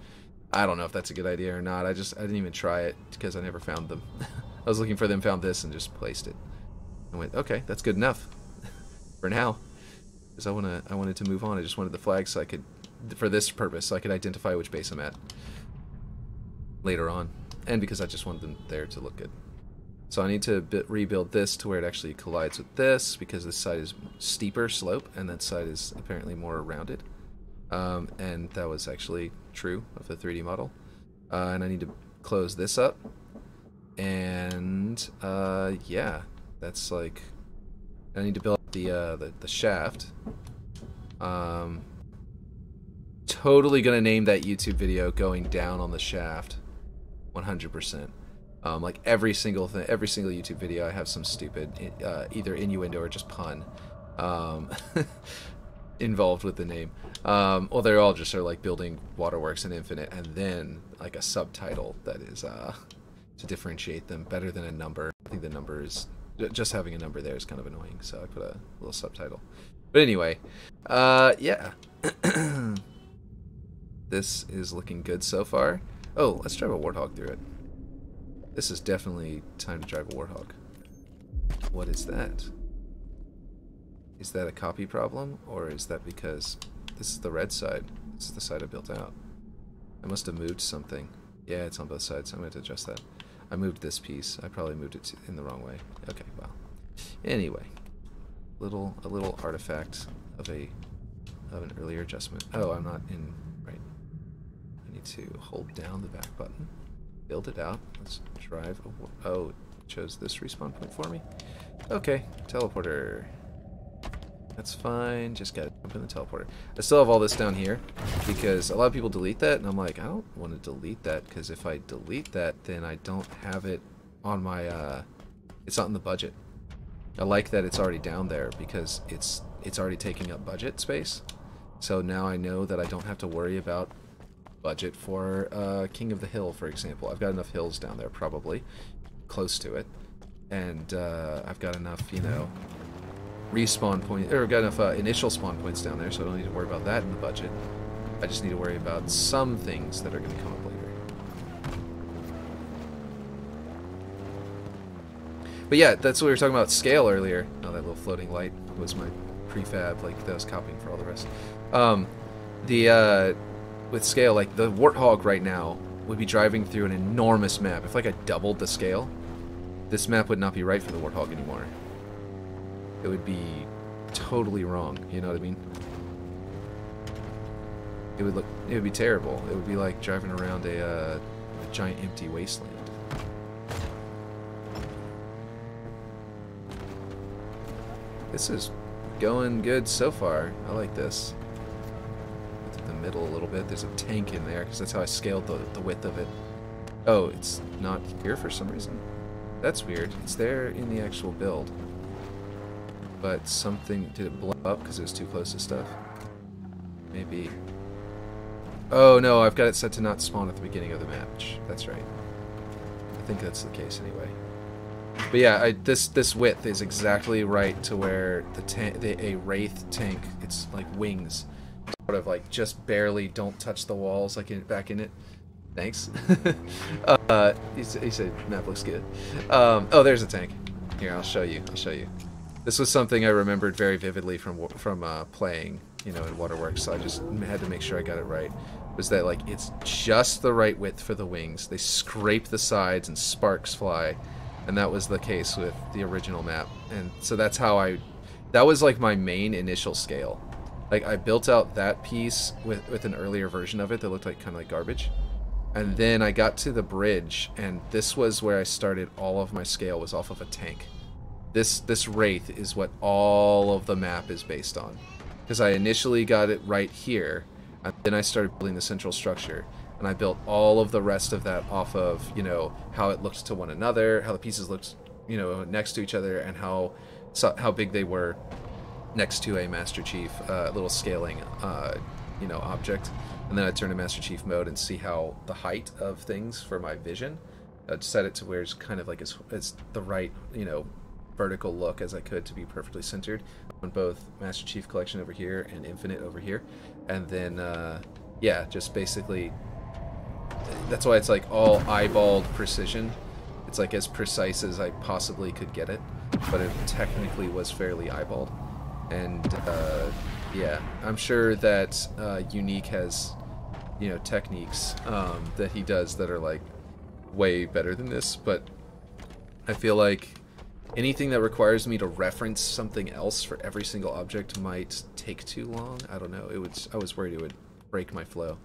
I don't know if that's a good idea or not. I just I didn't even try it because I never found them. I was looking for them, found this, and just placed it. I went, okay, that's good enough for now, because I wanna I wanted to move on. I just wanted the flag so I could, for this purpose, so I could identify which base I'm at later on and because I just wanted them there to look good. So I need to rebuild this to where it actually collides with this because this side is steeper slope and that side is apparently more rounded. Um, and that was actually true of the 3D model. Uh, and I need to close this up. And uh, yeah, that's like I need to build the uh, the, the shaft. Um, totally gonna name that YouTube video "Going Down on the Shaft." 100%. Um, like every single thing, every single YouTube video, I have some stupid, uh, either innuendo or just pun um, involved with the name. Um, well, they're all just are like building waterworks and infinite, and then like a subtitle that is uh, to differentiate them better than a number. I think the number is just having a number there is kind of annoying, so I put a little subtitle. But anyway, uh, yeah, this is looking good so far. Oh, let's drive a Warthog through it. This is definitely time to drive a Warthog. What is that? Is that a copy problem? Or is that because this is the red side? This is the side I built out. I must have moved something. Yeah, it's on both sides. I'm going to adjust that. I moved this piece. I probably moved it in the wrong way. Okay, well. Anyway, little a little artifact of a of an earlier adjustment. Oh, I'm not in to hold down the back button, build it out. Let's drive. Oh, chose this respawn point for me. Okay, teleporter. That's fine. Just gotta jump in the teleporter. I still have all this down here because a lot of people delete that, and I'm like, I don't want to delete that because if I delete that, then I don't have it on my. Uh, it's not in the budget. I like that it's already down there because it's it's already taking up budget space. So now I know that I don't have to worry about budget for uh, King of the Hill, for example. I've got enough hills down there, probably, close to it. And uh, I've got enough, you know, respawn points, or I've got enough uh, initial spawn points down there, so I don't need to worry about that in the budget. I just need to worry about some things that are going to come up later. But yeah, that's what we were talking about scale earlier. Oh, that little floating light was my prefab, like that was copying for all the rest. Um, the uh, with scale, like the Warthog right now would be driving through an enormous map. If like I doubled the scale, this map would not be right for the Warthog anymore. It would be totally wrong, you know what I mean? It would look, it would be terrible. It would be like driving around a, uh, a giant empty wasteland. This is going good so far. I like this middle a little bit. There's a tank in there, because that's how I scaled the, the width of it. Oh, it's not here for some reason. That's weird. It's there in the actual build. But something... Did it blow up because it was too close to stuff? Maybe. Oh, no, I've got it set to not spawn at the beginning of the match. That's right. I think that's the case anyway. But yeah, I, this this width is exactly right to where the, the a wraith tank, its like wings sort of like just barely don't touch the walls like in, back in it. Thanks. uh, he, he, said map looks good. Um, oh, there's a tank. Here, I'll show you. I'll show you. This was something I remembered very vividly from from uh, playing, you know, in Waterworks. So I just had to make sure I got it right. Was that like it's just the right width for the wings? They scrape the sides and sparks fly, and that was the case with the original map. And so that's how I. That was like my main initial scale like I built out that piece with with an earlier version of it that looked like kind of like garbage, And then I got to the bridge, and this was where I started all of my scale was off of a tank. This this wraith is what all of the map is based on. Because I initially got it right here, and then I started building the central structure. And I built all of the rest of that off of, you know, how it looked to one another, how the pieces looked, you know, next to each other, and how how big they were next to a Master Chief uh, little scaling, uh, you know, object. And then I turn to Master Chief mode and see how the height of things for my vision. I'd set it to where it's kind of like it's, it's the right, you know, vertical look as I could to be perfectly centered on both Master Chief Collection over here and Infinite over here. And then, uh, yeah, just basically, that's why it's like all eyeballed precision. It's like as precise as I possibly could get it, but it technically was fairly eyeballed. And, uh, yeah, I'm sure that uh, Unique has, you know, techniques um, that he does that are like way better than this, but I feel like anything that requires me to reference something else for every single object might take too long. I don't know. It would. I was worried it would break my flow.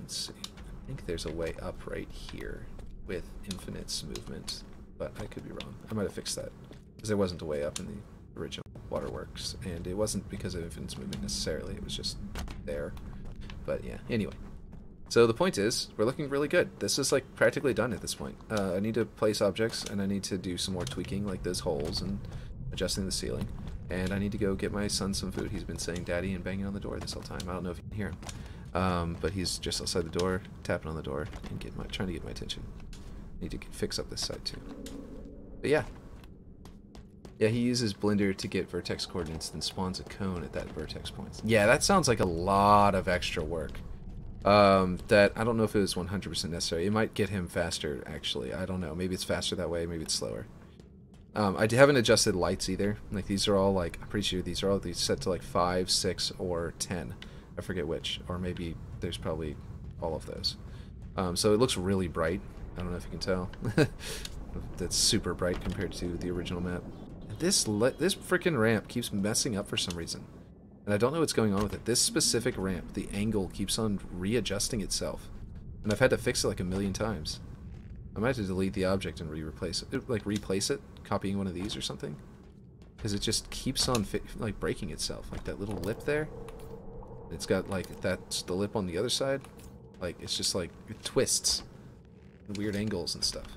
Let's see. I think there's a way up right here with Infinite's movement, but I could be wrong. I might have fixed that because there wasn't a way up in the original waterworks, and it wasn't because of Infinite's movement necessarily. It was just there. But yeah. Anyway. So the point is, we're looking really good. This is like practically done at this point. Uh, I need to place objects, and I need to do some more tweaking, like those holes and adjusting the ceiling. And I need to go get my son some food. He's been saying "daddy" and banging on the door this whole time. I don't know if you can hear him, um, but he's just outside the door, tapping on the door and get my trying to get my attention. Need to fix up this side too. But yeah, yeah, he uses Blender to get vertex coordinates, then spawns a cone at that vertex point. Yeah, that sounds like a lot of extra work. Um, that I don't know if it was 100% necessary. It might get him faster, actually. I don't know. Maybe it's faster that way. Maybe it's slower. Um, I haven't adjusted lights either. Like these are all like I'm pretty sure these are all these set to like five, six, or ten. I forget which, or maybe there's probably all of those. Um, so it looks really bright. I don't know if you can tell. That's super bright compared to the original map. This this freaking ramp keeps messing up for some reason. And I don't know what's going on with it. This specific ramp, the angle keeps on readjusting itself. And I've had to fix it like a million times. I might have to delete the object and re-replace it. Like, replace it? Copying one of these or something? Because it just keeps on, like, breaking itself. Like, that little lip there. It's got, like, that's the lip on the other side. Like, it's just, like, it twists. Weird angles and stuff.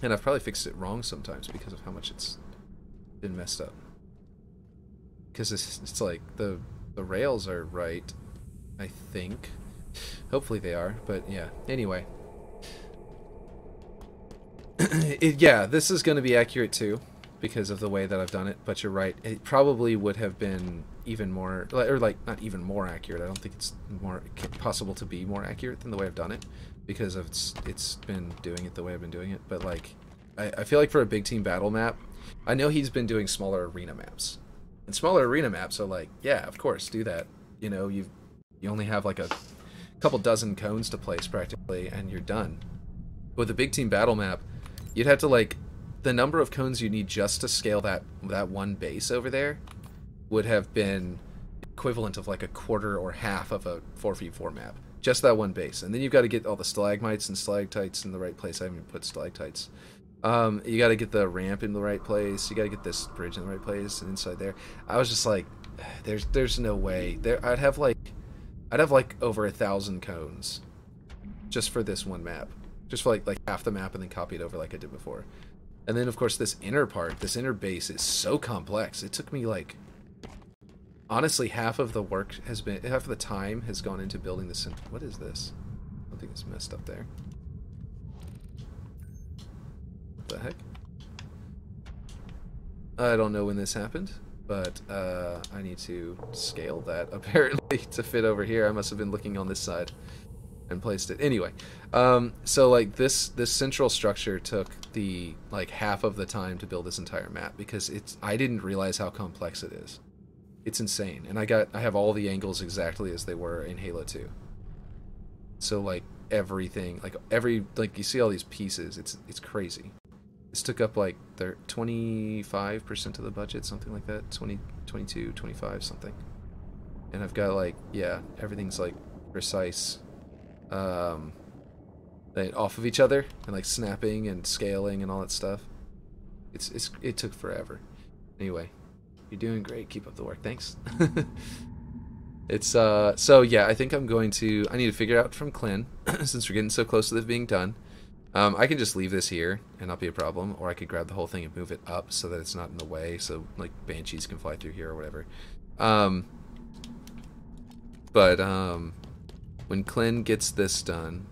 And I've probably fixed it wrong sometimes because of how much it's been messed up because it's, it's like the the rails are right, I think. Hopefully they are, but yeah. Anyway. it, yeah, this is going to be accurate too because of the way that I've done it, but you're right. It probably would have been even more, or like, not even more accurate. I don't think it's more possible to be more accurate than the way I've done it because of it's, it's been doing it the way I've been doing it. But like, I, I feel like for a big team battle map, I know he's been doing smaller arena maps. And smaller arena maps are like, yeah, of course, do that. You know, you you only have like a couple dozen cones to place practically, and you're done. With a big team battle map, you'd have to like the number of cones you need just to scale that that one base over there would have been equivalent of like a quarter or half of a 4v4 map. Just that one base. And then you've got to get all the stalagmites and stalactites in the right place. I haven't put stalactites. Um, you got to get the ramp in the right place. You got to get this bridge in the right place and inside there. I was just like, there's there's no way. There I'd have like I'd have like over a thousand cones just for this one map, just for like like half the map and then copy it over like I did before. And then of course this inner part, this inner base is so complex. It took me like honestly half of the work has been half of the time has gone into building this. What is this? I think it's messed up there. The heck? I don't know when this happened, but uh, I need to scale that apparently to fit over here. I must have been looking on this side and placed it. Anyway, um, so like this this central structure took the like half of the time to build this entire map because it's I didn't realize how complex it is. It's insane, and I got I have all the angles exactly as they were in Halo 2. So like everything, like every like you see all these pieces, it's it's crazy. This took up like their 25% of the budget, something like that. 20, 22, 25, something. And I've got like, yeah, everything's like precise um, like, off of each other and like snapping and scaling and all that stuff. It's it's it took forever. Anyway, you're doing great. Keep up the work. Thanks. it's uh so yeah. I think I'm going to. I need to figure out from Clint since we're getting so close to this being done. Um, I can just leave this here and not be a problem, or I could grab the whole thing and move it up so that it's not in the way, so like banshees can fly through here or whatever. Um, but um, when Clint gets this done,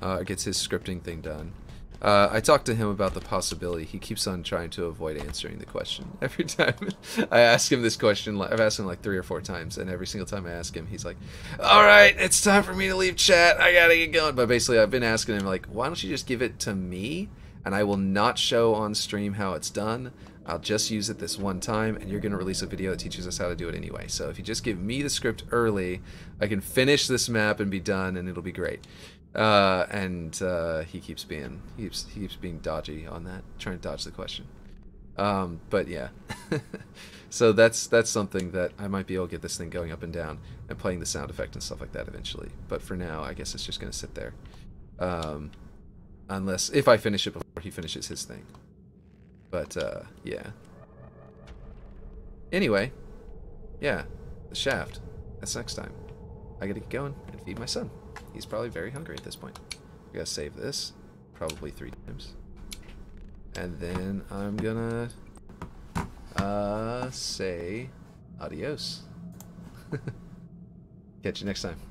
uh, gets his scripting thing done, uh, I talked to him about the possibility. He keeps on trying to avoid answering the question every time I ask him this question. I've asked him like three or four times, and every single time I ask him, he's like, "All right, it's time for me to leave chat. I gotta get going." But basically, I've been asking him like, "Why don't you just give it to me, and I will not show on stream how it's done. I'll just use it this one time, and you're gonna release a video that teaches us how to do it anyway. So if you just give me the script early, I can finish this map and be done, and it'll be great." Uh, and uh, he keeps being he keeps he keeps being dodgy on that, trying to dodge the question. Um, but yeah, so that's that's something that I might be able to get this thing going up and down and playing the sound effect and stuff like that eventually. But for now, I guess it's just gonna sit there, um, unless if I finish it before he finishes his thing. But uh, yeah. Anyway, yeah, the shaft. That's next time. I gotta get going and feed my son. He's probably very hungry at this point. I gotta save this, probably three times. And then I'm gonna uh, say adios. Catch you next time.